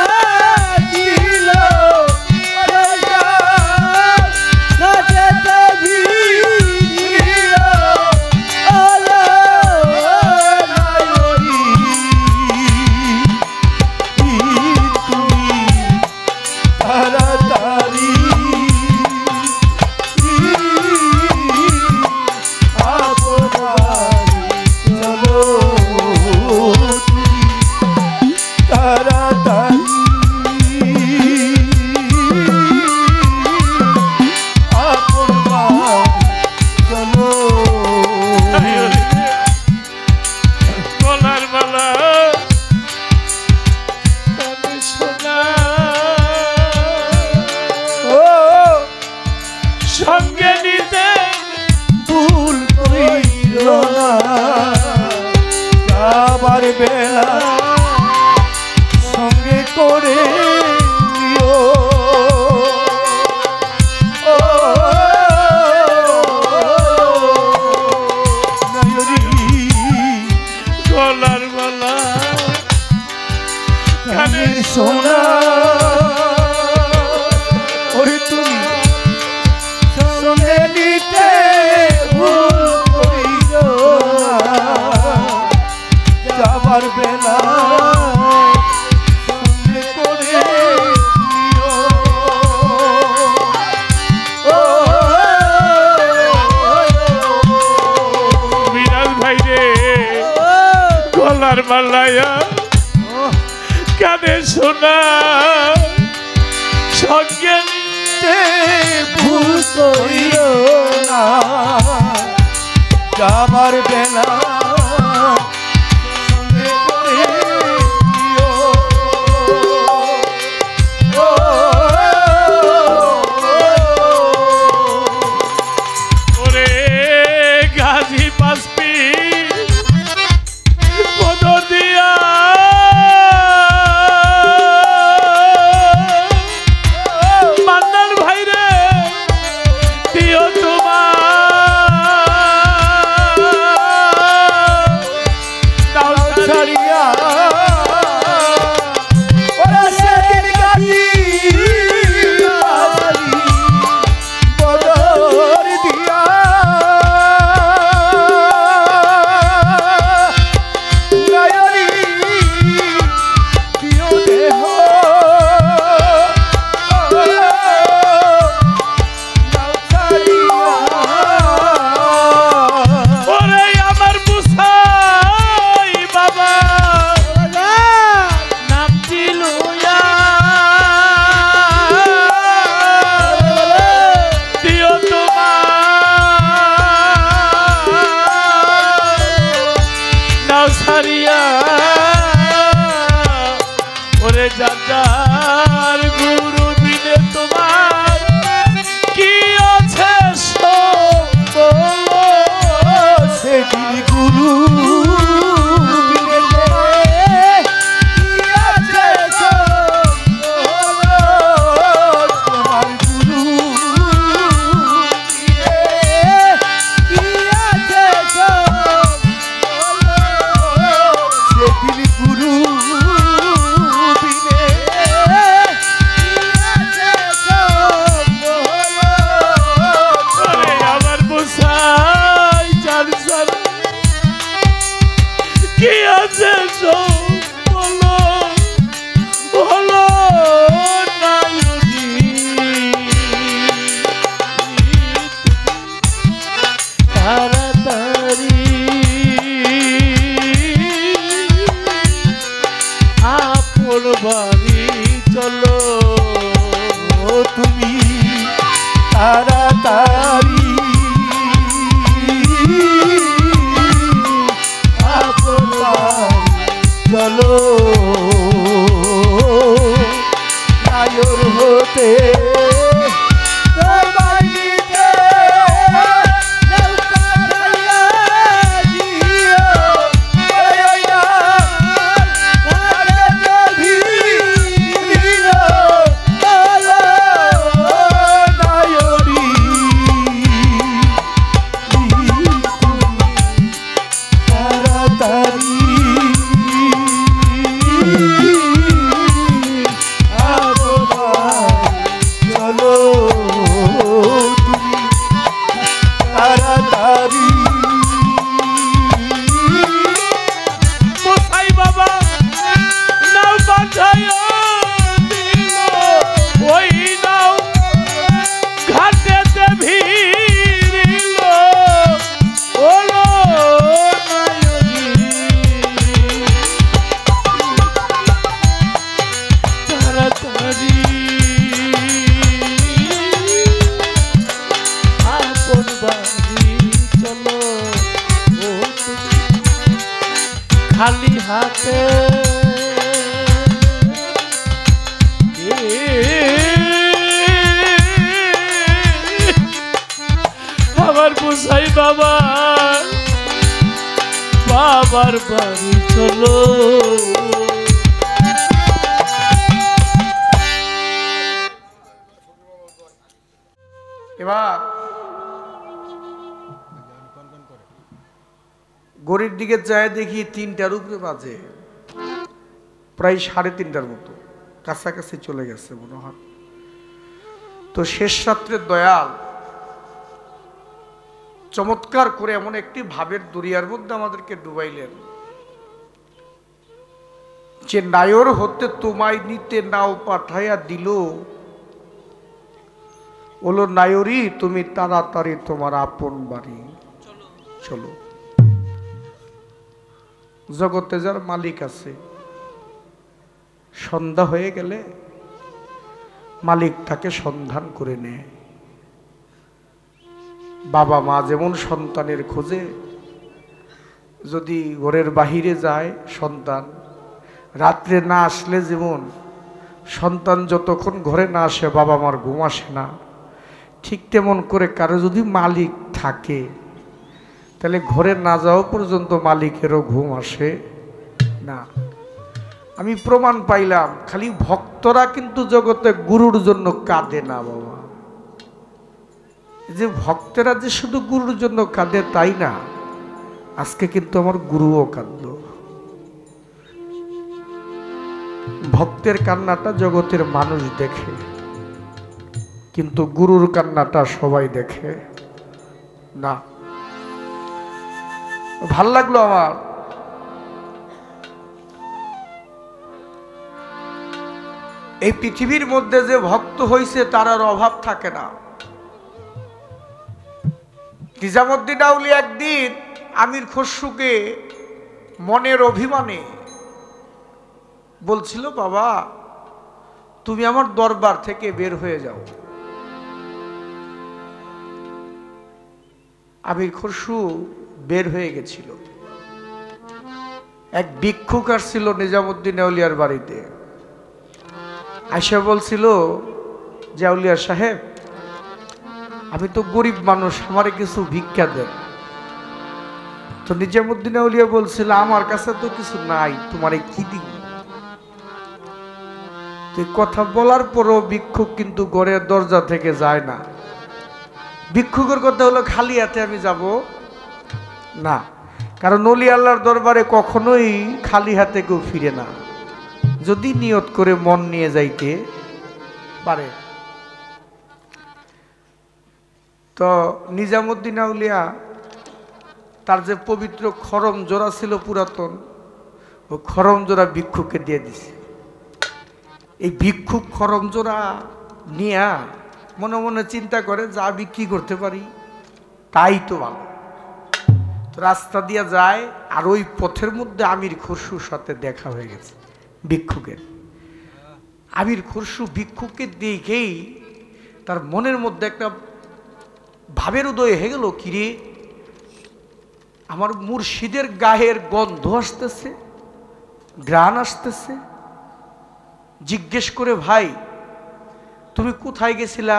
Speaker 2: 这种。তিনটার উপরে বাজে। প্রায় সাড়ে তিনটার মতো। কাছাকাছি চলে গেছে মনে হয়। তো শেষ রাত্রে দয়াল চমৎকার করে এমন একটি ভাবের দরিয়ার মধ্যে আমাদেরকে ডুবাইলেন যে নায়র হতে তোমায় নিতে নাও পাঠাইয়া দিল। ওলো নায়রি, তুমি তাড়াতাড়ি তোমার আপন বাড়ি। চলো।
Speaker 1: জগতে যার মালিক আছে। সন্ধ্যা হয়ে গেলে মালিক তাকে সন্ধান করে নেয়। বাবা মা যেমন সন্তানের খোঁজে, যদি ঘরের বাহিরে যায় সন্তান, রাত্রে না আসলে যেমন সন্তান যতক্ষণ ঘরে না আসে বাবা মার ঘুম আসে না, ঠিক তেমন করে কারও যদি মালিক থাকে তাহলে ঘরে না যাওয়া পর্যন্ত মালিকেরও ঘুম আসে না। আমি প্রমাণ পাইলাম, খালি ভক্তরা কিন্তু জগতে গুরুর জন্য কাঁদে না বাবা। যে ভক্তেরা যে শুধু গুরুর জন্য কাঁদে তাই না, আজকে কিন্তু আমার গুরুও কাঁদল। ভক্তের কান্নাটা জগতের মানুষ দেখে, কিন্তু গুরুর কান্নাটা সবাই দেখে না। ভালো লাগল আমার। এই পৃথিবীর মধ্যে যে ভক্ত হইছে, তার আর অভাব থাকে না। নিজামুদ্দিন আউলি একদিন আমির খসরুকে মনের অভিমানে বলছিল, বাবা, তুমি আমার দরবার থেকে বের হয়ে যাও। আমির খসরু বের হয়ে গেছিল। এক ভিক্ষুক আসছিল নিজামুদ্দিন আউলিয়ার বাড়িতে। আয়সা বলছিল, যে আউলিয়া সাহেব, আমি তো গরিব মানুষ, আমারে কিছু ভিক্ষা দেন। তো নিজামুদ্দিন আউলিয়া বলছিল, আমার কাছে তো কিছু নাই, তোমারে কি দিব? কথা বলার পরও ভিক্ষুক কিন্তু ঘরের দরজা থেকে যায় না। ভিক্ষুকের কথা হলো, খালি হাতে আমি যাব না। কারণ অলি আল্লাহর দরবারে কখনোই খালি হাতে কেউ ফিরে না। যদি নিয়ত করে মন নিয়ে যাইতে পারে। তো নিজামুদ্দিন আউলিয়া তার যে পবিত্র খরম জোড়া ছিল পুরাতন ও খরম জোড়া ভিক্ষুককে দিয়ে দিছে। এই ভিক্ষুক খরম জোড়া নিয়া মনে মনে চিন্তা করে, যা বিক্রি করতে পারি, তাই তো ভালো। রাস্তা দিয়ে যায় আর ওই পথের মধ্যে আমির খসরুর সাথে দেখা হয়ে গেছে, ভিক্ষুকের। আমির খসরু ভিক্ষুককে দেখেই তার মনের মধ্যে একটা ভাবের উদয় হয়ে গেল কিরে আমার মুর্শিদের গায়ের গন্ধ আসতেছে গ্রাণ আসতেছে। জিজ্ঞেস করে, ভাই, তুমি কোথায় গেছিলা?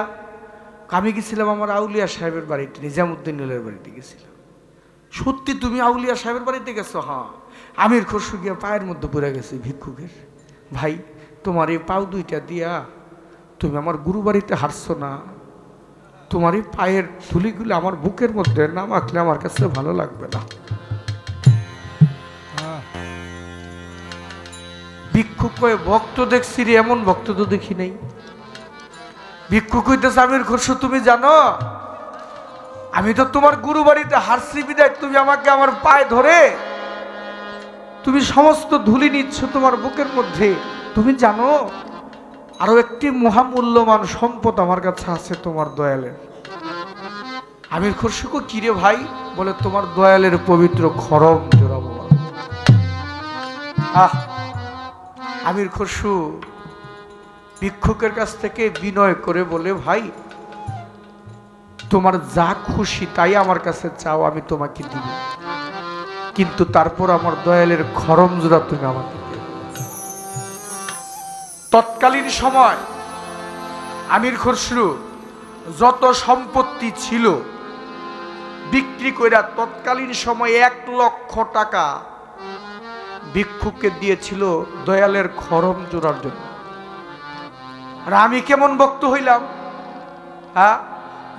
Speaker 1: আমি গেছিলাম আমার আউলিয়া সাহেবের বাড়িতে নিজামুদ্দিনের বাড়িতে গেছিলাম। সত্যি তুমি আউলিয়া সাহেবের বাড়িতে গেছো? হ্যাঁ। আমির খসরু গিয়ে পায়ের মধ্যে পড়ে গেছি ভিক্ষুকের। ভাই তোমার এই পাও দুইটা দিয়া তুমি আমার গুরু বাড়িতে হারছো না। তোমার এই পায়ের ধুলিগুলো আমার বুকের মধ্যে না মাখলে আমার কাছে ভালো লাগবে না। ভিক্ষুক কয়ে ভক্ত দেখছি রে এমন ভক্ত তো দেখি নাই। ভিক্ষুক হইতেছে আমির খসরু তুমি জানো আমি তো তোমার গুরু বাড়িতে হারসি বিদায়, তুমি আমাকে আমার পায়ে ধরে। তুমি সমস্ত ধুলি নিচ্ছ তোমার বুকের মধ্যে। তুমি জানো, আরও একটি মহামূল্যবান সম্পদ আমার কাছে আছে তোমার দয়ালের। আমির খসরুকো কিরে ভাই? বলে, তোমার দয়ালের পবিত্র খরম জোড়াবো আহ, আমির খসরু ভিক্ষুকের কাছ থেকে বিনয় করে বলে, ভাই তোমার যা খুশি তাই আমার কাছে চাও, আমি তোমাকে দিব। কিন্তু তারপর আমার দয়ালের খরম জোড়া তুমি আমাকে তৎকালীন সময় আমির খসরু যত সম্পত্তি ছিল বিক্রি কইরা তৎকালীন সময় এক লক্ষ টাকা ভিক্ষুককে দিয়েছিল দয়ালের খরম জোড়ার জন্য। আর আমি কেমন বক্ত হইলাম হ্যাঁ?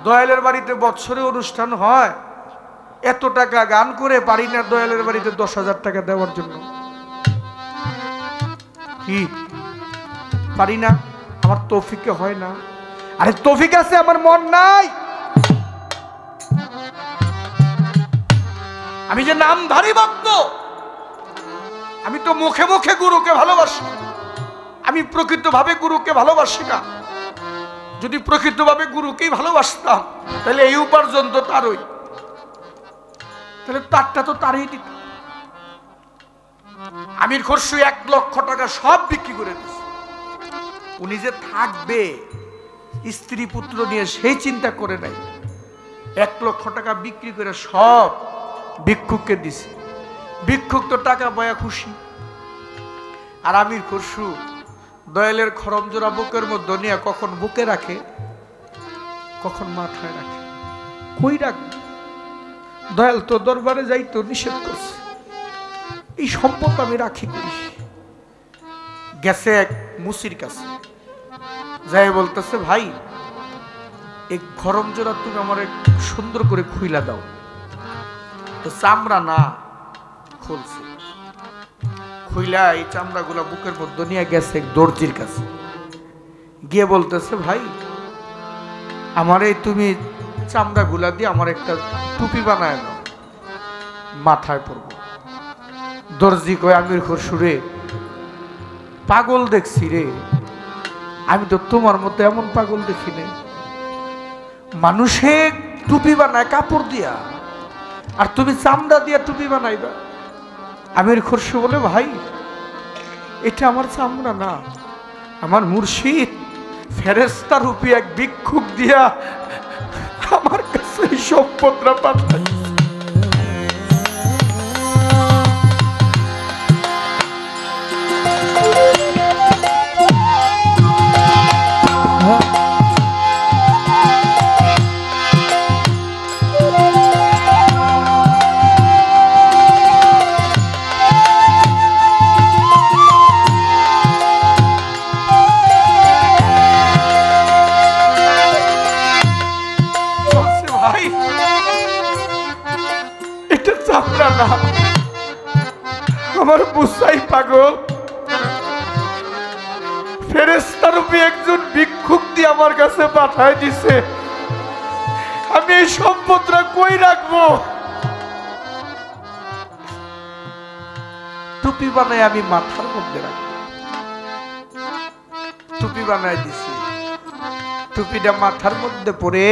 Speaker 1: দয়ালের বাড়িতে বৎসরে অনুষ্ঠান হয়। এত টাকা গান করে পারি না দয়ালের বাড়িতে দশ হাজার টাকা দেওয়ার জন্য। কি? পারি না, আমার তৌফিকে হয় না। আরে তৌফিক আছে, আমার মন নাই। আমি যে নামধারী ভক্ত, আমি তো মুখে মুখে গুরুকে ভালোবাসি। আমি প্রকৃতভাবে গুরুকে ভালোবাসি না। যদি প্রকৃতভাবে গুরুকেই ভালোবাসতাম, তাহলে এই উপার্জন তো তারই। তাহলে তারটা তো তারই দিত আমির খসরু এক লক্ষ টাকা সব বিক্রি করে দিছে উনি যে থাকবে, স্ত্রী পুত্র নিয়ে সেই চিন্তা করে নাই। এক লক্ষ টাকা বিক্রি করে সব ভিক্ষুককে দিছে ভিক্ষুক তো টাকা বয়া খুশি। আর আমির খসরু দয়ালের খরম জোড়া বুকের মধ্যে নিয়ে কখন বুকে রাখে, কখন মাথায় রাখে। কই রাখবে? দয়াল তো দরবারে যাইতো নিষেধ করছে। এই সম্পদ আমি রাখি গেছে এক মুসির কাছে। যাই বলতেছে, ভাই, এই গরম জোড়া তুমি আমার সুন্দর করে খুইলা দাও। তো চামড়া না খুলছে। খুইলা এই চামড়াগুলা বুকের মধ্যে নিয়ে গেছে দর্জির কাছে। গিয়ে বলতেছে, ভাই, আমার এই তুমি চামড়াগুলা দিয়ে আমার একটা টুপি বানায় দাও, মাথায় পরবো। দর্জি কয় আমির সুরে পাগল দেখছি রে। আমি তো তোমার মতো এমন পাগল দেখি নাই। মানুষে টুপি বানায় কাপড় দিয়া, আর তুমি চামড়া দিয়া টুপি বানাইবা। আমির খুরশি বলে, ভাই, এটা আমার চামড়া না। আমার মুর্শিদ ফেরেস্তা রূপী এক বিক্ষুব দিয়া আমার কাছে এই সম্পদটা পাঠায় আমার বুসাই পাগল। ফেরেস্তার রূপে একজন ভিক্ষুক দিয়ে আমার কাছে পাঠায় দিছে। আমি এই সম্পদটা কই রাখব? টুপি বানাই আমি মাথার মধ্যে রাখব। টুপি বানাই দিছি। টুপিটা মাথার মধ্যে পরে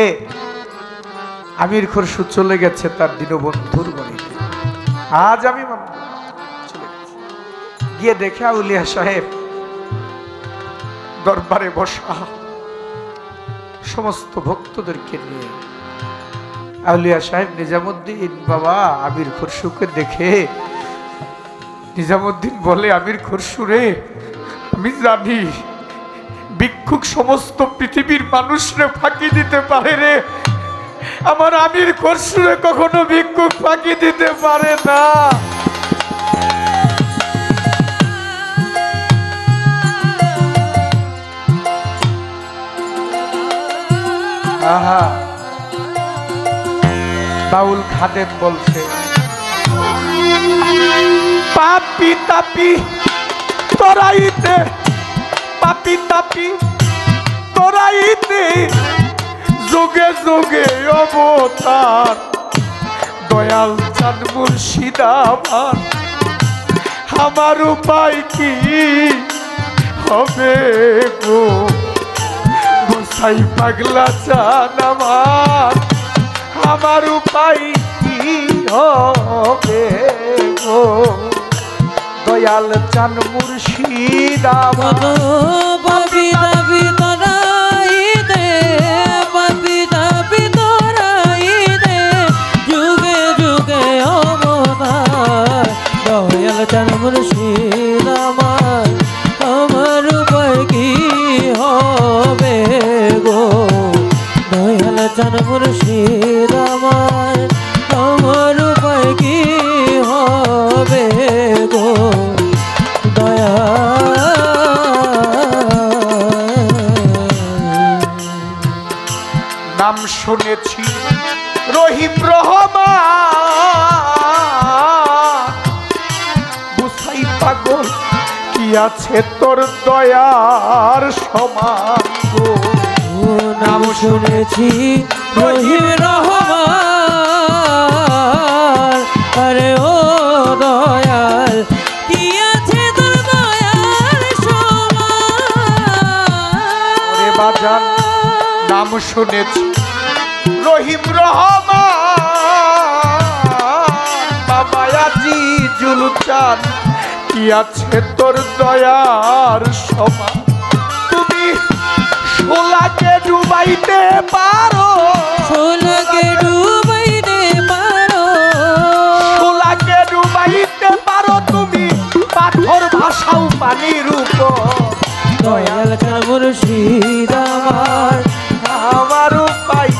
Speaker 1: আমির খরশু চলে গেছে তার দীনবন্ধুর বাড়িতে। আজ আমি মানব। গিয়ে দেখে আউলিয়া সাহেব দরবারে বসা। সমস্ত ভক্তদেরকে নিয়ে আউলিয়া সাহেব নিজামুদ্দিন বাবা আমির খরশুকে দেখে, নিজামুদ্দিন বলে, আমির খরশু রে, আমি জানি ভিক্ষুক সমস্ত পৃথিবীর মানুষরে ফাঁকি দিতে পারে রে। আমার আমির খরশুরে কখনো ভিক্ষুক ফাঁকি দিতে পারে না। আহা। বাউল খাদেম বলছে, পাপি তাপি, তরাইতে, পাপি তাপি, তরাইতে, যোগে যোগে অবতার, দয়াল চাঁদ মুর্শিদ আমার আমার উপায় কি হবে গো? গোসাই পাগলা চান আমার। উপায় কি হবে গো? দয়াল চান মুর্শিদ
Speaker 3: পাপি দাবি চান মুর্শিদ আমার আমার উপায় কি হবে গো? দয়া
Speaker 1: নাম শুনেছি, রহিম রহমান। বুসাই পাগল, কি আছে তোর দয়ার সমান গো?
Speaker 3: নাম শুনেছি, রহিম রহমান। আরে ও দয়াল, কি আছে তোর দয়াল
Speaker 1: ওরে নাম শুনেছি, রহিম রহমান। বাবা আজি জুলুচান কি আছে তোর দয়ার সভা পারো।
Speaker 3: সোলাকে ডুবাইতে পারো।
Speaker 1: সোলাকে ডুবাইতে পারো তুমি পাথর ভাষাও পানির উপর।
Speaker 3: দয়াল চান মুর্শিদ আমার
Speaker 1: উপায়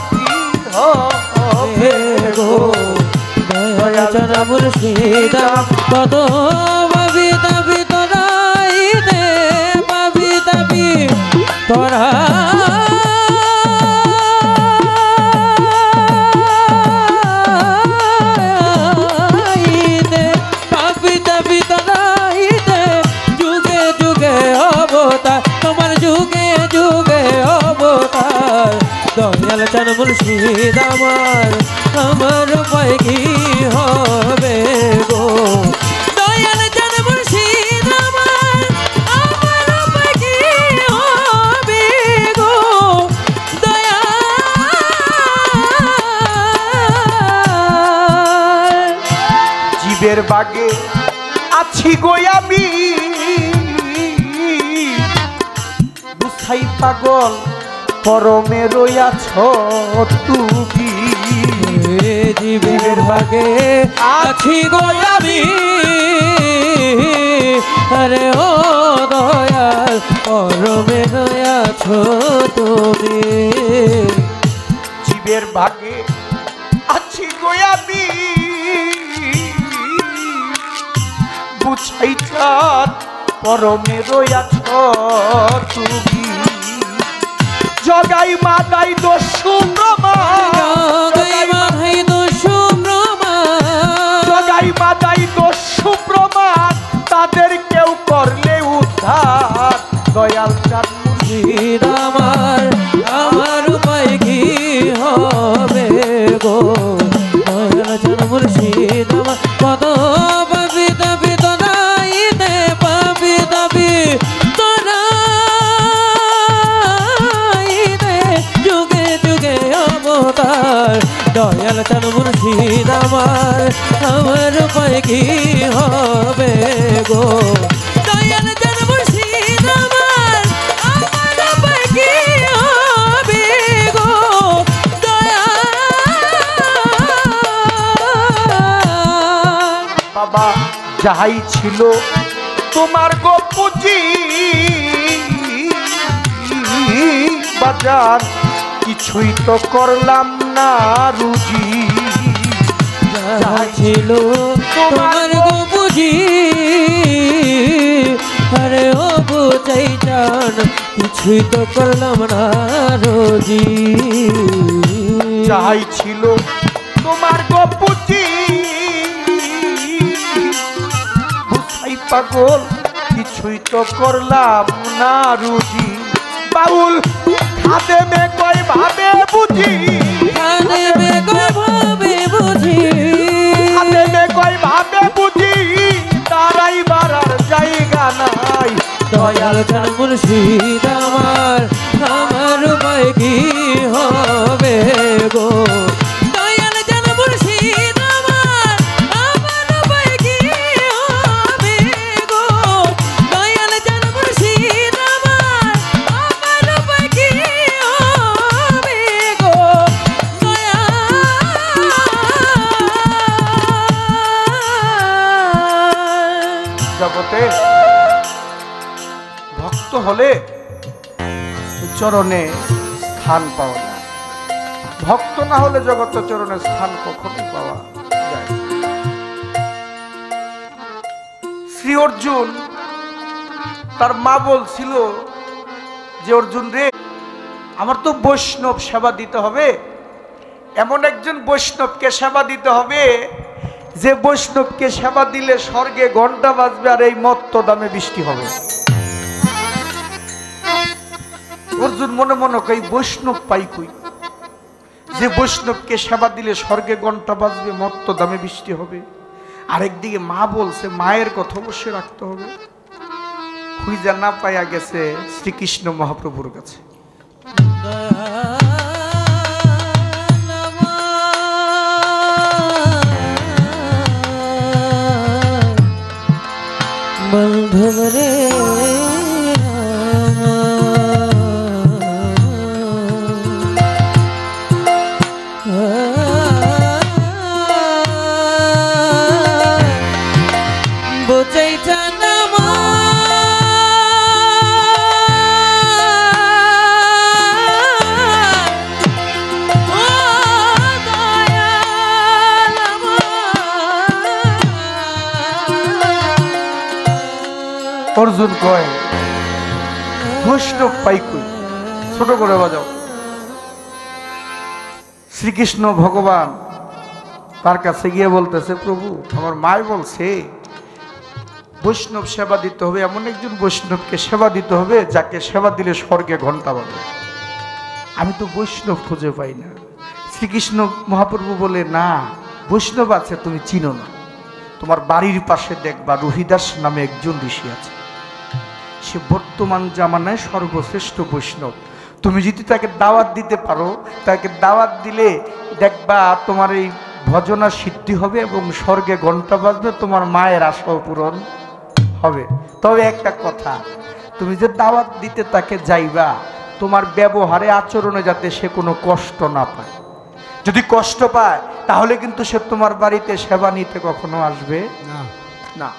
Speaker 3: গো? দয়াল চান মুর্শিদ কত ভাবি দাবি তোরাই দে ভাবি দাবি তোরা মুর্শিদ আমার আমার উপায় কি হবে গো?
Speaker 1: জীবের বাগে আছি গো আমি। পাগল পরমে রইয়াছ তুমি।
Speaker 3: জীবের ভাগে আছি গো আমি। আরে ও দয়াল পরমে আছো তুমি।
Speaker 1: জীবের ভাগে আছি গো আমি। বুঝাই চাঁদ পরমে রইয়াছ তুমি। জগাই মাদাই দস্যু
Speaker 3: জগাই আমার উপায় কি হবে গো? গো?
Speaker 1: বাবা, যাহাই ছিল তোমার গোপুজি বাজার কিছুই তো করলাম না রুজি।
Speaker 3: ছিল তোমার গো বুঝি। আরে ও বুঝাই জান কিছুই তো করলাম না রোজি।
Speaker 1: যাহাই ছিল তোমার গোপুজি বুঝাই পাগল কিছুই তো করলাম না রুজি। বাউল খাদে মে কই ভাবে বুঝি।
Speaker 3: কানে বেগো ভাবে দয়াল চান মুর্শিদ আমার আমার উপায় কি হবে গো?
Speaker 1: হলে চরণে স্থান পাওয়া যায়। ভক্ত না হলে জগত চরণে স্থান কখনোই পাওয়া যায় শ্রী অর্জুন, তার মা বলছিল যে, অর্জুন রে, আমার তো বৈষ্ণব সেবা দিতে হবে। এমন একজন বৈষ্ণবকে সেবা দিতে হবে যে, বৈষ্ণবকে সেবা দিলে স্বর্গে ঘণ্টা বাজবে আর এই মত্ত দামে বৃষ্টি হবে। অর্জুন মনে মনে কই বৈষ্ণব পাই কই? যে বৈষ্ণবকে সেবা দিলে স্বর্গে ঘণ্টা বাজবে, মত্ত দামে বৃষ্টি হবে। আরেকদিকে মা বলছে, মায়ের কথা অবশ্যই রাখতে হবে। খুঁজা না পাইয়া গেছে শ্রীকৃষ্ণ মহাপ্রভুর কাছে। অর্জুন কয়, বৈষ্ণব পাইকুই ছোট করে বাজাও। শ্রীকৃষ্ণ ভগবান তার কাছে গিয়ে বলতেছে, প্রভু আমার মায় বলছে, বৈষ্ণব সেবা দিতে হবে, এমন একজন বৈষ্ণবকে সেবা দিতে হবে, যাকে সেবা দিলে স্বর্গে ঘণ্টা বাজে। আমি তো বৈষ্ণব খুঁজে পাই না। শ্রীকৃষ্ণ মহাপ্রভু বলে, না, বৈষ্ণব আছে, তুমি চিনো না। তোমার বাড়ির পাশে দেখবা রোহিদাস নামে একজন ঋষি আছে। সে বর্তমান জামানায় সর্বশ্রেষ্ঠ বৈষ্ণব। তুমি যদি তাকে দাওয়াত দিতে পারো তাকে দাওয়াত দিলে দেখবা তোমার এই ভজনা সিদ্ধি হবে এবং স্বর্গে ঘণ্টা বাজবে তোমার মায়ের আশাও পূরণ হবে। তবে একটা কথা তুমি যে দাওয়াত দিতে তাকে যাইবা তোমার ব্যবহারে আচরণে যাতে সে কোনো কষ্ট না পায়। যদি কষ্ট পায় তাহলে কিন্তু সে তোমার বাড়িতে সেবা নিতে কখনো আসবে? না।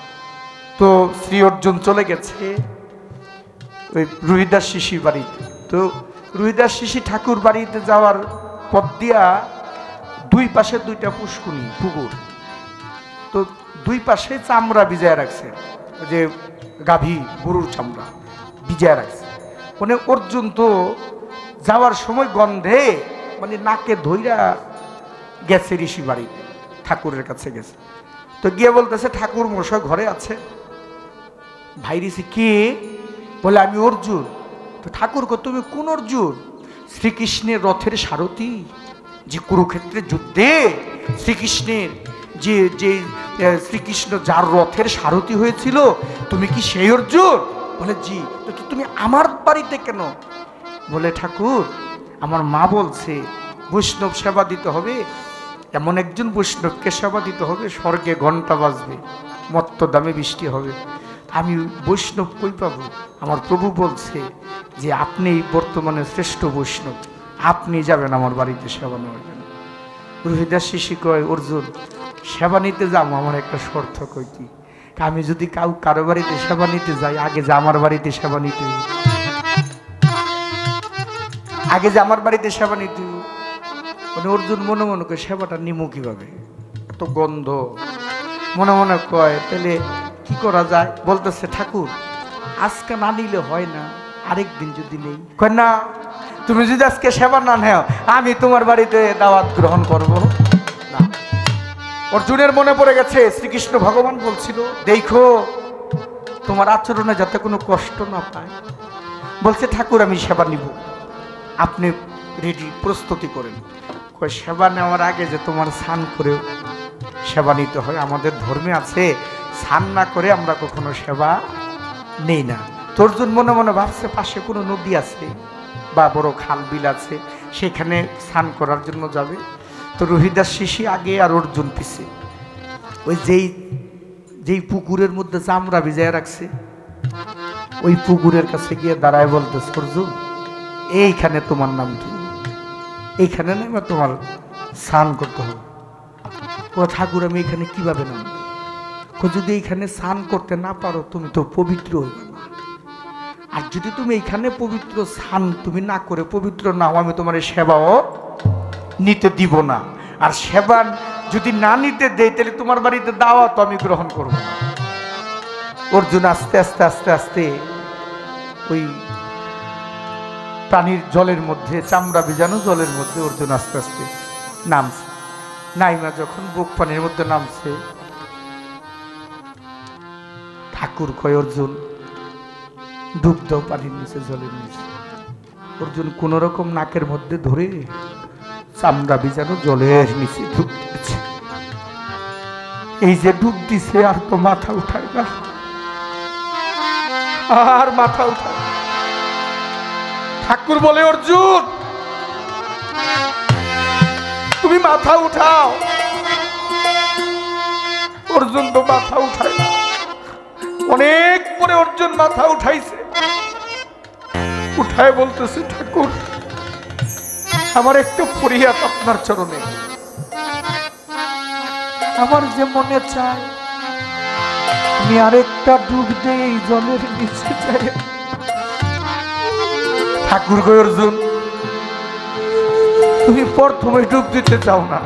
Speaker 1: তো শ্রী অর্জুন চলে গেছে। ওই রুহিদাস শিশি বাড়িতে। তো রুহিদাস শিশি ঠাকুর বাড়িতে যাওয়ার পথ দিয়া দুই পাশে দুইটা পুষ্কুনি, পুকুর। তো দুই পাশে চামড়া বিজায় রাখছে যে গাভী গরুর চামড়া বিজায় রাখছে। মানে অর্জুন তো যাওয়ার সময় গন্ধে মানে নাকে ধইরা গেছে ঋষি বাড়িতে, ঠাকুরের কাছে গেছে। তো গিয়ে বলতেছে ঠাকুর মশাই ঘরে আছে। ভাই ঋষি, কে? বলে, আমি অর্জুন। তো ঠাকুর কো তুমি কোন অর্জুন? শ্রীকৃষ্ণের রথের সারথি, যে কুরুক্ষেত্রের যুদ্ধে শ্রীকৃষ্ণের যে যে শ্রীকৃষ্ণ যার রথের সারথি হয়েছিল, তুমি কি সেই অর্জুন? বলে, জি। তো তুমি আমার বাড়িতে কেন? বলে, ঠাকুর, আমার মা বলছে, বৈষ্ণব সেবা দিতে হবে। এমন একজন বৈষ্ণবকে সেবা দিতে হবে, স্বর্গে ঘণ্টা বাজবে, মত্ত দামে বৃষ্টি হবে। আমি বৈষ্ণব কই পাবো? আমার প্রভু বলছে যে, আপনি বর্তমানে শ্রেষ্ঠ বৈষ্ণব। আপনি যাবেন আমার বাড়িতে সেবা নেওয়ার জন্য। রোহিদাস শিশি কয়, অর্জুন, সেবা নিতে যাব আমার একটা শর্ত কই কি? আমি যদি কাউ, কারও বাড়িতে সেবা নিতে যাই, আগে যে আমার বাড়িতে সেবা নিতে আগে যে আমার বাড়িতে সেবা নিতে মানে অর্জুন মনে মনে করে সেবাটা নিমু কীভাবে? এত গন্ধ। মনে মনে কয়, তাহলে কি করা যায়? বলতেছে, ঠাকুর, আজকে না নিলে হয় না, আরেক দিন যদি নেই। না, তুমি যদি আজকে সেবা না নেও, আমি তোমার বাড়িতে দাওয়াত গ্রহণ করব। না। অর্জুনের মনে পড়ে গেছে, শ্রীকৃষ্ণ ভগবান বলছিল, দেখো, তোমার আচরণে যাতে কোনো কষ্ট না পায়। বলছে, ঠাকুর, আমি সেবা নিব। আপনি রেডি, প্রস্তুতি করেন। সেবা নেওয়ার আগে যে তোমার স্নান করে সেবা নিতে হয়, আমাদের ধর্মে আছে স্নান না করে আমরা কখনো সেবা নেই না। তোর জন্য মনে মনে ভাবছে, পাশে কোনো নদী আছে বা বড় খাল বিল আছে, সেখানে স্নান করার জন্য যাবে। তো রোহিদাস শিশি আগে আর অর্জুন পিছে। ওই যেই যেই পুকুরের মধ্যে চামড়া ভিজায় রাখছে, ওই পুকুরের কাছে গিয়ে দাঁড়ায় বলতে অর্জুন, এইখানে তোমার নাম কি? এইখানে নেমে তোমার স্নান করতে হবে। ও ঠাকুর, আমি এখানে কীভাবে নাম যদি এইখানে স্নান করতে না পারো, তুমি তো পবিত্র হইবে না আর যদি তুমি এইখানে পবিত্র স্নান তুমি না করে পবিত্র না আমি তোমার সেবাও নিতে দিব না। আর সেবা যদি না নিতে দেই, তাহলে তোমার বাড়িতে দাওয়া তো আমি গ্রহণ করব না। অর্জুন আস্তে আস্তে আস্তে আস্তে ওই প্রাণীর জলের মধ্যে, চামড়া ভিজানো জলের মধ্যে অর্জুন আস্তে আস্তে নামছে। নাইমা যখন বুক পানির মধ্যে নামছে ঠাকুর কয়, অর্জুন, ডুব পানির নিচে, জলের নিচে। অর্জুন, কোন রকম নাকের মধ্যে ধরে চামড়া ভিজানো জলের নিচে ডুব দিয়েছে। এই যে ডুব দিছে, আর তো মাথা উঠায় না। আর মাথা উঠায় ঠাকুর বলে, অর্জুন, তুমি মাথা উঠাও। অর্জুন তো মাথা উঠায় না। অনেক পরে অর্জুন মাথা উঠাইছে। উঠায় বলতেছে, ঠাকুর, আমার একটু ফরিয়াদ আপনার চরণে। আমার যে মনে চায়, আমি আরেকটা ডুব দেই জলের নিচে যাই ঠাকুর গো অর্জুন, তুমি প্রথমে ডুব দিতে চাও না।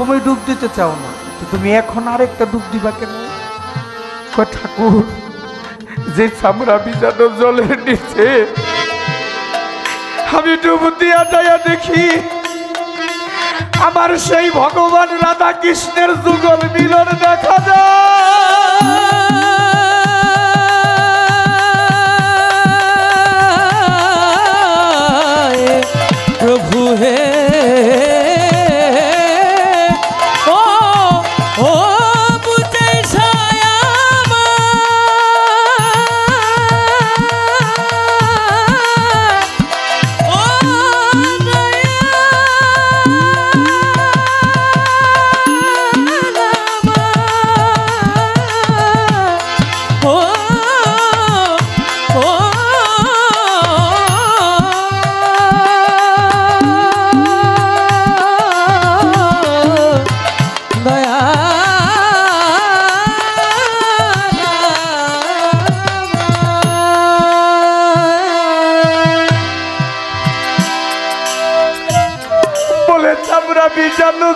Speaker 3: প্রথমে ডুব দিতে চাও না, তো তুমি এখন আরেকটা ডুব দিবা কেন? ঠাকুর, যে সামরা বিজানো জলের নিচে আমি ডুব দিয়া যাইয়া দেখি, আমার সেই ভগবান রাধা কৃষ্ণের যুগল মিলন দেখা যায়।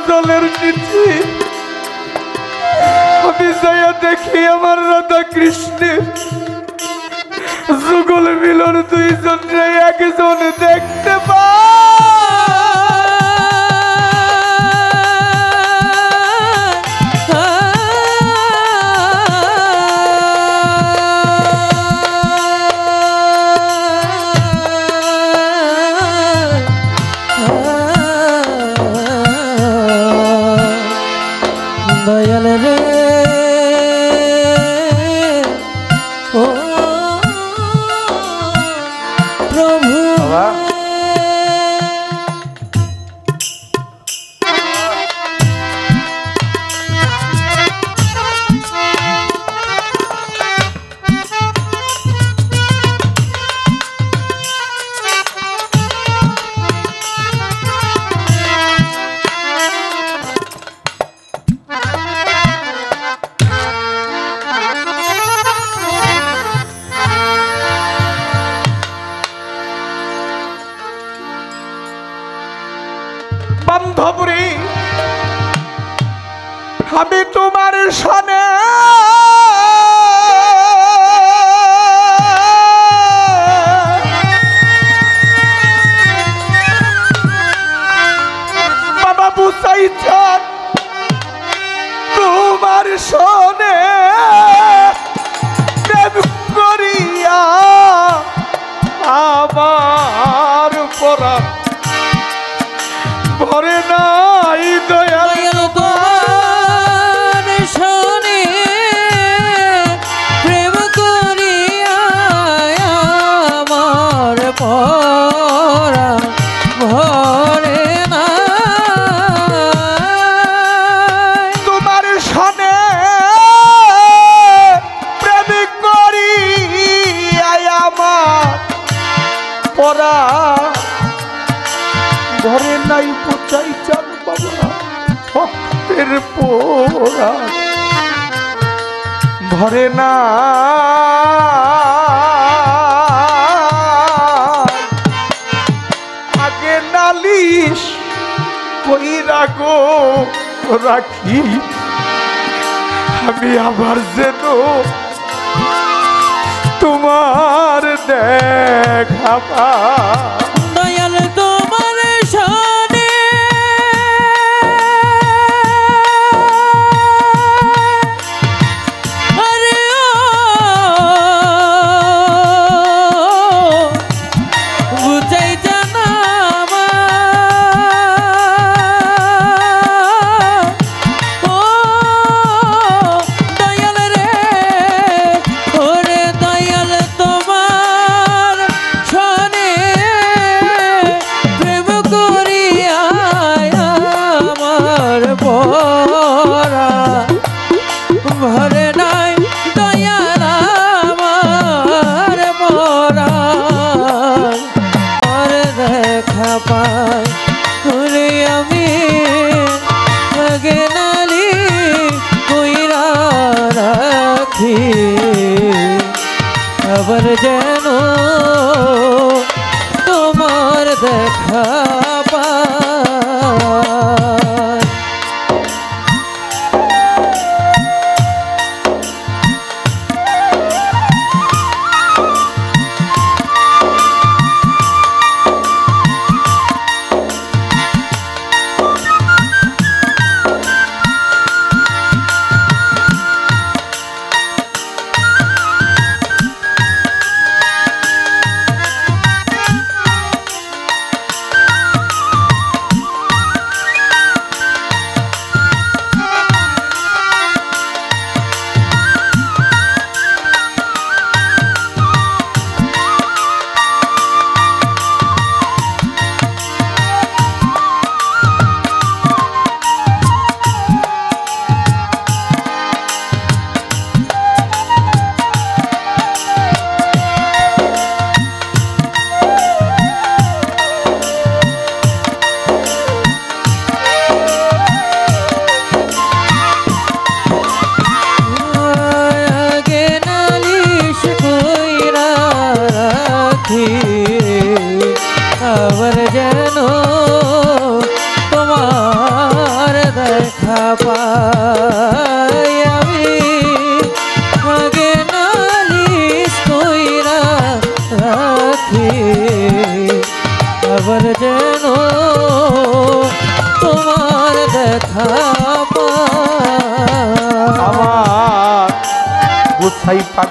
Speaker 3: জলের নিচে। আমি যাইয়া দেখি আমার রাধা কৃষ্ণের যুগল মিলন দুইজন একজন দেখতে
Speaker 1: পা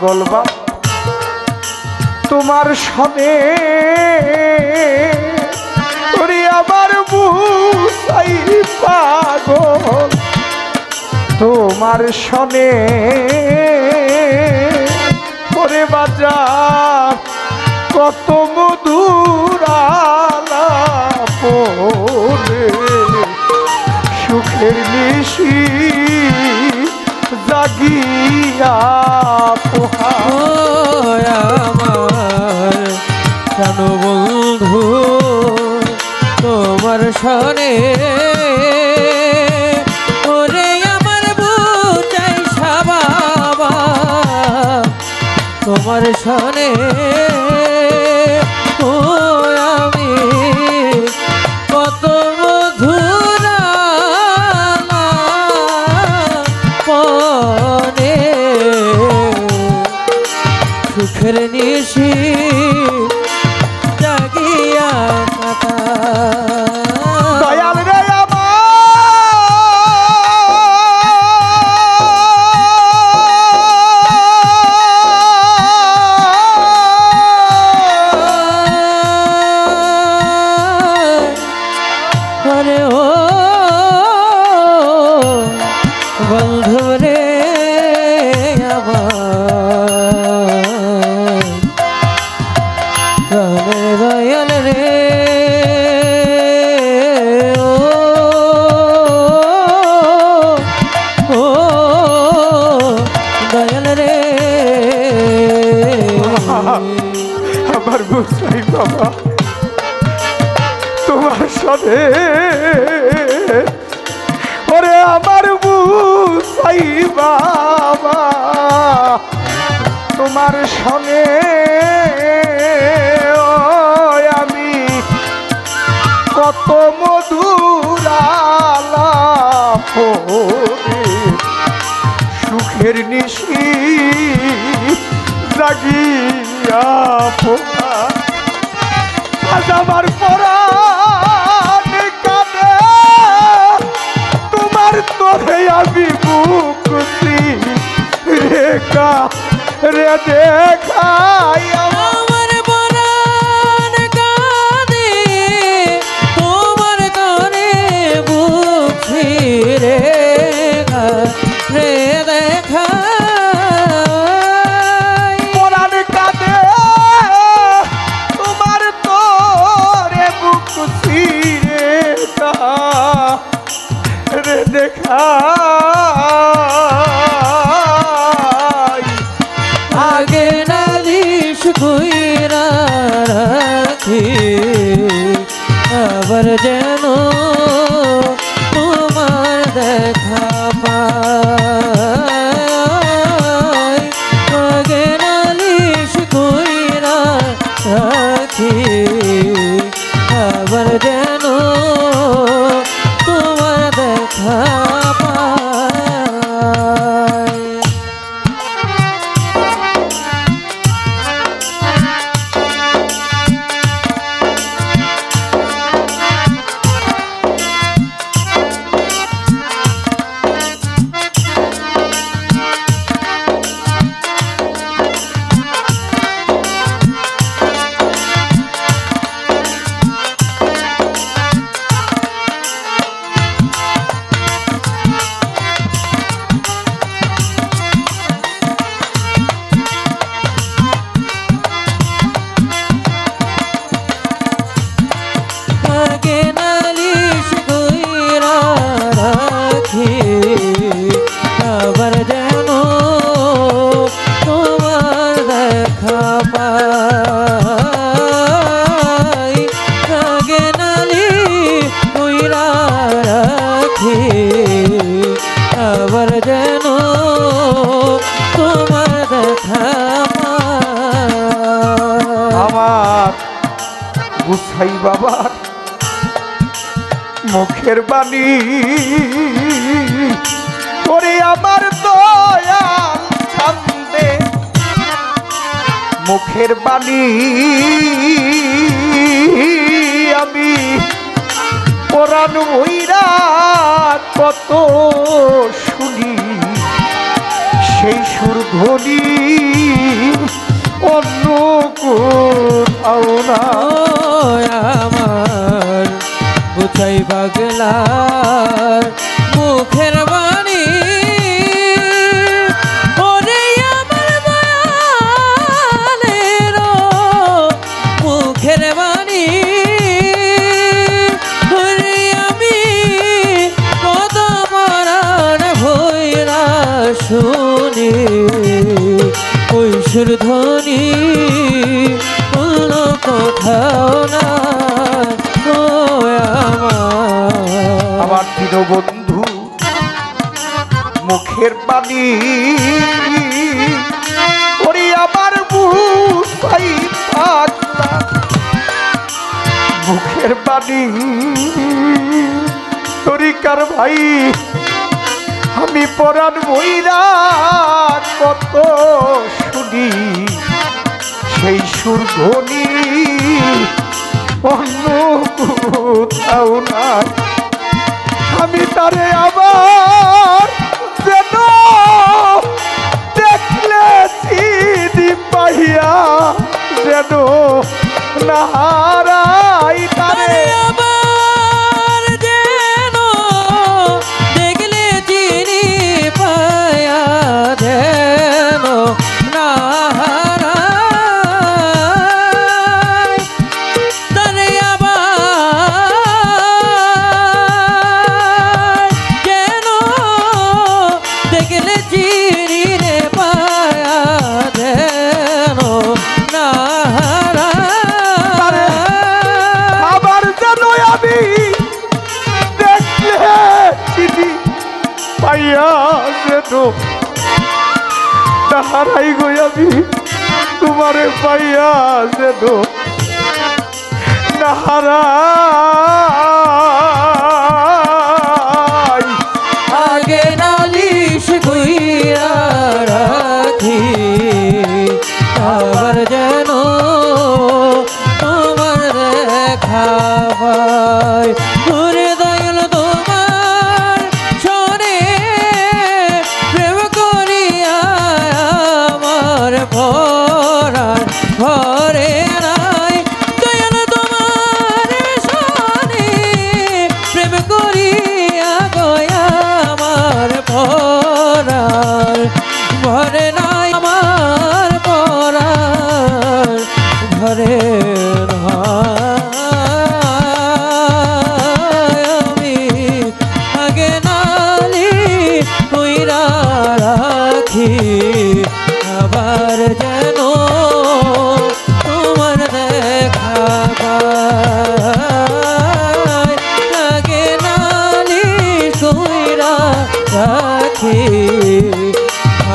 Speaker 1: পাগল বা তোমার সনে ওরে আমার বুসাই পাগল। তোমার সনে করে বাজা কত মধুরালা সুখের মিশি জাগিয়া
Speaker 3: আমার। জানো বন্ধু তোমার সরে ওরে আমার বুঝাই সাবা তোমার
Speaker 1: সরে আজ আমার পরা তোমার তোরে আমি মুক্তি রেখা রে
Speaker 3: দেখা। আবার যেন তোমার দেখা লাগে নালি কইরা রাখে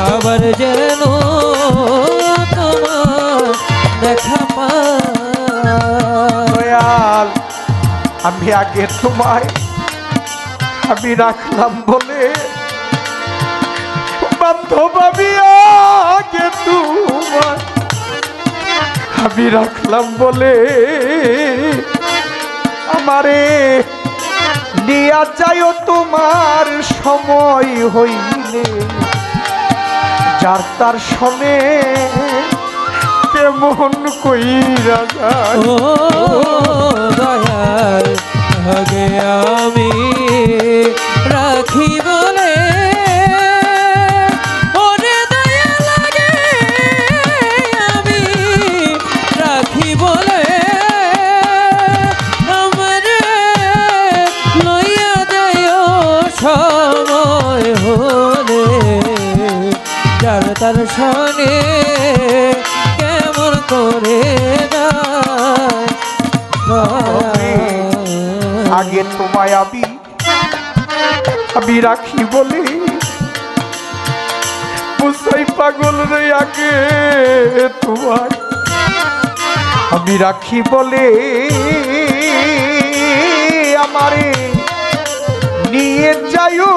Speaker 3: আবার যেন তোমার দেখা
Speaker 1: পায়াল আমি
Speaker 3: আগে
Speaker 1: তোমায় আমি রাখলাম বলে আগে তোমার। আমি রাখলাম বলে আমারে নিয়া যাইও তোমার সময় হইলে। যার তার সনে কেমন কই রাজা
Speaker 3: ও আগে আমি করে
Speaker 1: আগে তোমায় আবি আবি রাখি বলে। বুঝাই পাগল রে আগে তোমার আমি রাখি বলে। আমারে নিয়ে যাইও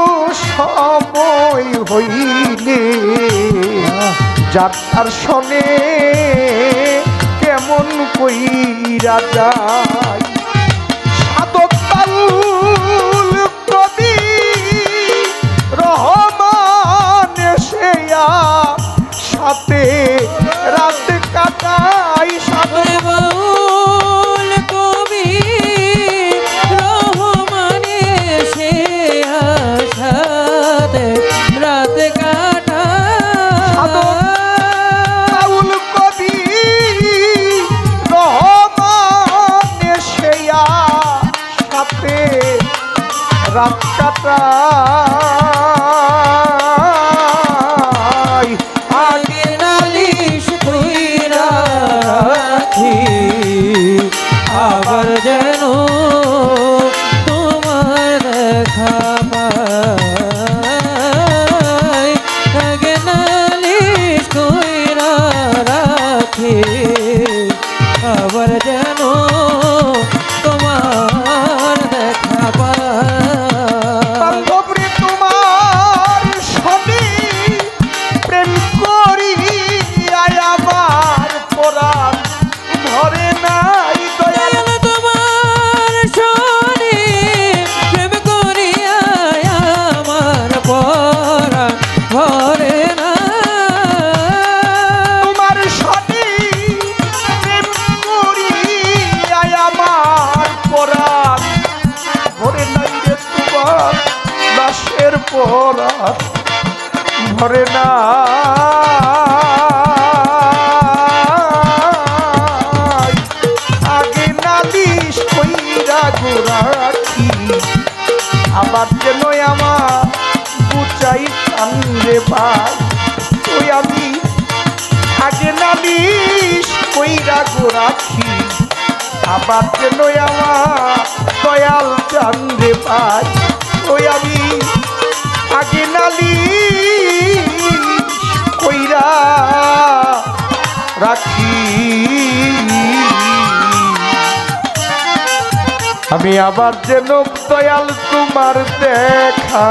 Speaker 1: সময় হইলে। যাত্রার সনে poirata পাচ্ছে নয়ামা দয়াল চান্দে পাই ওই আমি আগে নালি কইরা রাখি। আমি আবার যেন দয়াল তোমার দেখা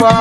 Speaker 1: পা